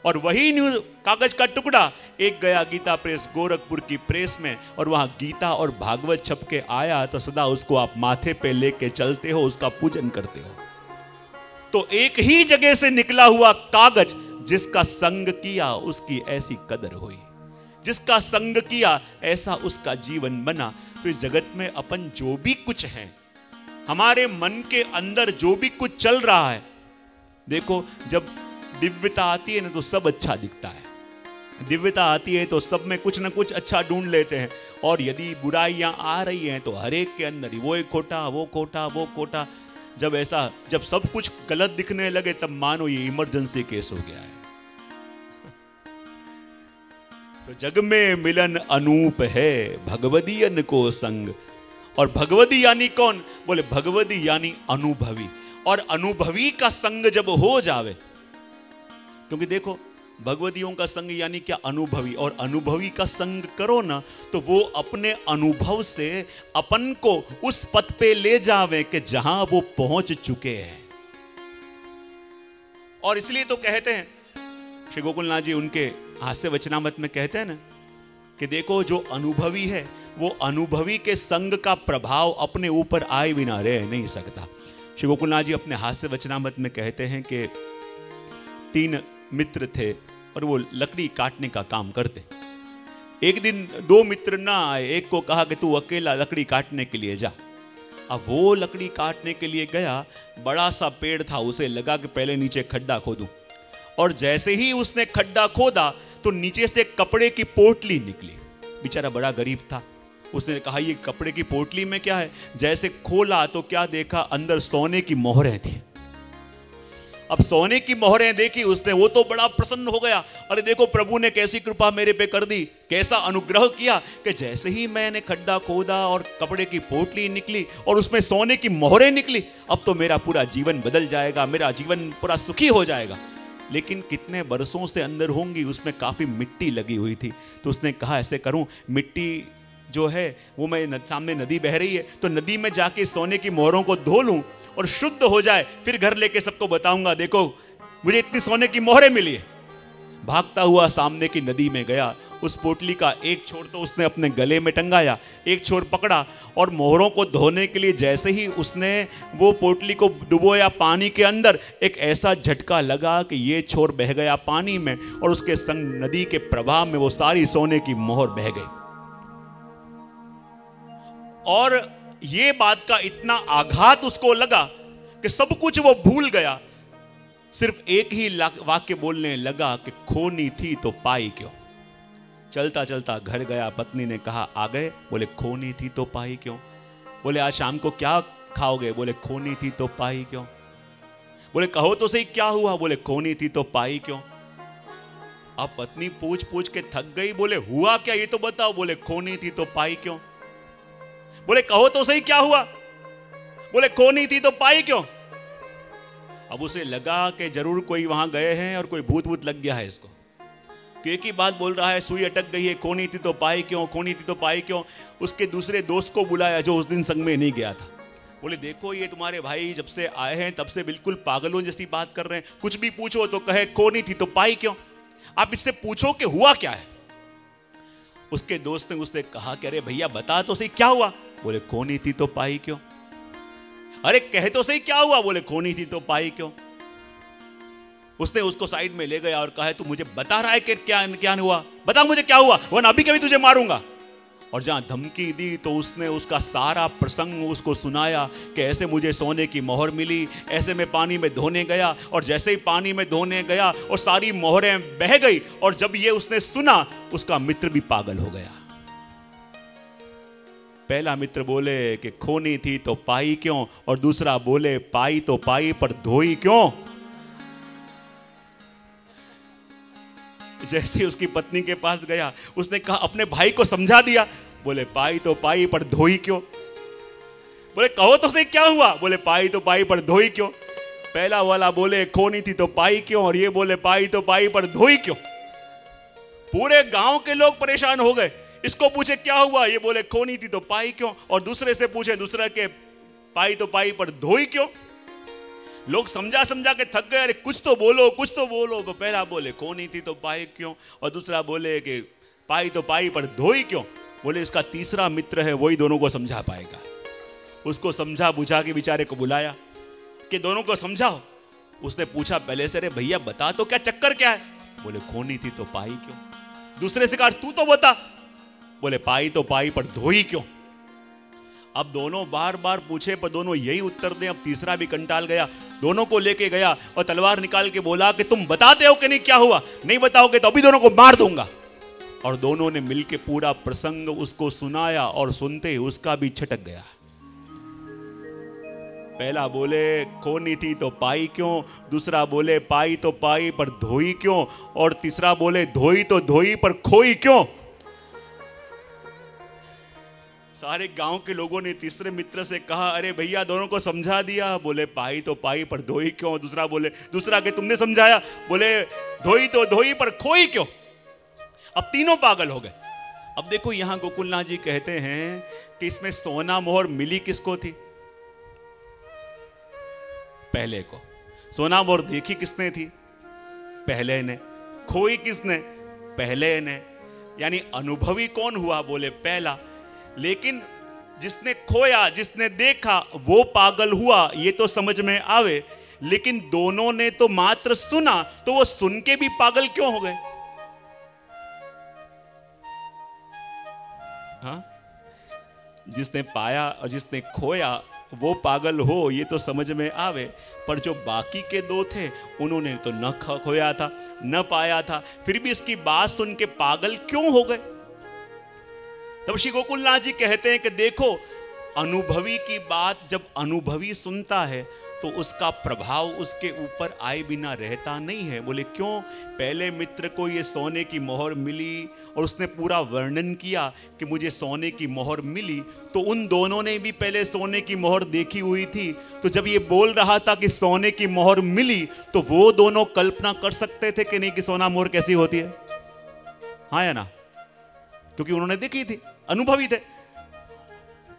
और वही न्यूज़, कागज़ का टुकड़ा। एक गया गीता प्रेस, गोरखपुर की प्रेस में, और वहाँ गीता और भागवत छप के आया तो सदा उसको आप माथे पे लेके चलते हो, उसका पूजन करते हो। तो एक ही जगह से निकला हुआ कागज़, जिसका संग किया उसकी ऐसी कदर हुई। जिसका संग किया, ऐसा उसका जीवन बना। तो इस जगत में अपन जो भी कुछ है, हमारे मन के अंदर जो भी कुछ चल रहा है, देखो, जब दिव्यता आती है, ना तो सब अच्छा दिखता है। दिव्यता आती है तो सब में कुछ ना कुछ अच्छा ढूंढ लेते हैं। और यदि बुराइयाँ आ रही हैं तो हर एक के अंदर ही वो एक खोटा, वो खोटा वो खोटा। जब ऐसा, जब सब कुछ गलत दिखने लगे, तब मानो ये इमरजेंसी केस हो गया है। तो जग में मिलन अनूप है, भगवदियन को संग। और भगवदी यानी कौन? बोले, भगवदी यानी अनुभवी। और अनुभवी का संग जब हो जावे क्योंकि देखो भगवतियों का संग यानी क्या अनुभवी? और अनुभवी का संग करो ना तो वो अपने अनुभव से अपन को उस पथ पे ले जावे कि जहाँ वो पहुँच चुके हैं। और इसलिए तो कहते हैं, श्री गोकुलनाथ जी उनके हास्य वचनामत में कहते हैं ना, कि देखो जो अनुभवी है, वो अनुभवी के संग का प्रभाव अपने ऊपर आए बिना रह नहीं सकता। श्री गोकुलनाथ जी अपने हास्य वचनामत में कहते हैं कि तीन मित्र थे और वो लकड़ी काटने का काम करते। एक दिन दो मित्र ना आए, एक को कहा कि तू अकेला लकड़ी काटने के लिए जा। अब वो लकड़ी काटने के लिए गया, बड़ा सा पेड़ था, उसे लगा कि पहले नीचे खड्डा खोदूं। और जैसे ही उसने खड्डा खोदा तो नीचे से कपड़े की पोटली निकली। बेचारा बड़ा गरीब था। उसने कहा, ये कपड़े की पोटली में क्या है? जैसे खोला तो क्या देखा? अंदर सोने की मोहरें थी। अब सोने की मोहरें देखी उसने, वो तो बड़ा प्रसन्न हो गया। अरे देखो, प्रभु ने कैसी कृपा मेरे पे कर दी, कैसा अनुग्रह किया कि जैसे ही मैंने खड्डा खोदा और कपड़े की पोटली निकली और उसमें सोने की मोहरें निकली, अब तो मेरा पूरा जीवन बदल जाएगा, मेरा जीवन पूरा सुखी हो जाएगा। लेकिन कितने बरसों से अंदर होंगी, उसमें काफ़ी मिट्टी लगी हुई थी। तो उसने कहा, ऐसे करूँ, मिट्टी जो है, वो मैं सामने नदी बह रही है तो नदी में जाके सोने की मोहरों को धो लूँ। और शुद्ध हो जाए, फिर घर लेके सबको बताऊँगा, देखो, मुझे इतनी सोने की मोहरें मिली है। भागता हुआ सामने की नदी में गया, उस पोटली का एक छोर तो उसने अपने गले में टंगाया, एक छोर पकड़ा और मोहरों को धोने के लिए जैसे ही उसने वो पोटली को डुबोया पानी के अंदर, एक ऐसा झटका लगा कि ये छोर बह गया पानी में और उसके संग नदी के प्रवाह में वो सारी सोने की मोहर बह गई। और ये बात का इतना आघात उसको लगा कि सब कुछ वो भूल गया। सिर्फ़ एक ही वाक्य बोलने लगा कि खोनी थी तो पाई क्यों? चलता चलता घर गया, पत्नी ने कहा, आ गए? बोले, खोनी थी तो पाई क्यों? बोले, आज शाम को क्या खाओगे? बोले, खोनी थी तो पाई क्यों? बोले, कहो तो सही, क्या हुआ? बोले, खोनी थी तो पाई क्यों? अब पत्नी पूछ पूछ के थक गई, बोले, हुआ क्या? ये तो बताओ। बोले, खोनी थी तो पाई क्यों? बोले, कहो तो सही, क्या हुआ? बोले खोनी थी तो पाई क्यों? अब उसे लगा कि ज़रूर कोई वहाँ गए हैं और कोई भूत भूत लग गया है इसको। तो एक ही बात बोल रहा है, सुई अटक गई है खोनी थी तो पाई क्यों खोनी थी तो पाई क्यों? उसके दूसरे दोस्त को बुलाया जो उस दिन संग में नहीं गया था। बोले, देखो ये तुम्हारे भाई जब से आए हैं, तब से बिल्कुल पागलों जैसी बात कर रहे हैं। कुछ भी पूछो तो कहे खोनी थी तो पाई क्यों? आप इससे पूछो कि हुआ क्या है? उसके दोस्त ने उससे कहा कि अरे भैया, बता तो सही, क्या हुआ? बोले, खोनी थी तो पाई क्यों? अरे, कह तो सही, क्या हुआ? बोले, खोनी थी तो पाई क्यों? उसने उसको साइड में ले गया और कहा, तू मुझे बता रहा है कि क्या क्या हुआ? बता मुझे क्या हुआ? वरना अभी कभी तुझे मारूँगा। और जहाँ धमकी दी तो उसने उसका सारा प्रसंग उसको सुनाया कि ऐसे मुझे सोने की मोहर मिली, ऐसे मैं पानी में धोने गया और जैसे ही पानी में धोने गया और सारी मोहरें बह गई और जब ये उसने सुना, उसका मित्र भी पागल हो गया। पहला मित्र बोले कि, खोनी थी तो पाई क्यों? और दूसरा बोले, पाई तो पाई पर धोई क्यों? जैसे ही उसकी पत्नी के पास गया, उसने कहा, अपने भाई को समझा दिया। बोले, पाई तो पाई पर धोई क्यों? बोले, कहो तो सही, क्या हुआ? बोले, पाई तो पाई पर धोई क्यों? पहला वाला बोले, खोनी थी तो पाई क्यों? और ये बोले, पाई तो पाई पर धोई क्यों? पूरे गाँव के लोग परेशान हो गए। इसको पूछे, क्या हुआ? ये बोले, खोनी थी तो पाई क्यों? और दूसरे से पूछे, दूसरा के पाई तो पाई पर धोई क्यों? लोग समझा समझा के थक गए, अरे कुछ तो बोलो, कुछ तो बोलो। तो पहला बोले खोनी थी तो पाई क्यों? और दूसरा बोले कि, पाई तो पाई, पर धोई क्यों? बोले, इसका तीसरा मित्र है, वही दोनों को समझा पाएगा। उसको समझा बुझा के बेचारे को बुलाया कि, दोनों को समझाओ। उसने पूछा पहले से, अरे भैया, बता तो क्या चक्कर क्या है? बोले खोनी थी तो पाई क्यों? दूसरे से कहा, तू तो बता। बोले, पाई तो पाई, पर धोई क्यों? अब दोनों बार बार पूछे, पर दोनों यही उत्तर दें। अब तीसरा भी कंटाल गया। दोनों को लेके गया और तलवार निकाल के बोला कि तुम बताते हो कि नहीं, क्या हुआ? नहीं बताओगे तो अभी दोनों को मार दूँगा। और दोनों ने मिलके पूरा प्रसंग उसको सुनाया और सुनते ही उसका भी छटक गया। पहला बोले, खोनी थी तो पाई क्यों? दूसरा बोले, पाई तो पाई पर धोई क्यों? और तीसरा बोले, धोई तो धोई पर खोई क्यों? सारे गाँव के लोगों ने तीसरे मित्र से कहा, अरे भैया, दोनों को समझा दिया। बोले, पाई तो पाई, पर धोई क्यों? दूसरा बोले, दूसरा के तुमने समझाया? बोले, धोई तो धोई, पर खोई क्यों? अब तीनों पागल हो गए। अब देखो, यहाँ गोकुलनाथ जी कहते हैं कि इसमें सोना, मोहर मिली किसको थी? पहले को। सोना, मोहर देखी किसने थी? पहले ने। खोई किसने? पहले ने। यानी अनुभवी कौन हुआ? बोले, पहला। लेकिन जिसने खोया, जिसने देखा, वो पागल हुआ, ये तो समझ में आवे। लेकिन दोनों ने तो मात्र सुना तो वो सुन के भी पागल क्यों हो गए? हाँ? जिसने पाया और जिसने खोया, वो पागल हो, ये तो समझ में आवे। पर जो बाकी के दो थे, उन्होंने तो न खोया था, न पाया था। फिर भी इसकी बात सुन के पागल क्यों हो गए? तब श्री गोकुलनाथ जी कहते हैं कि देखो, अनुभवी की बात जब अनुभवी सुनता है तो उसका प्रभाव उसके ऊपर आए बिना रहता नहीं है। बोले, क्यों? पहले मित्र को ये सोने की मोहर मिली और उसने पूरा वर्णन किया कि मुझे सोने की मोहर मिली तो उन दोनों ने भी पहले सोने की मोहर देखी हुई थी। तो जब ये बोल रहा था कि सोने की मोहर मिली तो वो दोनों कल्पना कर सकते थे कि नहीं कि सोना मोहर कैसी होती है? हाँ या ना? क्योंकि उन्होंने देखी थी। अनुभवी थे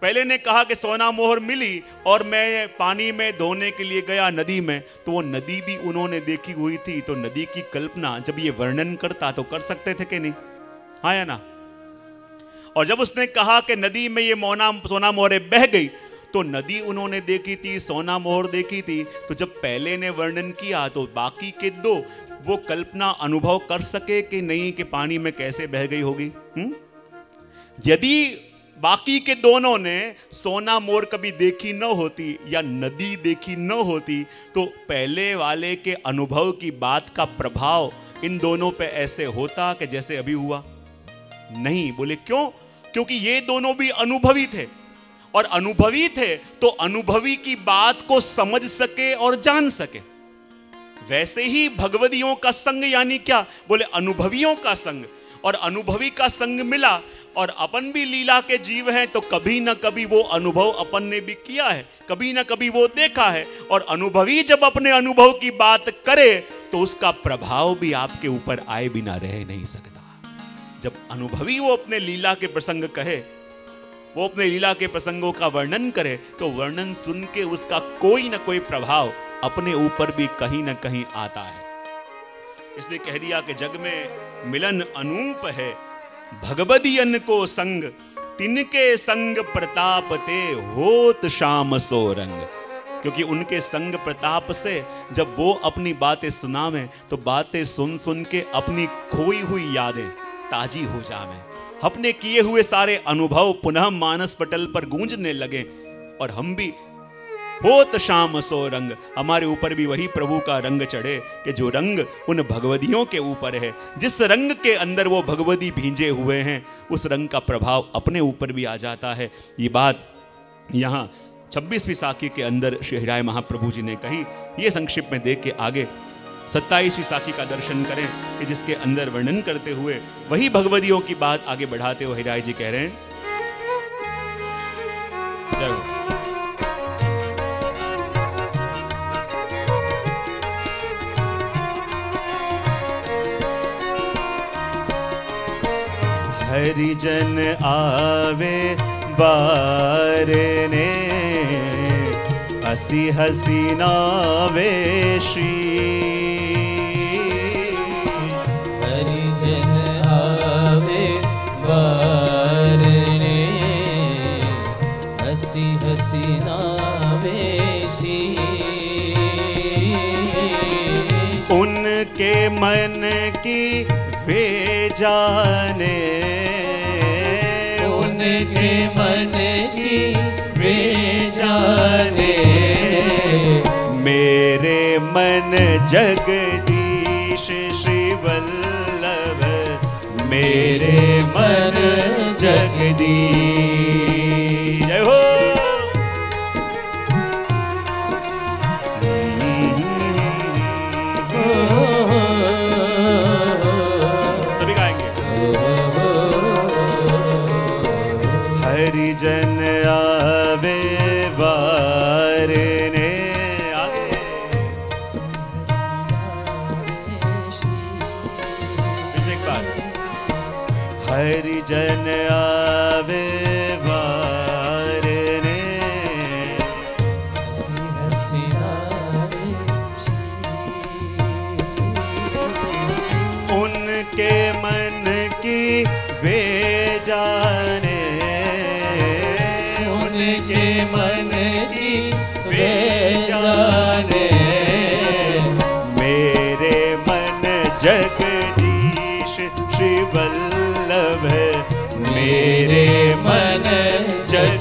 पहले ने कहा कि सोना मोहर मिली और मैं पानी में धोने के लिए गया नदी में तो वो नदी भी उन्होंने देखी हुई थी तो नदी की कल्पना, जब ये वर्णन करता तो कर सकते थे कि नहीं? हाँ या ना? और जब उसने कहा कि नदी में ये मोना, सोना मोहरे बह गई तो नदी उन्होंने देखी थी, सोना मोहर देखी थी तो जब पहले ने वर्णन किया तो बाकी के दो, वो कल्पना अनुभव कर सके कि नहीं कि पानी में कैसे बह गई होगी? हम्म यदि बाकी के दोनों ने सोना मोर कभी देखी न होती या नदी देखी न होती तो पहले वाले के अनुभव की बात का प्रभाव इन दोनों पे ऐसे होता कि जैसे अभी हुआ। नहीं, बोले क्यों? क्योंकि ये दोनों भी अनुभवी थे। और अनुभवी थे तो अनुभवी की बात को समझ सके और जान सके। वैसे ही भगवदियों का संग यानी क्या? बोले अनुभवियों का संग। और अनुभवी का संग मिला और अपन भी लीला के जीव हैं तो कभी ना कभी वो अनुभव अपन ने भी किया है, कभी ना कभी वो देखा है। और अनुभवी जब अपने अनुभव की बात करे तो उसका प्रभाव भी आपके ऊपर आए बिना रह नहीं सकता। जब अनुभवी वो अपने लीला के प्रसंग कहे, वो अपने लीला के प्रसंगों का वर्णन करे तो वर्णन सुन के उसका कोई ना कोई प्रभाव अपने ऊपर भी कहीं ना कहीं आता है। इसने कह दिया कि जग में मिलन अनूप है भगवदियन को संग, तिनके संग प्रताप ते होत शाम सो रंग। क्योंकि उनके संग प्रताप से जब वो अपनी बातें सुनावे तो बातें सुन सुन के अपनी खोई हुई यादें ताजी हो जावे। अपने किए हुए सारे अनुभव पुनः मानस पटल पर गूंजने लगे, और हम भी होत शाम सो रंग। हमारे ऊपर भी वही प्रभु का रंग चढ़े कि जो रंग उन भगवदियों के ऊपर है। जिस रंग के अंदर वो भगवदी भींजे हुए हैं, उस रंग का प्रभाव अपने ऊपर भी आ जाता है। ये बात यहाँ छब्बीसवीं साखी के अंदर शहराय महाप्रभु जी ने कही। ये संक्षिप्त में देख के आगे सत्ताईसवीं साखी का दर्शन करें कि जिसके अंदर वर्णन करते हुए वही भगवदियों की बात आगे बढ़ाते हुए हिराय जी कह रहे हैं। हरिजन आवे बारने। हसी हसी नावे श्री। हरिजन आवे बारने। हसी हसी नावेशी उनके मन की वे जाने। मन की मन जगदीश श्री वल्लभ मेरे मन जगदीश। जय हो। हरिजन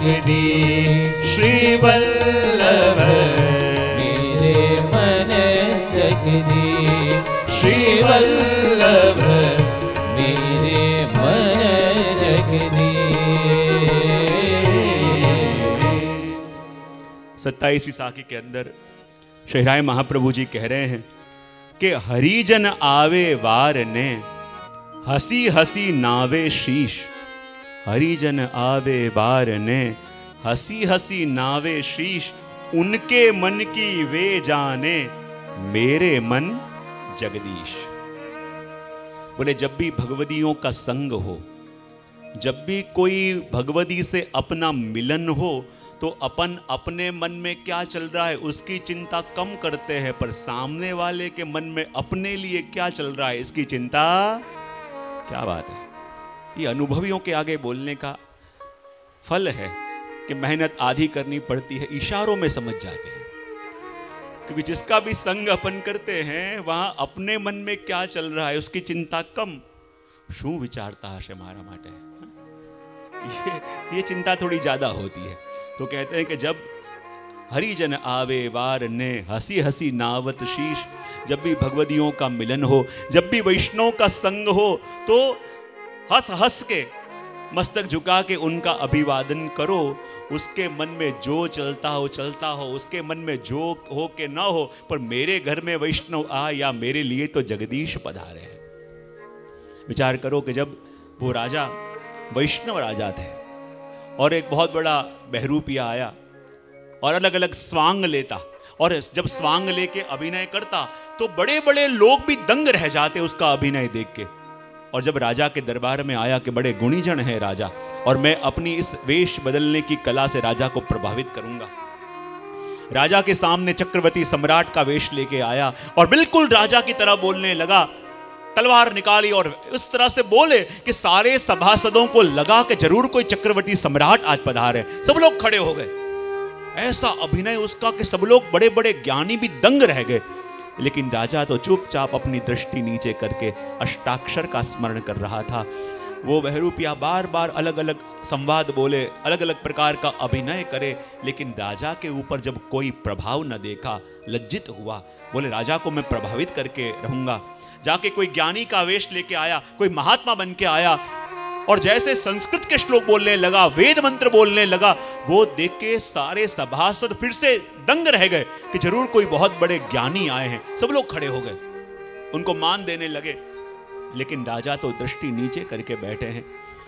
जगदीश श्रीवल्लभ मेरे मन जगदी। श्री वल्लभ, मेरे मन जगदी। सत्ताईसवीं साखी के अंदर शहराय महाप्रभु जी कह रहे हैं कि हरिजन आवे वार ने, हसी हसी नावे शीश। हरिजन आवे बार ने, हसी हसी नावे शीश, उनके मन की वे जाने, मेरे मन जगदीश। बोले, जब भी भगवदियों का संग हो, जब भी कोई भगवदी से अपना मिलन हो तो अपन अपने मन में क्या चल रहा है, उसकी चिंता कम करते हैं, पर सामने वाले के मन में अपने लिए क्या चल रहा है, इसकी चिंता, क्या बात है? ये अनुभवियों के आगे बोलने का फल है कि मेहनत आधी करनी पड़ती है इशारों में समझ जाते हैं क्योंकि जिसका भी संग अपन करते हैं वहां अपने मन में क्या चल रहा है उसकी चिंता कम શું વિચારતા હશે મારા માટે ये ये चिंता थोड़ी ज्यादा होती है तो कहते हैं कि जब हरिजन आवे वार ने हंसी हंसी नावत शीश जब भी भगवदियों का मिलन हो जब भी वैष्णव का संग हो तो हंस हंस के मस्तक झुका के उनका अभिवादन करो। उसके मन में जो चलता हो चलता हो। उसके मन में जो हो के ना हो, पर मेरे घर में वैष्णव आ या मेरे लिए तो जगदीश पधारे हैं। विचार करो कि जब वो राजा, वैष्णव राजा थे और एक बहुत बड़ा बहरूपिया आया और अलग अलग स्वांग लेता और जब स्वांग लेके अभिनय करता तो बड़े बड़े लोग भी दंग रह जाते उसका अभिनय देख के। और जब राजा के दरबार में आया कि बड़े गुणीजन है राजा, और मैं अपनी इस वेश बदलने की कला से राजा को प्रभावित करूँगा। राजा के सामने चक्रवर्ती सम्राट का वेश लेके आया, और बिल्कुल राजा की तरह बोलने लगा। तलवार निकाली और इस तरह से बोले कि सारे सभासदों को लगा कि ज़रूर कोई चक्रवर्ती सम्राट आज पधार है सब लोग खड़े हो गए। ऐसा अभिनय उसका कि सब लोग बड़े बड़े ज्ञानी भी दंग रह गए। लेकिन राजा तो चुपचाप अपनी दृष्टि नीचे करके अष्टाक्षर का स्मरण कर रहा था। वो बहरूपिया बार बार अलग अलग संवाद बोले अलग अलग प्रकार का अभिनय करे, लेकिन राजा के ऊपर जब कोई प्रभाव न देखा, लज्जित हुआ। बोले, राजा को मैं प्रभावित करके रहूँगा। जाके कोई ज्ञानी का वेश लेके आया, कोई महात्मा बन के आया और जैसे संस्कृत के श्लोक बोलने लगा, वेद मंत्र बोलने लगा, वो देख के सारे सभासद फिर से दंग रह गए कि ज़रूर कोई बहुत बड़े ज्ञानी आए हैं। सब लोग खड़े हो गए। उनको मान देने लगे, लेकिन राजा तो दृष्टि नीचे करके बैठे हैं।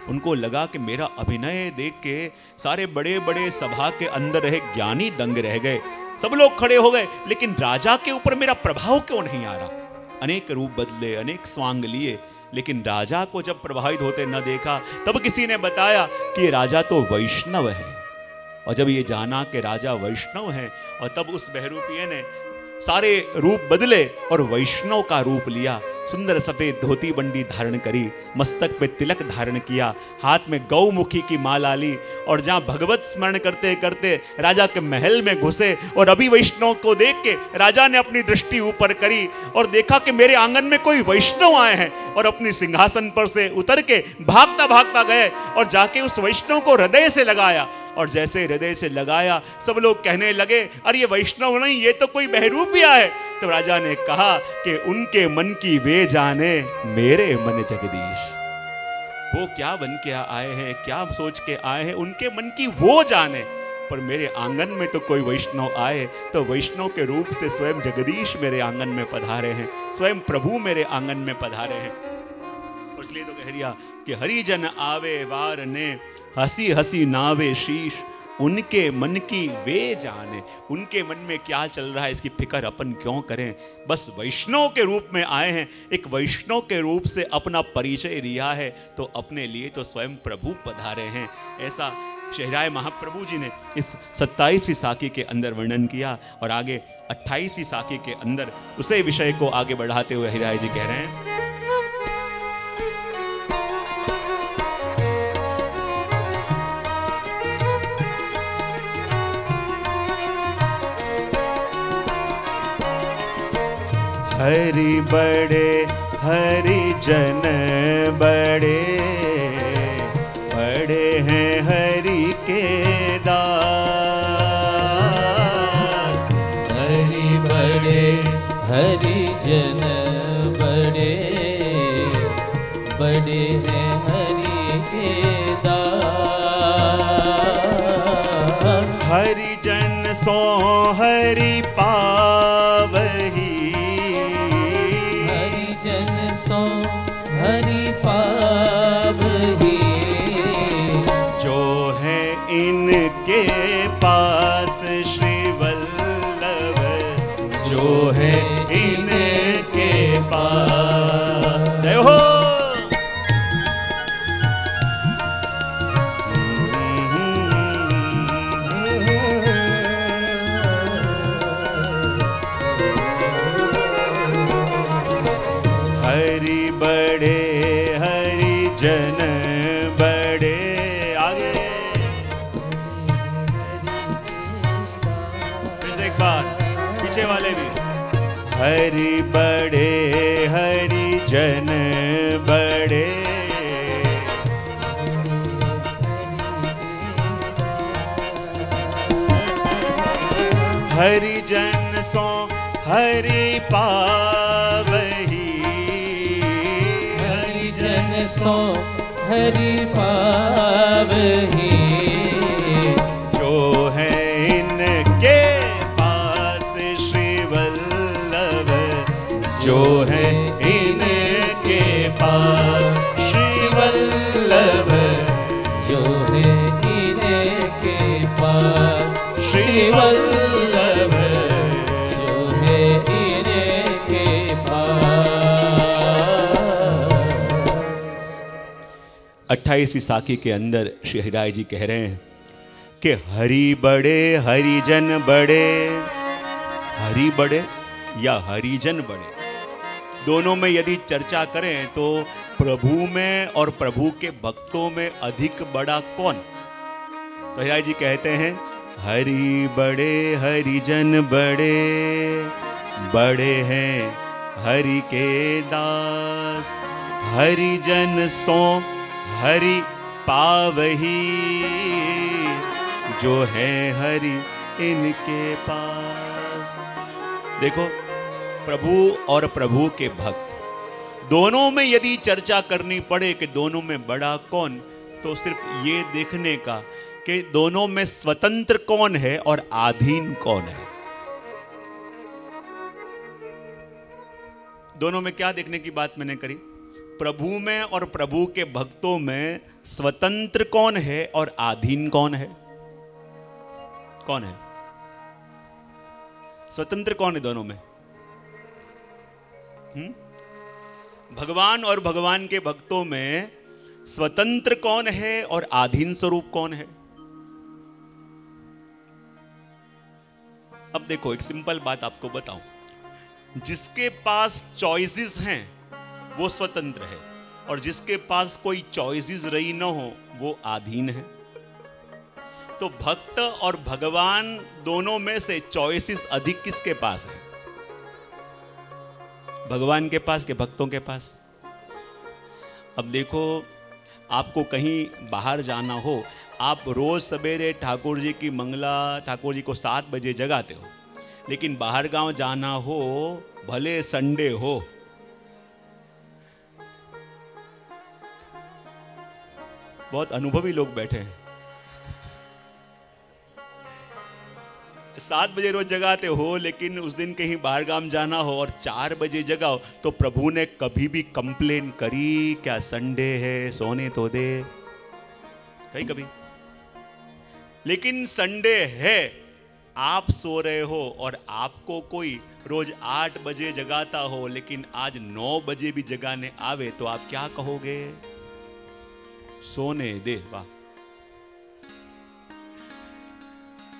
उनको लगा कि मेरा अभिनय देख के सारे बड़े बड़े सभा के अंदर रहे ज्ञानी दंग रह गए। सब लोग खड़े हो गए, लेकिन राजा के ऊपर मेरा प्रभाव क्यों नहीं आ रहा? अनेक रूप बदले, अनेक स्वांग लिए लेकिन राजा को जब प्रभावित होते न देखा, तब किसी ने बताया कि ये राजा तो वैष्णव है। और जब ये जाना कि राजा वैष्णव है, और तब उस बहरूपिये ने सारे रूप बदले और वैष्णव का रूप लिया। सुंदर सफ़ेद धोती बंडी धारण करी, मस्तक पे तिलक धारण किया, हाथ में गौमुखी की माला ली और जहाँ भगवत स्मरण करते करते राजा के महल में घुसे और अभी वैष्णव को देख के राजा ने अपनी दृष्टि ऊपर करी और देखा कि मेरे आँगन में कोई वैष्णव आए हैं और अपनी सिंहासन पर से उतर के भागता भागता गए और जाके उस वैष्णव को हृदय से लगाया। और जैसे हृदय से लगाया, सब लोग कहने लगे, अरे, ये वैष्णव नहीं, ये तो कोई बहरूपिया है। तो राजा ने कहा कि उनके मन की वे जाने, मेरे मन जगदीश। वो क्या बन के आए हैं, क्या सोच के आए हैं, उनके मन की वो जाने। पर मेरे आँगन में तो कोई वैष्णव आए तो वैष्णव के रूप से स्वयं जगदीश मेरे आँगन में पधारे हैं, स्वयं प्रभु मेरे आँगन में पधारे हैं। इसलिए तो कह दिया कि हरिजन आवे वार ने, हँसी हँसी नावे शीश, उनके मन की वे जाने। उनके मन में क्या चल रहा है, इसकी फ़िक्र अपन क्यों करें? बस वैष्णव के रूप में आए हैं। एक वैष्णव के रूप से अपना परिचय दिया है तो अपने लिए तो स्वयं प्रभु पधारे हैं। ऐसा शहराय महाप्रभु जी ने इस 27वीं साखी के अंदर वर्णन किया और आगे 28वीं साखी के अंदर उसे विषय को आगे बढ़ाते हुए हिराय जी कह रहे हैं। हरि बड़े हरि जन बड़े। बड़े हैं हरि के दास। हरि बड़े हरि जन बड़े। बड़े हैं हरि के दास। हरि जन सो हरि पावही हरि बड़े, हरि जन बड़े। हरि जन सो हरि पावही। हरि जन सो हरि पावही। जो है इनके पास। श्री वल्लभ जो है इनके पास। श्री वल्लभ जो है इनके पास। अट्ठाईसवीं साखी के अंदर श्री हरिराय जी कह रहे हैं कि हरि बड़े, हरिजन बड़े। हरि बड़े या हरिजन बड़े। दोनों में यदि चर्चा करें तो प्रभु में और प्रभु के भक्तों में अधिक बड़ा कौन? तो हरिराय जी कहते हैं, हरि बड़े हरिजन बड़े बड़े हैं हरि के दास। हरिजन सो, हरि पावही, जो है हरि इनके पास। देखो प्रभु और प्रभु के भक्त। दोनों में यदि चर्चा करनी पड़े कि दोनों में बड़ा कौन तो सिर्फ़ ये देखने का कि दोनों में स्वतंत्र कौन है और आधीन कौन है। दोनों में क्या देखने की बात मैंने करी? प्रभु में और प्रभु के भक्तों में स्वतंत्र कौन है और आधीन कौन है? कौन है? स्वतंत्र कौन है दोनों में? हम्म? भगवान और भगवान के भक्तों में स्वतंत्र कौन है और आधीन स्वरूप कौन है? अब देखो, एक सिंपल बात आपको बताऊँ। जिसके पास चॉइसेस हैं, वो स्वतंत्र है। और जिसके पास कोई चॉइसेस रही ना हो, वो आधीन है। तो भक्त और भगवान दोनों में से चॉइसेस अधिक किसके पास है? भगवान के पास के भक्तों के पास। अब देखो, आपको कहीं बाहर जाना हो, आप रोज सवेरे ठाकुर जी की मंगला, ठाकुर जी को सात बजे जगाते हो। लेकिन बाहर गाँव जाना हो, भले संडे हो। बहुत अनुभवी लोग बैठे हैं। सात बजे रोज जगाते हो, लेकिन उस दिन कहीं बाहर गाँव जाना हो और चार बजे जगाओ तो प्रभु ने कभी भी कंप्लेन करी, क्या संडे है? सोने तो दे। कहीं कभी। लेकिन संडे है। आप सो रहे हो और आपको कोई रोज आठ बजे जगाता हो, लेकिन आज नौ बजे भी जगाने आवे तो आप क्या कहोगे? सोने दे, वाह।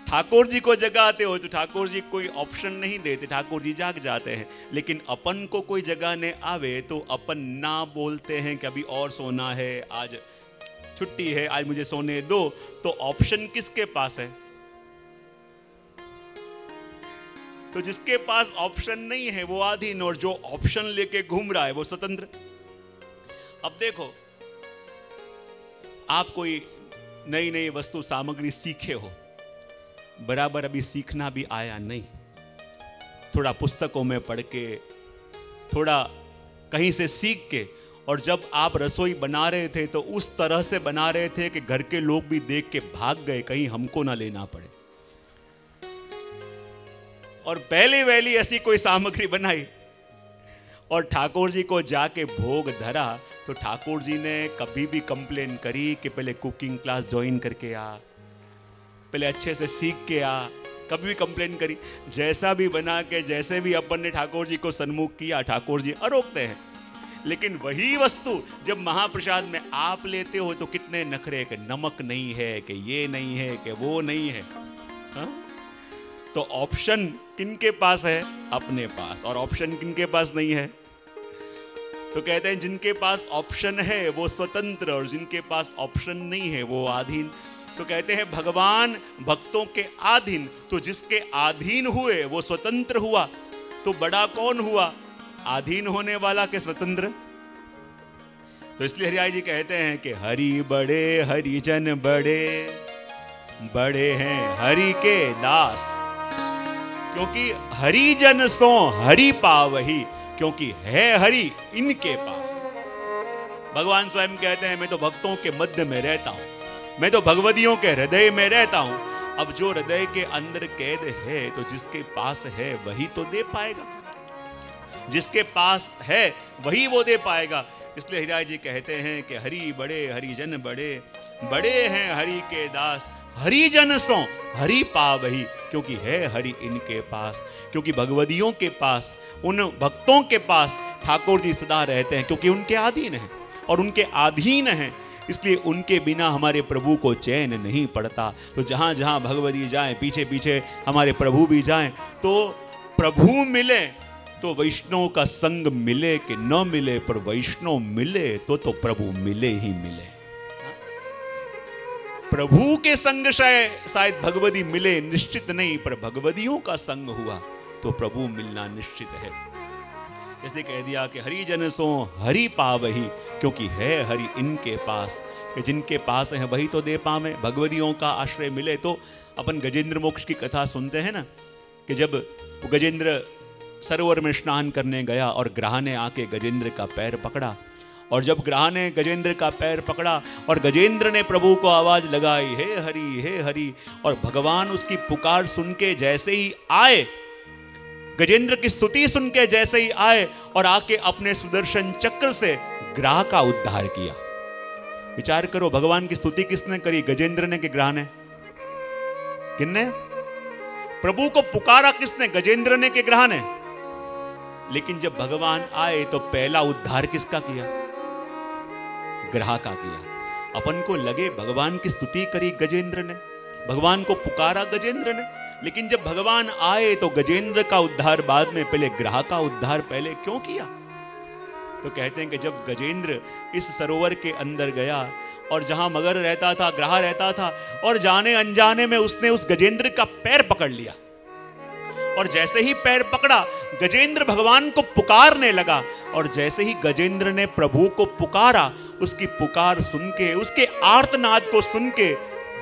ठाकुर जी को जगाते हो तो ठाकुर जी कोई ऑप्शन नहीं देते, ठाकुर जी जाग जाते हैं। लेकिन अपन को कोई जगाने आवे तो अपन ना बोलते हैं कि अभी और सोना है, आज छुट्टी है, आज मुझे सोने दो। तो ऑप्शन किसके पास है? तो जिसके पास ऑप्शन नहीं है, वो आधीन और जो ऑप्शन लेके घूम रहा है, वो स्वतंत्र। अब देखो, आप कोई नई नई वस्तु, सामग्री सीखे हो बराबर अभी सीखना भी आया नहीं। थोड़ा पुस्तकों में पढ़ के, थोड़ा कहीं से सीख के, और जब आप रसोई बना रहे थे तो उस तरह से बना रहे थे कि घर के लोग भी देख के भाग गए, कहीं हमको ना लेना पड़े। और पहली वहली ऐसी कोई सामग्री बनाई, और ठाकुर जी को जाके भोग धरा तो ठाकुर जी ने कभी भी कंप्लेन करी कि पहले कुकिंग क्लास ज्वाइन करके आ। पहले अच्छे से सीख के आ, कभी भी कंप्लेन करी। जैसा भी बना के, जैसे भी अपन ने ठाकुर जी को सन्मुख किया, ठाकुर जी अरोकते हैं। लेकिन वही वस्तु जब महाप्रसाद में आप लेते हो तो कितने नखरे के नमक नहीं है, कि ये नहीं है, कि वो नहीं है। हा? तो ऑप्शन किनके पास है? अपने पास। और ऑप्शन किन के पास नहीं है? तो कहते हैं जिनके पास ऑप्शन है, वो स्वतंत्र, और जिनके पास ऑप्शन नहीं है, वो आधीन तो कहते हैं, भगवान, भक्तों के आधीन तो जिसके आधीन हुए, वो स्वतंत्र हुआ। तो बड़ा कौन हुआ? आधीन होने वाला के स्वतंत्र। तो इसलिए हरियाई जी कहते हैं कि हरि बड़े, हरिजन बड़े बड़े हैं हरि के दास। क्योंकि हरिजन सो हरि पावही, क्योंकि है हरि इनके पास। भगवान स्वयं कहते हैं, मैं तो भक्तों के मध्य में रहता हूँ। मैं तो भगवतियों के हृदय में रहता हूँ। अब जो हृदय के अंदर कैद है तो जिसके पास है, वही तो दे पाएगा। जिसके पास है, वही वो दे पाएगा। इसलिए हिराज जी कहते हैं कि हरि बड़े हरिजन बड़े। बड़े हैं हरि के दास। हरिजन सो, हरि पावही, क्योंकि है हरि इनके पास। क्योंकि भगवदियों के पास, उन भक्तों के पास ठाकुर जी सदा रहते हैं, क्योंकि उनके अधीन हैं। और उनके अधीन हैं इसलिए उनके बिना हमारे प्रभु को चैन नहीं पड़ता। तो जहाँ जहाँ भगवती जाए, पीछे पीछे हमारे प्रभु भी जाए तो प्रभु मिले तो वैष्णव का संग मिले कि न मिले, पर वैष्णव मिले तो तो प्रभु मिले ही मिले। प्रभु के संग शायद भगवती मिले, निश्चित नहीं, पर भगवदियों का संग हुआ तो प्रभु मिलना निश्चित है। इसलिए कह दिया कि हरि जन सो हरि पावही, क्योंकि है हरि इनके पास। कि जिनके पास है वही तो दे पावे। भगवदियों का आश्रय मिले तो अपन गजेंद्र मोक्ष की कथा सुनते हैं ना? कि जब गजेंद्र सरोवर में स्नान करने गया और ग्रह ने आके गजेंद्र का पैर पकड़ा, और जब ग्रह ने गजेंद्र का पैर पकड़ा और गजेंद्र ने प्रभु को आवाज़ लगाई, हे हरि हे हरि, और भगवान उसकी पुकार सुन के जैसे ही आए गजेंद्र की स्तुति सुन के जैसे ही आए और आके अपने सुदर्शन चक्र से ग्रह का उद्धार किया। विचार करो, भगवान की स्तुति किसने करी? गजेंद्र ने कि ग्रह ने? किन्ने? प्रभु को पुकारा किसने? गजेंद्र ने कि ग्रह ने? लेकिन जब भगवान आए तो पहला उद्धार किसका किया? ग्रह का किया। अपन को लगे, भगवान की स्तुति करी गजेंद्र ने, भगवान को पुकारा गजेंद्र ने। लेकिन जब भगवान आए तो गजेंद्र का उद्धार बाद में, पहले ग्रह का उद्धार, पहले क्यों किया? तो कहते हैं कि जब गजेंद्र इस सरोवर के अंदर गया और जहाँ मगर रहता था, ग्रह रहता था, और जाने अनजाने में उसने उस गजेंद्र का पैर पकड़ लिया। और जैसे ही पैर पकड़ा, गजेंद्र भगवान को पुकारने लगा और जैसे ही गजेंद्र ने प्रभु को पुकारा, उसकी पुकार सुन के उसके आर्तनाद को सुन के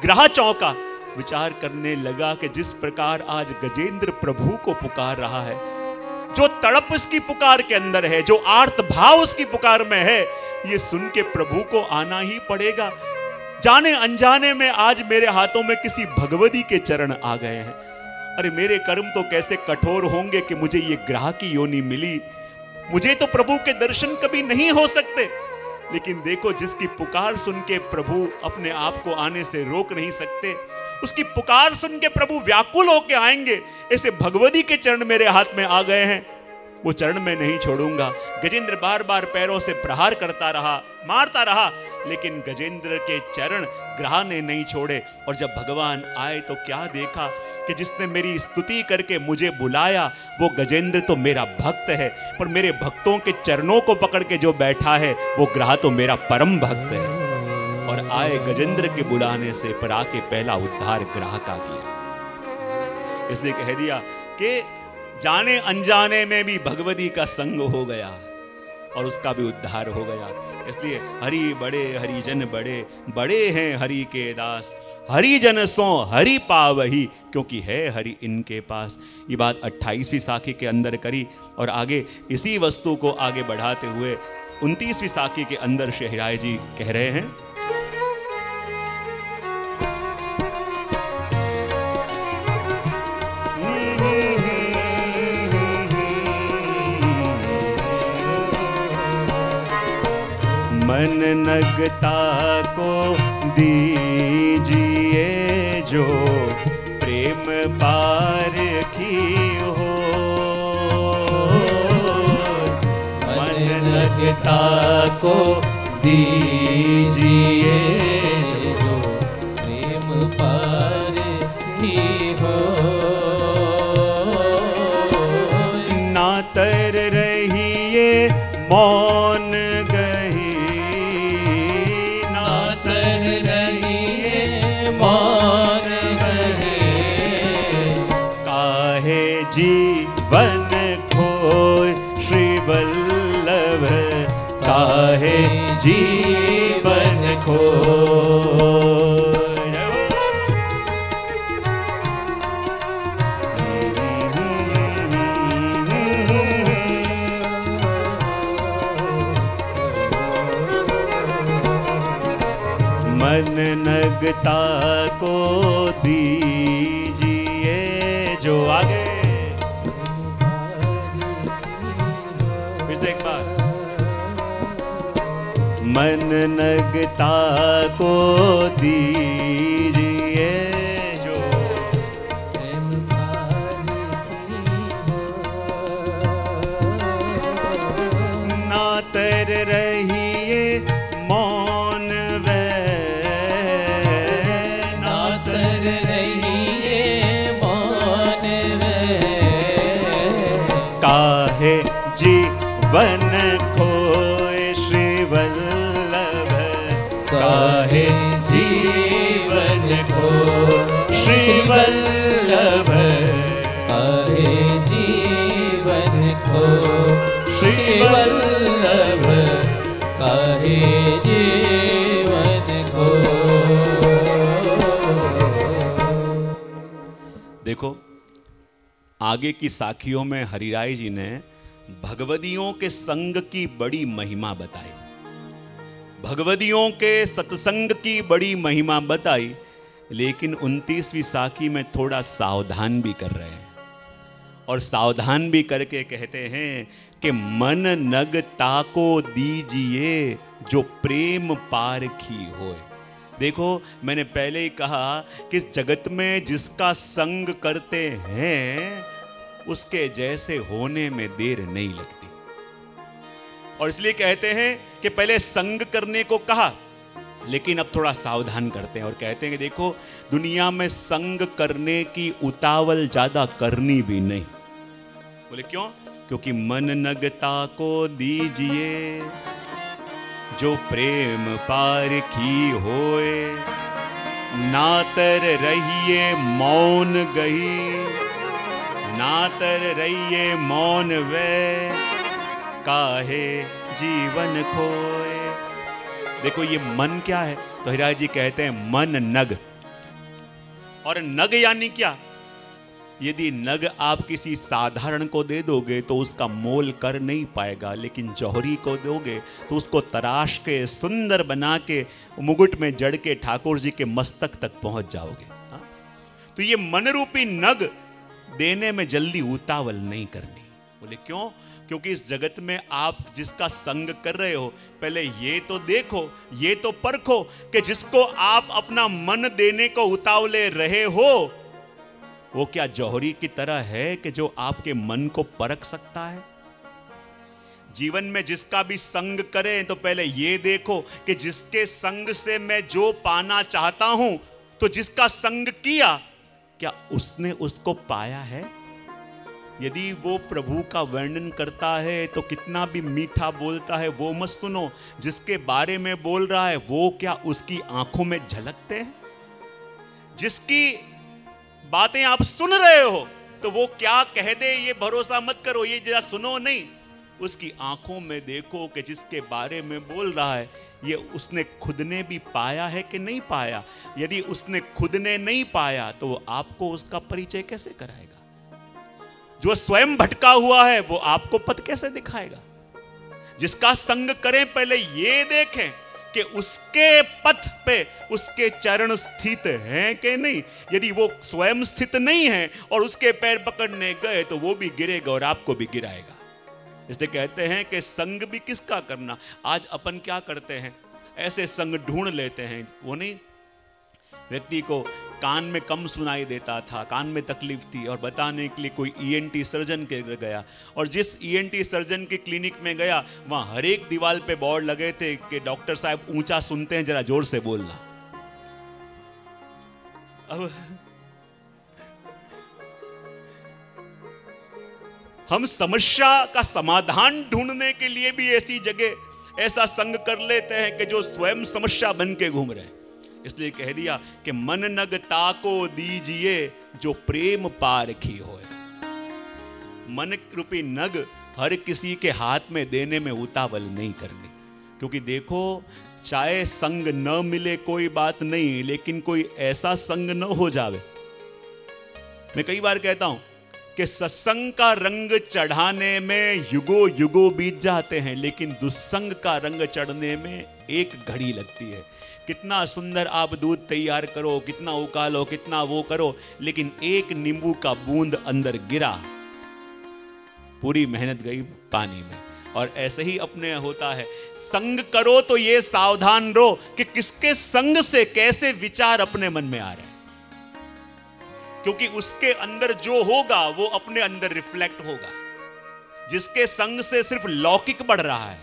ग्रह चौंका। विचार करने लगा कि जिस प्रकार आज गजेंद्र प्रभु को पुकार रहा है, जो तड़प उसकी पुकार के अंदर है, जो आर्त भाव उसकी पुकार में है, ये सुन के प्रभु को आना ही पड़ेगा। जाने अनजाने में आज मेरे हाथों में किसी भगवती के चरण आ गए हैं। अरे मेरे कर्म तो कैसे कठोर होंगे कि मुझे ये ग्राह की योनि मिली। मुझे तो प्रभु के दर्शन कभी नहीं हो सकते। लेकिन देखो, जिसकी पुकार सुन के प्रभु अपने आप को आने से रोक नहीं सकते उसकी पुकार सुन के प्रभु व्याकुल होके आएँगे। ऐसे भगवती के चरण मेरे हाथ में आ गए हैं। वो चरण में नहीं छोड़ूँगा। गजेंद्र बार बार पैरों से प्रहार करता रहा, मारता रहा, लेकिन गजेंद्र के चरण ग्रह ने नहीं छोड़े। और जब भगवान आए तो क्या देखा कि जिसने मेरी स्तुति करके मुझे बुलाया, वो गजेंद्र तो मेरा भक्त है। पर मेरे भक्तों के चरणों को पकड़ के जो बैठा है, वो ग्रह तो मेरा परम भक्त है। और आए गजेंद्र के बुलाने से पर आके पहला उद्धार ग्राह का किया इसलिए कह दिया कि जाने अनजाने में भी भगवती का संग हो गया और उसका भी उद्धार हो गया। इसलिए हरि बड़े, हरिजन बड़े बड़े हैं हरि के दास। हरिजन सो, हरि पावही, क्योंकि है हरि इनके पास। ये बात 28वीं साखी के अंदर करी और आगे इसी वस्तु को आगे बढ़ाते हुए 29वीं साखी के अंदर शहराय जी कह रहे हैं। मन नगता को दीजिए जो प्रेम पार की हो। मन नगता को दीजिए जो प्रेम पार की हो। ना तर रहिए मौन नगता को दीजिए जो आगे। एक बार। मन नगता को दीजिए। आगे की साखियों में हरिराय जी ने भगवदियों के संग की बड़ी महिमा बताई। भगवदियों के सत्संग की बड़ी महिमा बताई, लेकिन उनतीसवीं साखी में थोड़ा सावधान भी कर रहे हैं। और सावधान भी करके कहते हैं कि मन नग ताको दीजिए जो प्रेम पारखी होए। देखो, मैंने पहले ही कहा कि जगत में जिसका संग करते हैं उसके जैसे होने में देर नहीं लगती। और इसलिए कहते हैं कि पहले संग करने को कहा, लेकिन अब थोड़ा सावधान करते हैं और कहते हैं कि देखो, दुनिया में संग करने की उतावल ज़्यादा करनी भी नहीं। बोले क्यों? क्योंकि मन नगता को दीजिए, जो प्रेम पार की होए, नातर रहिए मौन गही। नातर रहिए मौन वे। काहे जीवन खोए। देखो ये मन क्या है? तो हिराज जी कहते हैं, मन नग। और नग यानी क्या? यदि नग आप किसी साधारण को दे दोगे तो उसका मोल कर नहीं पाएगा, लेकिन जौहरी को दोगे तो उसको तराश के, सुंदर बना के, मुकुट में जड़ के ठाकुर जी के मस्तक तक पहुँच जाओगे। हाँ? तो ये मन रूपी नग देने में जल्दी उतावल नहीं करनी। बोले, क्यों? क्योंकि इस जगत में आप जिसका संग कर रहे हो, पहले ये तो देखो, ये तो परखो कि जिसको आप अपना मन देने को उतावले रहे हो, वो क्या जौहरी की तरह है कि जो आपके मन को परख सकता है? जीवन में जिसका भी संग करें तो पहले ये देखो कि जिसके संग से मैं जो पाना चाहता हूँ तो जिसका संग किया क्या उसने उसको पाया है? यदि वो प्रभु का वर्णन करता है तो कितना भी मीठा बोलता है, वो मत सुनो। जिसके बारे में बोल रहा है, वो क्या उसकी आँखों में झलकते हैं? जिसकी बातें आप सुन रहे हो तो वो क्या कह दे? ये भरोसा मत करो, ये जरा सुनो नहीं। उसकी आँखों में देखो कि जिसके बारे में बोल रहा है, ये उसने खुद ने भी पाया है कि नहीं पाया? यदि उसने खुद ने नहीं पाया तो वो आपको उसका परिचय कैसे कराएगा? जो स्वयं भटका हुआ है, वो आपको पद कैसे दिखाएगा? जिसका संग करें पहले ये देखें कि उसके पथ पे उसके चरण स्थित हैं कि नहीं। यदि वो स्वयं स्थित नहीं है और उसके पैर पकड़ने गए तो वो भी गिरेगा और आपको भी गिराएगा। इसलिए कहते हैं कि संग भी किसका करना? आज अपन क्या करते हैं? ऐसे संग ढूंढ लेते हैं। वो नहीं व्यक्ति को कान में कम सुनाई देता था, कान में तकलीफ़ थी और बताने के लिए कोई ईएनटी सर्जन के गया। और जिस ईएनटी सर्जन के क्लिनिक में गया, वहाँ हर एक दीवार पे बोर्ड लगे थे कि डॉक्टर साहब ऊँचा सुनते हैं, जरा ज़ोर से बोलना। अब हम समस्या का समाधान ढूँढने के लिए भी ऐसी जगह, ऐसा संग कर लेते हैं कि जो स्वयं समस्या बन के घूम रहे हैं। इसलिए कह दिया कि मन नग ताको दीजिए जो प्रेम पारखी हो मन रूपी नग हर किसी के हाथ में देने में उतावल नहीं करनी क्योंकि देखो, चाहे संग न मिले कोई बात नहीं, लेकिन कोई ऐसा संग न हो जावे। मैं कई बार कहता हूँ कि सत्संग का रंग चढ़ाने में युगो युगो बीत जाते हैं, लेकिन दुस्संग का रंग चढ़ने में एक घड़ी लगती है। कितना सुंदर आप दूध तैयार करो, कितना उकालो, कितना वो करो, लेकिन एक नींबू का बूंद अंदर गिरा। पूरी मेहनत गई पानी में। और ऐसे ही अपने होता है, संग करो तो ये सावधान रहो कि किसके संग से कैसे विचार अपने मन में आ रहे क्योंकि उसके अंदर जो होगा, वो अपने अंदर रिफ्लेक्ट होगा। जिसके संग से सिर्फ़ लौकिक बढ़ रहा है,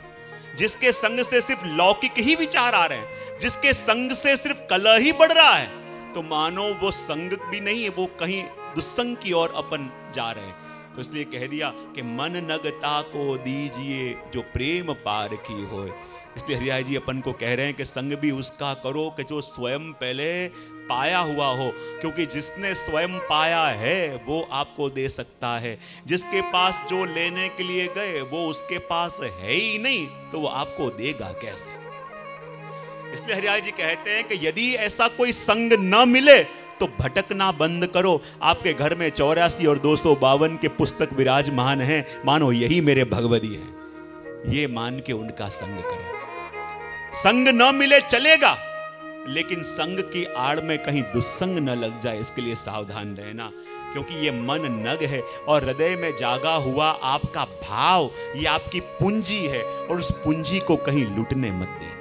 जिसके संग से सिर्फ़ लौकिक ही विचार आ रहे हैं जिसके संग से सिर्फ़ कलह ही बढ़ रहा है। तो मानो वो संग भी नहीं है, वो कहीं दुस्संग की ओर अपन जा रहे हैं। तो इसलिए कह दिया कि मन नगता को दीजिए जो प्रेम पार की हो इसलिए हरिया जी अपन को कह रहे हैं कि संग भी उसका करो कि जो स्वयं पहले पाया हुआ हो। क्योंकि जिसने स्वयं पाया है, वो आपको दे सकता है। जिसके पास जो लेने के लिए गए, वो उसके पास है ही नहीं तो वो आपको देगा कैसे? इसलिए हरियाल जी कहते हैं कि यदि ऐसा कोई संग न मिले तो भटकना बंद करो। आपके घर में चौरासी और दो सौ बावन के पुस्तक विराजमान है। मानो यही मेरे भगवदी हैं। ये मान के उनका संग करो। संग न मिले चलेगा, लेकिन संग की आड़ में कहीं दुस्संग न लग जाए, इसके लिए सावधान रहना, क्योंकि ये मन नग है और हृदय में जागा हुआ आपका भाव, ये आपकी पूंजी है और उस पूंजी को कहीं लुटने मत देना।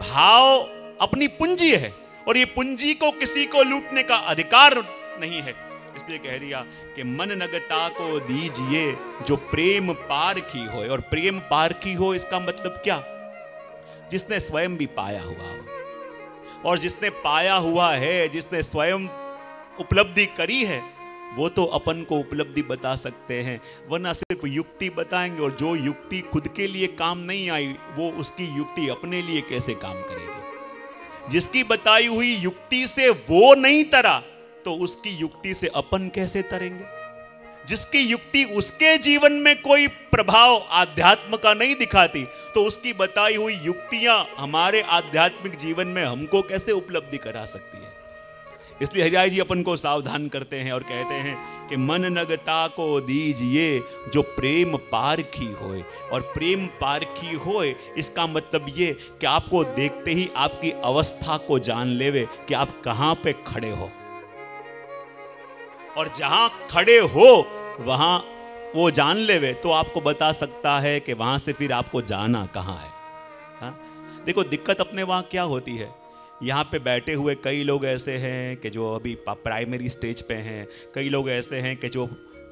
भाव अपनी पूंजी है और ये पूंजी को किसी को लूटने का अधिकार नहीं है। इसलिए कह दिया कि मन नगता को दीजिए जो प्रेम पारखी हो और प्रेम पारखी हो, इसका मतलब क्या? जिसने स्वयं भी पाया हुआ हो। और जिसने पाया हुआ है, जिसने स्वयं उपलब्धि करी है वो तो अपन को उपलब्धि बता सकते हैं। वरना सिर्फ़ युक्ति बताएँगे और जो युक्ति खुद के लिए काम नहीं आई, वो उसकी युक्ति अपने लिए कैसे काम करेगी? जिसकी बताई हुई युक्ति से वो नहीं तरा तो उसकी युक्ति से अपन कैसे तरेंगे? जिसकी युक्ति उसके जीवन में कोई प्रभाव आध्यात्म का नहीं दिखाती तो उसकी बताई हुई युक्तियाँ हमारे आध्यात्मिक जीवन में हमको कैसे उपलब्धि करा सकती है? इसलिए हरियाई जी अपन को सावधान करते हैं और कहते हैं कि मन नगता को दीजिए जो प्रेम पारखी होए। और प्रेम पारखी होए, इसका मतलब ये कि आपको देखते ही आपकी अवस्था को जान लेवे कि आप कहाँ पे खड़े हो। और जहाँ खड़े हो, वहाँ वो जान लेवे तो आपको बता सकता है कि वहाँ से फिर आपको जाना कहाँ है। हा? देखो, दिक्कत अपने वहाँ क्या होती है? यहाँ पे बैठे हुए कई लोग ऐसे हैं कि जो अभी प्राइमरी स्टेज पे हैं। कई लोग ऐसे हैं कि जो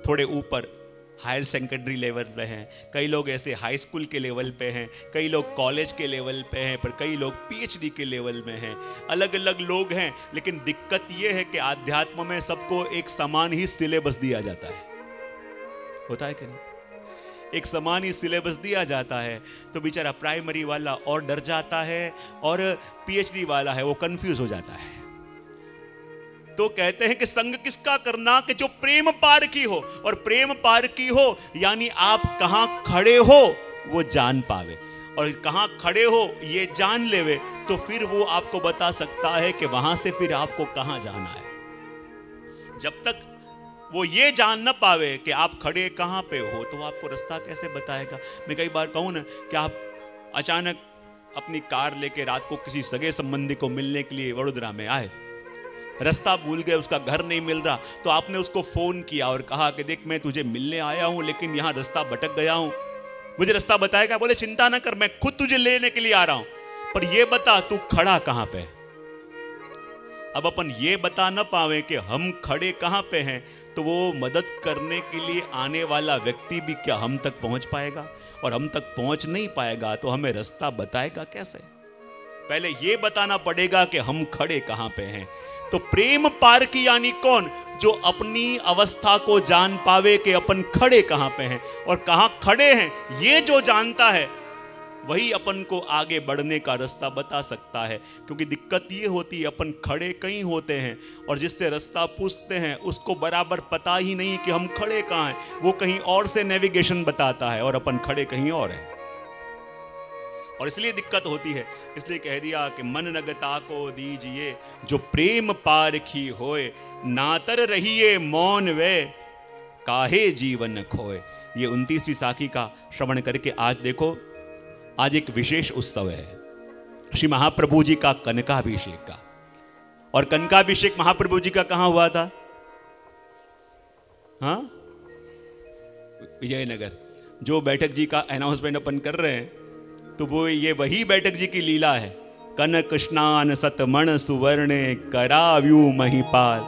थोड़े ऊपर हायर सेकेंडरी लेवल पे हैं। कई लोग ऐसे हाई स्कूल के लेवल पे हैं। कई लोग कॉलेज के लेवल पे हैं, पर कई लोग पीएचडी के लेवल में हैं। अलग अलग लोग हैं, लेकिन दिक्कत ये है कि आध्यात्म में सबको एक समान ही सिलेबस दिया जाता है। होता है कि नहीं? एक समान ही सिलेबस दिया जाता है। तो बेचारा प्राइमरी वाला और डर जाता है और पीएचडी वाला है, वो कंफ्यूज हो जाता है। तो कहते हैं कि संग किसका करना कि जो प्रेम पार की हो? और प्रेम पार की हो, यानी आप कहाँ खड़े हो, वो जान पावे। और कहाँ खड़े हो, ये जान लेवे तो फिर वो आपको बता सकता है कि वहाँ से फिर आपको कहाँ जाना है। जब तक वो ये जान ना पावे कि आप खड़े कहाँ पे हो तो आपको रास्ता कैसे बताएगा? मैं कई बार कहूँ ना कि आप अचानक अपनी कार लेके रात को किसी सगे संबंधी को मिलने के लिए वडोदरा में आए। रास्ता भूल गए, उसका घर नहीं मिल रहा तो आपने उसको फ़ोन किया और कहा कि देख, मैं तुझे मिलने आया हूँ, लेकिन यहाँ रास्ता भटक गया हूँ। मुझे रास्ता बताएगा? बोले, चिंता ना कर, मैं खुद तुझे लेने के लिए आ रहा हूँ। पर यह बता, तू खड़ा कहाँ पे? अब अपन ये बता ना पावे कि हम खड़े कहाँ पे हैं तो वो मदद करने के लिए आने वाला व्यक्ति भी क्या हम तक पहुँच पाएगा? और हम तक पहुँच नहीं पाएगा तो हमें रास्ता बताएगा कैसे? पहले ये बताना पड़ेगा कि हम खड़े कहाँ पे हैं। तो प्रेम पार की यानी कौन जो अपनी अवस्था को जान पावे कि अपन खड़े कहाँ पे हैं? और कहाँ खड़े हैं, ये जो जानता है वही अपन को आगे बढ़ने का रास्ता बता सकता है। क्योंकि दिक्कत ये होती है, अपन खड़े कहीं होते हैं और जिससे रास्ता पूछते हैं, उसको बराबर पता ही नहीं कि हम खड़े कहाँ हैं। वो कहीं और से नेविगेशन बताता है और अपन खड़े कहीं और हैं। और इसलिए दिक्कत होती है। इसलिए कह दिया कि मन नगता को दीजिए, जो प्रेम पारखी होए, नातर रहिए मौन वे, काहे जीवन खोए। ये उनतीसवीं साखी का श्रवण करके आज देखो आज एक विशेष उत्सव है। श्री महाप्रभु जी का कनकाभिषेक का। और कनकाभिषेक महाप्रभु जी का कहाँ हुआ था? हाँ? विजयनगर। जो बैठक जी का अनाउंसमेंट अपन कर रहे हैं तो वो ये वही बैठक जी की लीला है। कनक स्नान सतमण सुवर्ण कराव्यू महिपाल।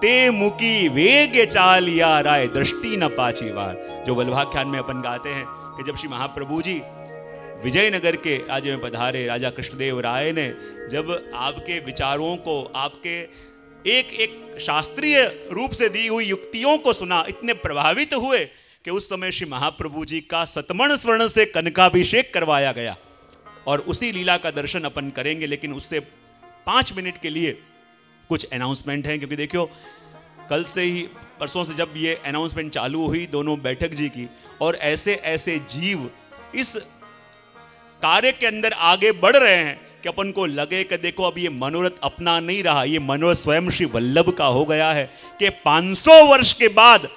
ते मुकी वेग चालिया राय दृष्टि न पाची बार जो वल्भाख्यान में अपन गाते हैं कि जब श्री महाप्रभु जी विजयनगर के राज्य में पधारे राजा कृष्णदेव राय ने जब आपके विचारों को, आपके एक एक शास्त्रीय रूप से दी हुई युक्तियों को सुना, इतने प्रभावित हुए कि उस समय श्री महाप्रभु जी का सतमण स्वर्ण से कनकाभिषेक करवाया गया। और उसी लीला का दर्शन अपन करेंगे, लेकिन उससे पाँच मिनट के लिए कुछ अनाउंसमेंट हैं, क्योंकि देखियो, कल से ही, परसों से जब ये अनाउंसमेंट चालू हुई दोनों बैठक जी की, और ऐसे ऐसे जीव इस कार्य के अंदर आगे बढ़ रहे हैं कि अपन को लगे कि देखो, अब ये मनोरथ अपना नहीं रहा, ये मनोरथ स्वयं श्री वल्लभ का हो गया है कि 500 वर्ष के बाद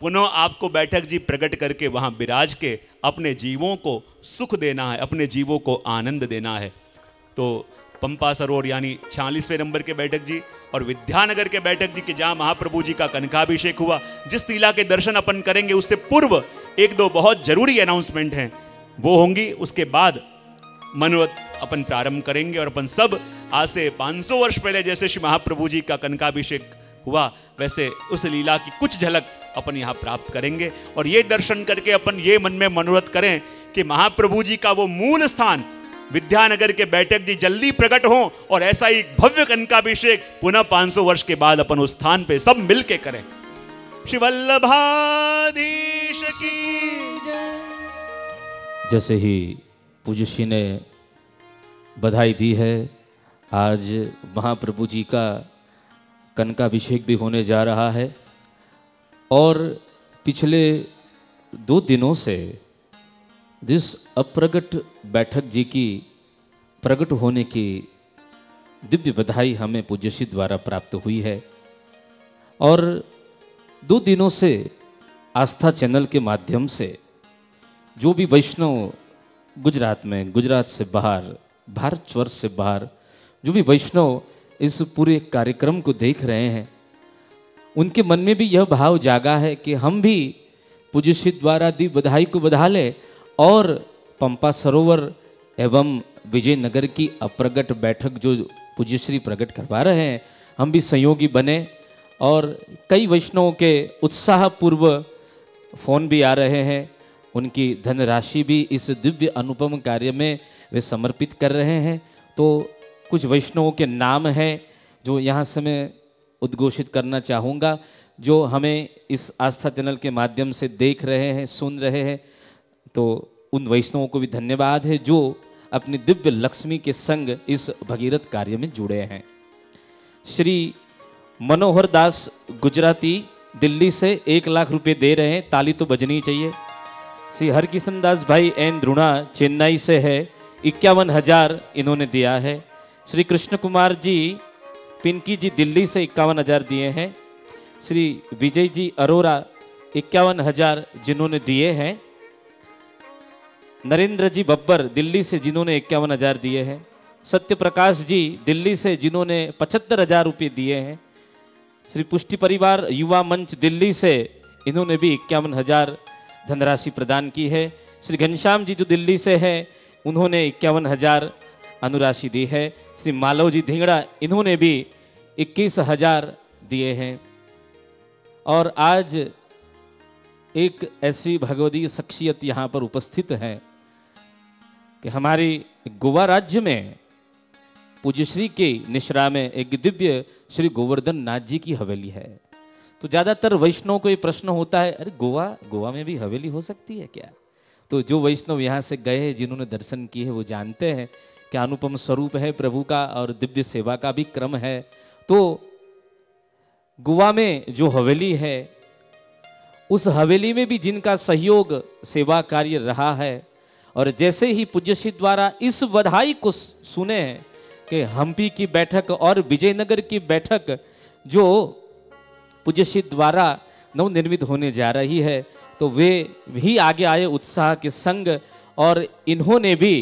पुनः आपको बैठक जी प्रकट करके वहाँ विराज के अपने जीवों को सुख देना है, अपने जीवों को आनंद देना है। तो पंपा सरोवर यानी छियालीसवें नंबर के बैठक जी और विद्यानगर के बैठक जी के जहाँ महाप्रभु जी का कनकाभिषेक हुआ, जिस लीला के दर्शन अपन करेंगे, उससे पूर्व एक दो बहुत ज़रूरी अनाउंसमेंट हैं। वो होंगी, उसके बाद मनोरथ अपन प्रारंभ करेंगे और अपन सब आज से 500 वर्ष पहले जैसे श्री महाप्रभु जी का कनकाभिषेक हुआ वैसे उस लीला की कुछ झलक अपन यहाँ प्राप्त करेंगे। और ये दर्शन करके अपन ये मन में मनोरथ करें कि महाप्रभु जी का वो मूल स्थान विद्यानगर के बैठक जी जल्दी प्रकट हो और ऐसा ही भव्य कनकाभिषेक पुनः 500 वर्ष के बाद अपन उस स्थान पे सब मिल के करें। श्री वल्लभाधीश की जैसे ही पूज्य ने बधाई दी है। आज महाप्रभु जी का कनकाभिषेक भी होने जा रहा है। और पिछले दो दिनों से जिस अप्रगट बैठक जी की प्रकट होने की दिव्य बधाई हमें पूज्यश्री द्वारा प्राप्त हुई है। और दो दिनों से आस्था चैनल के माध्यम से जो भी वैष्णव गुजरात में, गुजरात से बाहर, भारत वर्ष से बाहर, जो भी वैष्णव इस पूरे कार्यक्रम को देख रहे हैं, उनके मन में भी यह भाव जागा है कि हम भी पूज्यश्री द्वारा दी बधाई को बधा ले और पंपा सरोवर एवं विजयनगर की अप्रगट बैठक जो पूज्यश्री प्रकट करवा रहे हैं, हम भी सहयोगी बने और कई वैष्णवों के उत्साहपूर्व फ़ोन भी आ रहे हैं। उनकी धनराशि भी इस दिव्य अनुपम कार्य में वे समर्पित कर रहे हैं। तो कुछ वैष्णवों के नाम हैं जो यहाँ से मैं उद्घोषित करना चाहूँगा, जो हमें इस आस्था चैनल के माध्यम से देख रहे हैं, सुन रहे हैं। तो उन वैष्णवों को भी धन्यवाद है जो अपनी दिव्य लक्ष्मी के संग इस भगीरथ कार्य में जुड़े हैं। श्री मनोहर दास गुजराती, दिल्ली से एक लाख रुपए दे रहे हैं, ताली तो बजनी चाहिए। श्री हरकिशन दास भाई एन द्रुणा चेन्नई से है। इक्यावन हज़ार इन्होंने दिया है। श्री कृष्ण कुमार जी पिंकी जी दिल्ली से इक्यावन हज़ार दिए हैं। श्री विजय जी अरोरा इक्यावन हज़ार जिन्होंने दिए हैं। नरेंद्र जी बब्बर दिल्ली से जिन्होंने इक्यावन हज़ार दिए हैं। सत्य प्रकाश जी दिल्ली से जिन्होंने पचहत्तर हज़ार रुपये दिए हैं। श्री पुष्टि परिवार युवा मंच दिल्ली से इन्होंने भी इक्यावन हज़ार धनराशि प्रदान की है। श्री घनश्याम जी जो दिल्ली से हैं, उन्होंने इक्यावन हज़ार अनुराशि दी है। श्री मालव जी धिंगड़ा, इन्होंने भी इक्कीस हज़ार दिए हैं। और आज एक ऐसी भगवती शख्सियत यहाँ पर उपस्थित है कि हमारी गोवा राज्य में पूज्यश्री के निश्रा में एक दिव्य श्री गोवर्धन नाथ जी की हवेली है। तो ज़्यादातर वैष्णव को ये प्रश्न होता है, अरे, गोवा गोवा में भी हवेली हो सकती है क्या? तो जो वैष्णव यहाँ से गए हैं, जिन्होंने दर्शन किए हैं, वो जानते हैं कि अनुपम स्वरूप है प्रभु का और दिव्य सेवा का भी क्रम है। तो गोवा में जो हवेली है, उस हवेली में भी जिनका सहयोग, सेवा कार्य रहा है, और जैसे ही पूज्यश्री द्वारा इस बधाई को सुने कि हम्पी की बैठक और विजयनगर की बैठक, जो पूज्यश्री द्वारा नवनिर्मित होने जा रही है। तो वे भी आगे आए उत्साह के संग और इन्होंने भी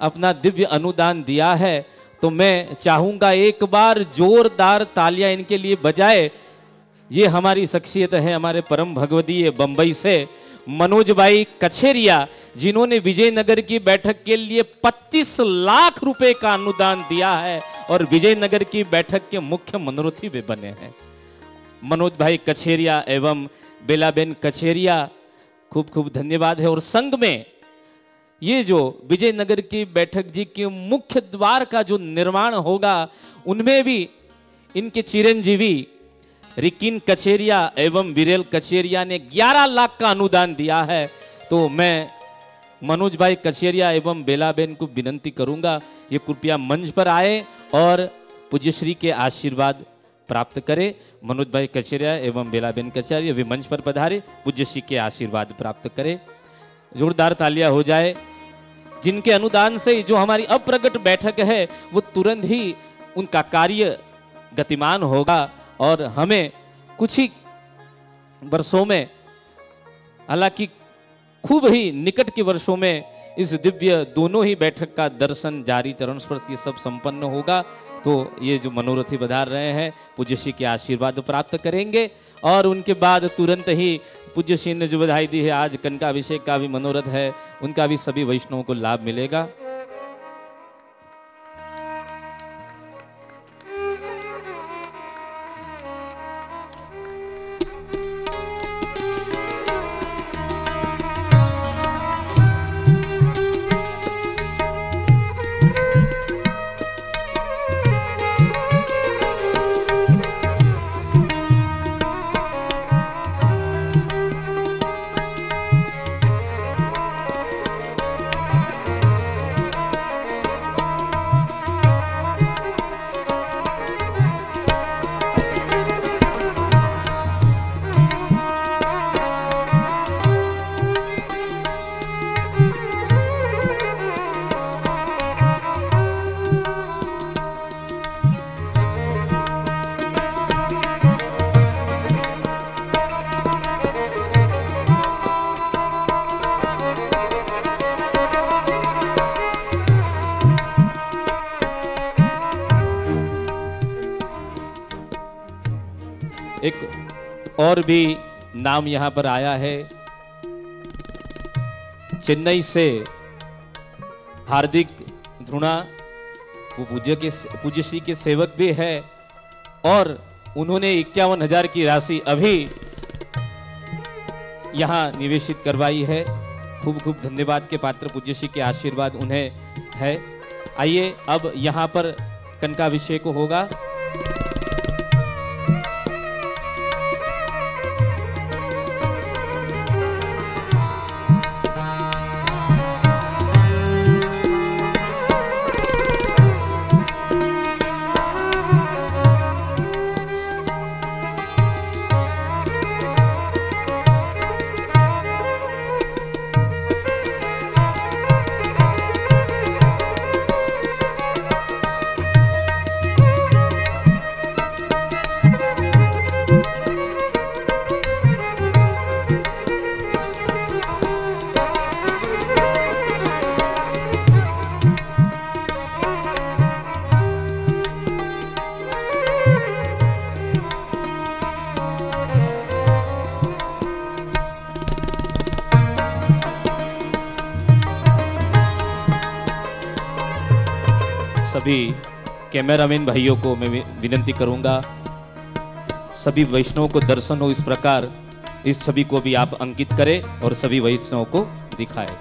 अपना दिव्य अनुदान दिया है। तो मैं चाहूँगा एक बार जोरदार तालियाँ इनके लिए बजाए। ये हमारी शख्सियत है, हमारे परम भगवदीय बम्बई से मनोज भाई कछेरिया, जिन्होंने विजयनगर की बैठक के लिए 25 लाख रुपए का अनुदान दिया है और विजयनगर की बैठक के मुख्य मनोरथी भी बने हैं। मनोज भाई कछेरिया एवं बेलाबेन कछेरिया खूब खूब धन्यवाद है। और संघ में ये जो विजयनगर की बैठक जी के मुख्य द्वार का जो निर्माण होगा, उनमें भी इनके चिरंजीवी रिकिन कचेरिया एवं विरेल कचेरिया ने 11 लाख का अनुदान दिया है। तो मैं मनोज भाई कचेरिया एवं बेलाबेन को विनंती करूँगा, ये कृपया मंच पर आए और पूज्यश्री के आशीर्वाद प्राप्त करें। मनोज भाई कचेरिया एवं बेलाबेन कचेरिया, वे मंच पर पधारे पूज्यश्री के आशीर्वाद प्राप्त करें। जोरदार तालियाँ हो जाए। जिनके अनुदान से जो हमारी अप्रगट बैठक है, वो तुरंत ही उनका कार्य गतिमान होगा और हमें कुछ ही वर्षों में, हालाँकि खूब ही निकट के वर्षों में, इस दिव्य दोनों ही बैठक का दर्शन, जारी चरण स्पर्श, ये सब संपन्न होगा। तो ये जो मनोरथी बधार रहे हैं, पूज्य श्री के आशीर्वाद प्राप्त करेंगे। और उनके बाद तुरंत ही पूज्य श्री ने जो बधाई दी है, आज कनका अभिषेक का भी मनोरथ है, उनका भी सभी वैष्णवों को लाभ मिलेगा। और भी नाम यहाँ पर आया है। चेन्नई से हार्दिक ध्रुणा वो पूज्य के पूज्य श्री के सेवक भी है और उन्होंने इक्यावन हज़ार की राशि अभी यहाँ निवेशित करवाई है। खूब खूब धन्यवाद के पात्र पूज्य श्री के आशीर्वाद उन्हें है। आइए, अब यहाँ पर कनकाभिषेक होगा। कैमरामैन भाइयों को मैं विनती करूँगा, सभी वैष्णवों को दर्शन हो इस प्रकार, इस छवि को भी आप अंकित करें और सभी वैष्णवों को दिखाएँ।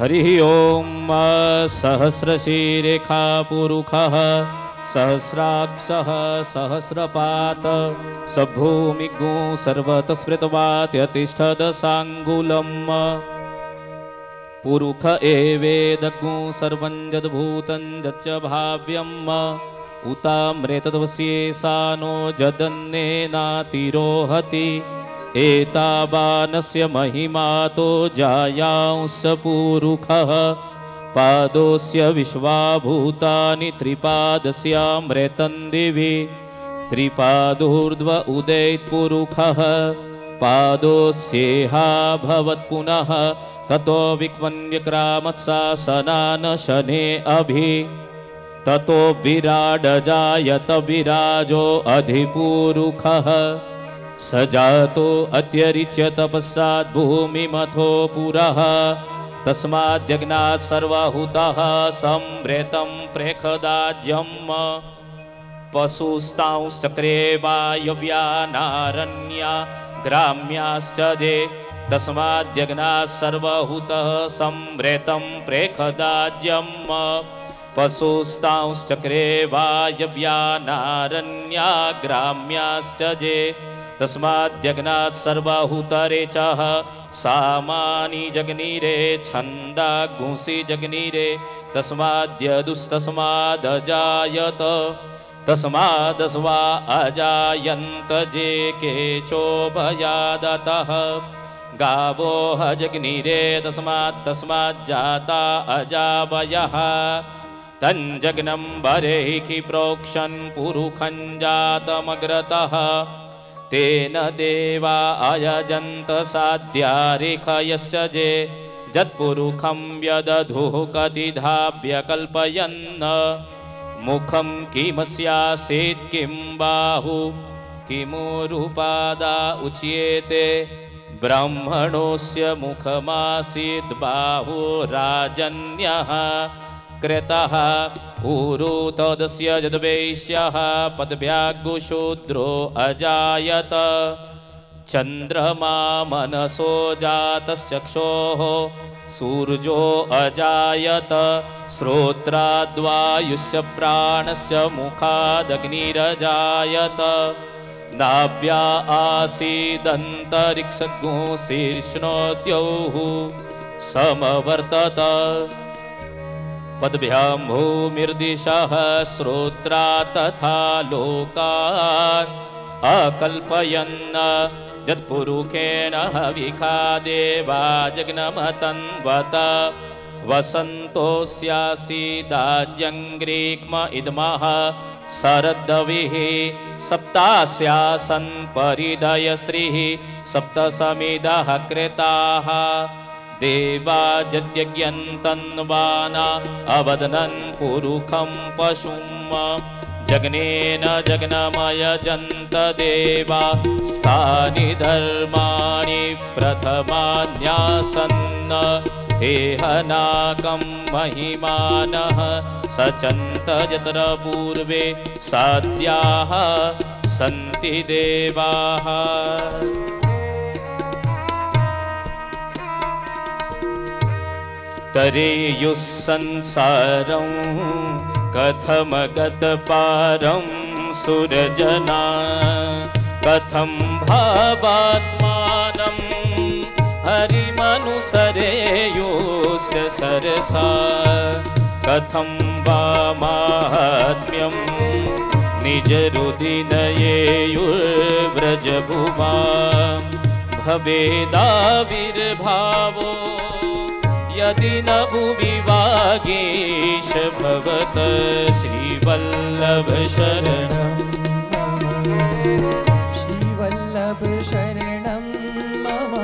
हरि ओम, सहस्र श्री सहस्रशीरेखा पुरुषः सहस्राक्षः, सहस्रपात, सभूमिगो सर्वतस्मृतवात्यतिष्ठदसाङ्गुलम् पुरुष एवेदग्गो सर्वं यद्भूतं यच्च भाव्यम् उताम्रेतद्वस्येषा नो जदन्नेनातिरोहति एतावानस्य महिमातो जायांस पुरुषः पादोऽस्य विश्वाभूतानि त्रिपादस्यामृतं दिवि। त्रिपादोर्ध्व उदयत्पुरुषः पादोऽस्येहा भवत् पुनः ततो विक्वन्यक्रामत्सासनान शने अभि। ततो विराडजायत विराजो अधिपूरुखः। स जातो अत्यरिच्य तपस्सात् भूमिमथो पुरः। तस्माद्यज्ञात् सर्वाहुतः सम्भृतं प्रेखदाज्यम्। पशुस्तांश्चक्रे वायव्यानारण्या ग्राम्याश्च दे। तस्माद्यज्ञात् सर्वहुतः सम्भृतं प्रेखदाज्यम्। पशुस्तांश्चक्रे वायव्यानारण्या ग्राम्याश्च जे तस्माद्यज्ञात् सर्वाहुतरे च। सामानि जग्नीरे छन्दा गुंसि जग्नीरे। तस्माद्यदुस्तस्मादजायत तस्मादस्वा अजायन्त जे केचोभयादतः गावो ह जग्निरे तस्मात् तस्माज्जाता अजावयः। तञ्जग्नं बरेहि प्रोक्षन् पुरुखं जातमग्रतः तेन देवा अयजन्त साध्यारिखयस्य जे जत्पुरुखं व्यदधुः कतिधाव्यकल्पयन् मुखं किमस्यासीत् किं बाहु? किमुरुपादा उच्येते? ब्राह्मणोऽस्य मुखमासीद् बाहुराजन्यः कृतः ऊरु तदस्य यद्वैश्यः पदव्यागुशूद्रो अजायत। चन्द्रमा मनसो जातश्चक्षोः सूर्यो अजायत श्रोत्राद्वायुश्च प्राणस्य मुखादग्निरजायत। नाभ्या आसीदन्तरिक्षगो शीर्ष्णोद्यौः समवर्तत। पद्भ्यां भूमिर्दिशः श्रोत्रा तथा लोकान् अकल्पयन् यत्पुरुषेण हविखा देवा जग्नमतन्वत। वसन्तोऽस्यासीदाज्यङ्ग्रीक्म इदमः। शरद्दविः सप्तास्यासन् परिदयश्रीः सप्तसमिदः कृताः। देवा जद्यज्ञन्तन्वाना अवदनन् पुरुखं पशुं जग्नेन जग्नमयजन्त देवा स्थानि धर्माणि प्रथमान्यासन्न देहनाकं महिमानः सचन्त यत्र पूर्वे साध्याः सन्ति देवाः। तरेयुः संसारं कथमगतपारं सुरजना कथं भावात्मानं हरिमनुसरेयोस्य सरसा कथं वा माहात्म्यं निजरुदिनयेयुर्व्रजभुवा भवेदाविर्भावो यदि न भुवि वागेश भवत श्रीवल्लभशरणं श्रीवल्लभशरणं मम।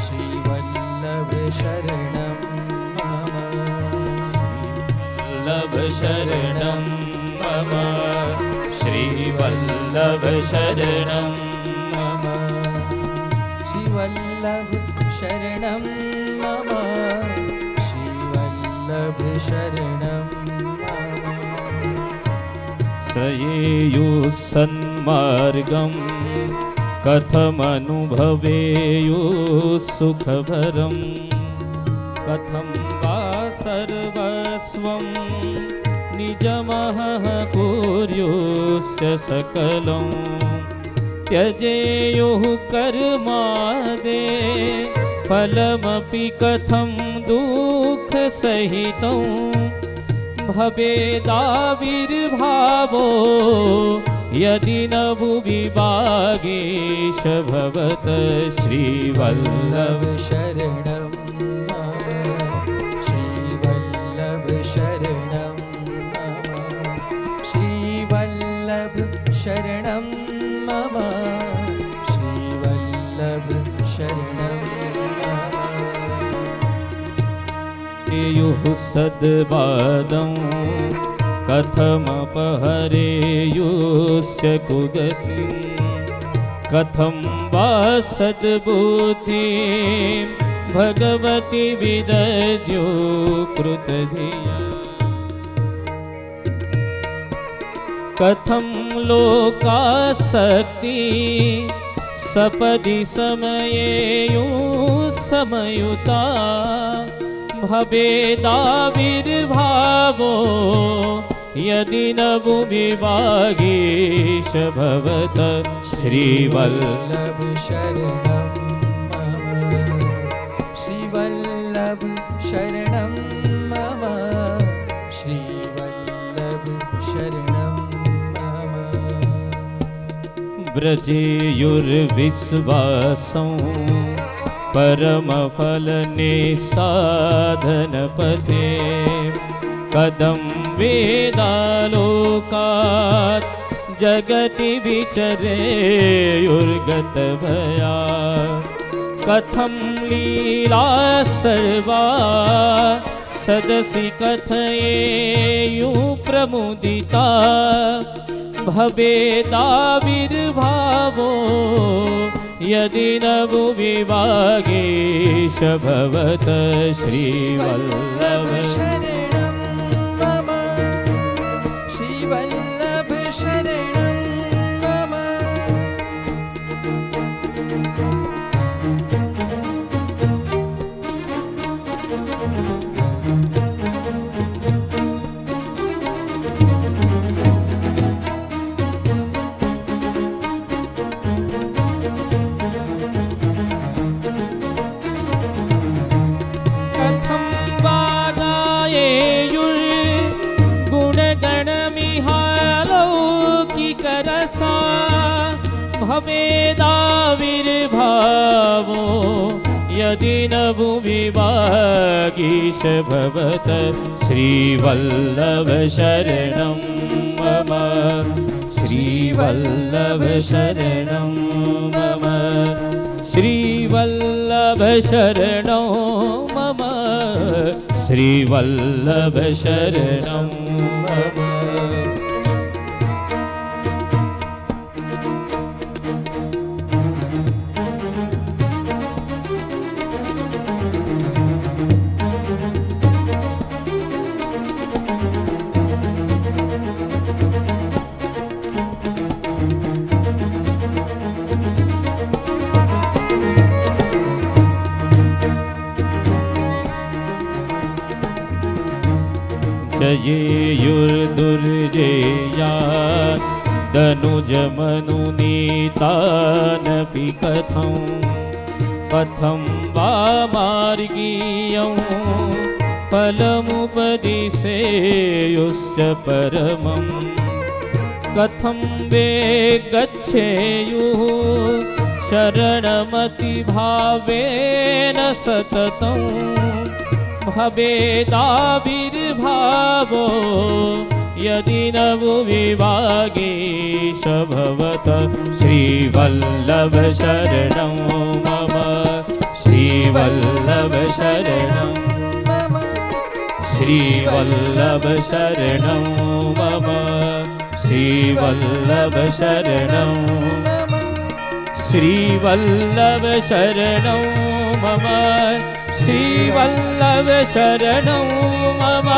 श्रीवल्लभशरणं मम। श्रीवल्लभरणं श्रीवल्लभशरणम् सयेयुः सन्मार्गं कथमनुभवेयुस्सुखरं कथं वा सर्वस्वं निजमहः कुर्युस्य सकलं त्यजेयुः कर्मादे फलमपि कथं दुःखसहितं? भवेदाविर्भावो यदि न भुवि वागीश भवत श्रीवल्लभ युः सद्वादं कथमपहरेयुस्य कुगतिं। कथं वा सद्बुद्धिं भगवति विदद्यो कृतधिया। कथं लोकासक्ति सपदि समयेयु समयुता भवेदाविर्भावो यदि न भुविभागीश भवत श्रीवल्ल वल्लभ शरणं श्रीवल्लभ शरणं मम। श्रीवल्लभ शरणं मम। व्रजेयुर्विश्वासं परमफलनिसाधनपथे कदं वेदालोकात् जगति विचरेयुर्गतभया कथं लीला सर्वा सदसि कथयेयुः प्रमुदिता। भवेदाविर्भावो यदि न भुविभागेश भवत श्रीवल्लभ शरणं मम। श्रीवल्लभ शरणं वेदाविर्भावो यदि न भूमिवागीश भवत श्रीवल्लभशरणं मम। श्रीवल्लभशरणं मम। श्रीवल्लभशरणो मम। श्रीवल्लभशरणं मम। जयेयुर्दुर्जेया दनुजमनुनीतानपि कथं कथं वा मार्गीयं फलमुपदिशेयुस्य परमम् कथं वे गच्छेयुः शरणमतिभावेन सततम् भवेदाविर्भावो यदि न भुविभागीश भवत श्रीवल्लभशरणं मम श्रीवल्लभशरणं श्रीवल्लभशरणं मम श्रीवल्लभशरणं श्रीवल्लभशरणो मम। श्रीवल्लभ शरणं मम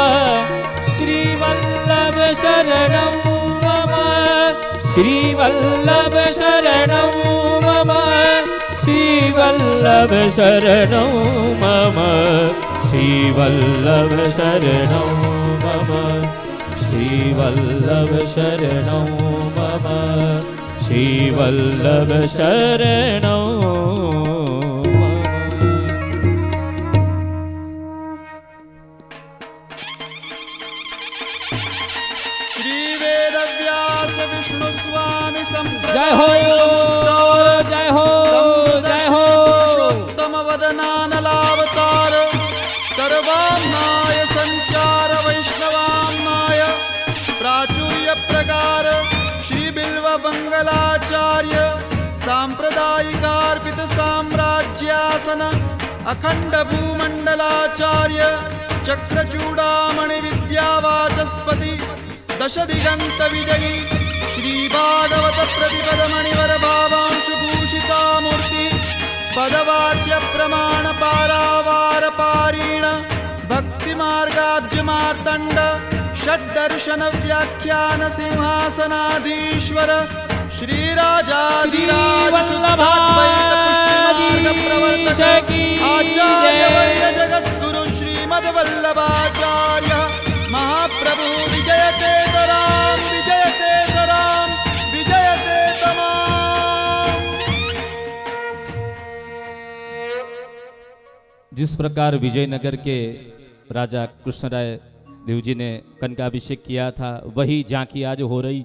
श्रीवल्लभ शरणं मम श्रीवल्लभ शरणं मम श्रीवल्लभ शरणं मम श्रीवल्लभ शरणं मम श्रीवल्लभ शरणं मम श्रीवल्लभ शरणं अखण्डभूमण्डलाचार्य चक्रचूडामणिविद्यावाचस्पति दशदिगन्तविजयी श्रीभागवतप्रतिपदमणिवरभावांशुभूषितामूर्ति प्रतिपद मणिवरभावांशुभूषिता षड्दर्शनव्याख्यानसिंहासनाधीश्वर श्री राजा जगत गुरु श्रीमद वल्लभाचार्य महाप्रभु तमाम। जिस प्रकार विजयनगर के राजा कृष्णराय देव जी ने कनकाभिषेक किया था वही झांकी आज हो रही।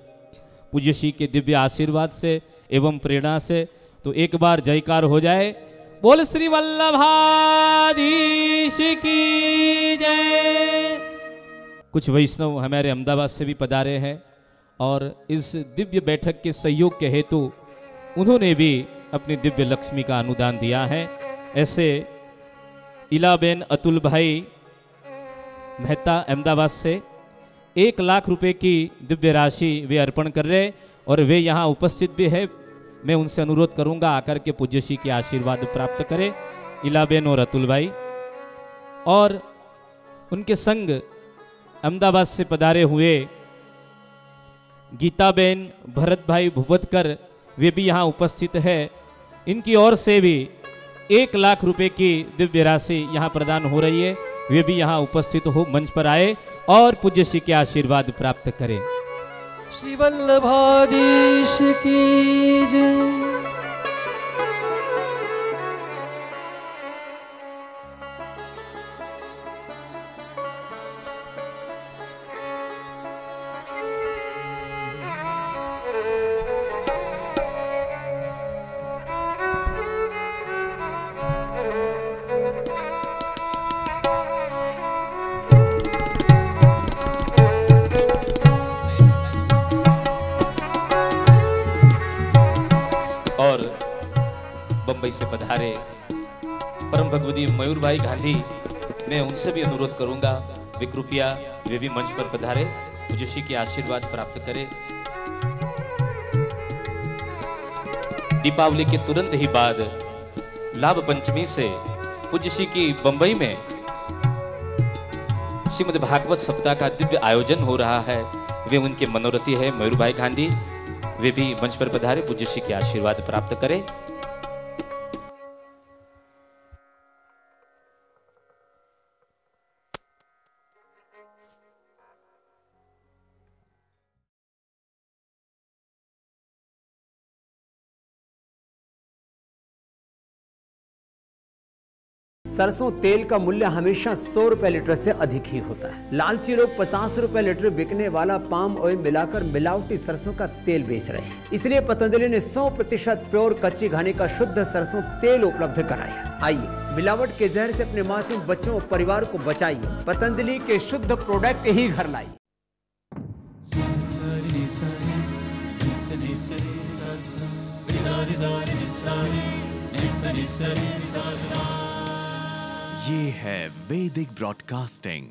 पूज्य श्री के दिव्य आशीर्वाद से एवं प्रेरणा से तो एक बार जयकार हो जाए। बोल श्री वल्लभाधीश की जय। कुछ वैष्णव हमारे अहमदाबाद से भी पधारे हैं, और इस दिव्य बैठक के सहयोग के हेतु उन्होंने भी अपनी दिव्य लक्ष्मी का अनुदान दिया है। ऐसे इलाबेन अतुल भाई मेहता अहमदाबाद से एक लाख रुपए की दिव्य राशि वे अर्पण कर रहे और वे यहाँ उपस्थित भी है। मैं उनसे अनुरोध करूँगा आकर के पूज्य श्री के आशीर्वाद प्राप्त करें, इलाबेन और अतुल भाई। और उनके संग अहमदाबाद से पधारे हुए गीताबेन भरत भाई भुवतकर वे भी यहाँ उपस्थित है। इनकी ओर से भी एक लाख रुपए की दिव्य राशि यहाँ प्रदान हो रही है। वे भी यहाँ उपस्थित हो मंच पर आए और पूज्य श्री के आशीर्वाद प्राप्त करें। श्री वल्लभाधीश की जय। से पधारे। परम भगवती मयूर भाई गांधी, मैं उनसे भी अनुरोध करूँगा, वे कृपया वे भी मंच पर पधारे श्री के आशीर्वाद प्राप्त करें। दीपावली के तुरंत ही बाद, लाभ पंचमी से पूज्य श्री की बंबई में श्रीमद भागवत सप्ताह का दिव्य आयोजन हो रहा है। वे उनके मनोरथी है मयूर भाई गांधी, वे भी मंच पर पधारे, पूज्य के आशीर्वाद प्राप्त करें। सरसों तेल का मूल्य हमेशा सौ रुपए लीटर से अधिक ही होता है लालची लोग पचास रुपए लीटर बिकने वाला पाम ऑयल मिलाकर मिलावटी सरसों का तेल बेच रहे हैं इसलिए पतंजलि ने 100 प्रतिशत प्योर कच्ची घानी का शुद्ध सरसों तेल उपलब्ध कराया आइए मिलावट के जहर से अपने मासूम बच्चों और परिवार को बचाइए पतंजलि के शुद्ध प्रोडक्ट ही घर लाइए ये है वैदिक ब्रॉडकास्टिंग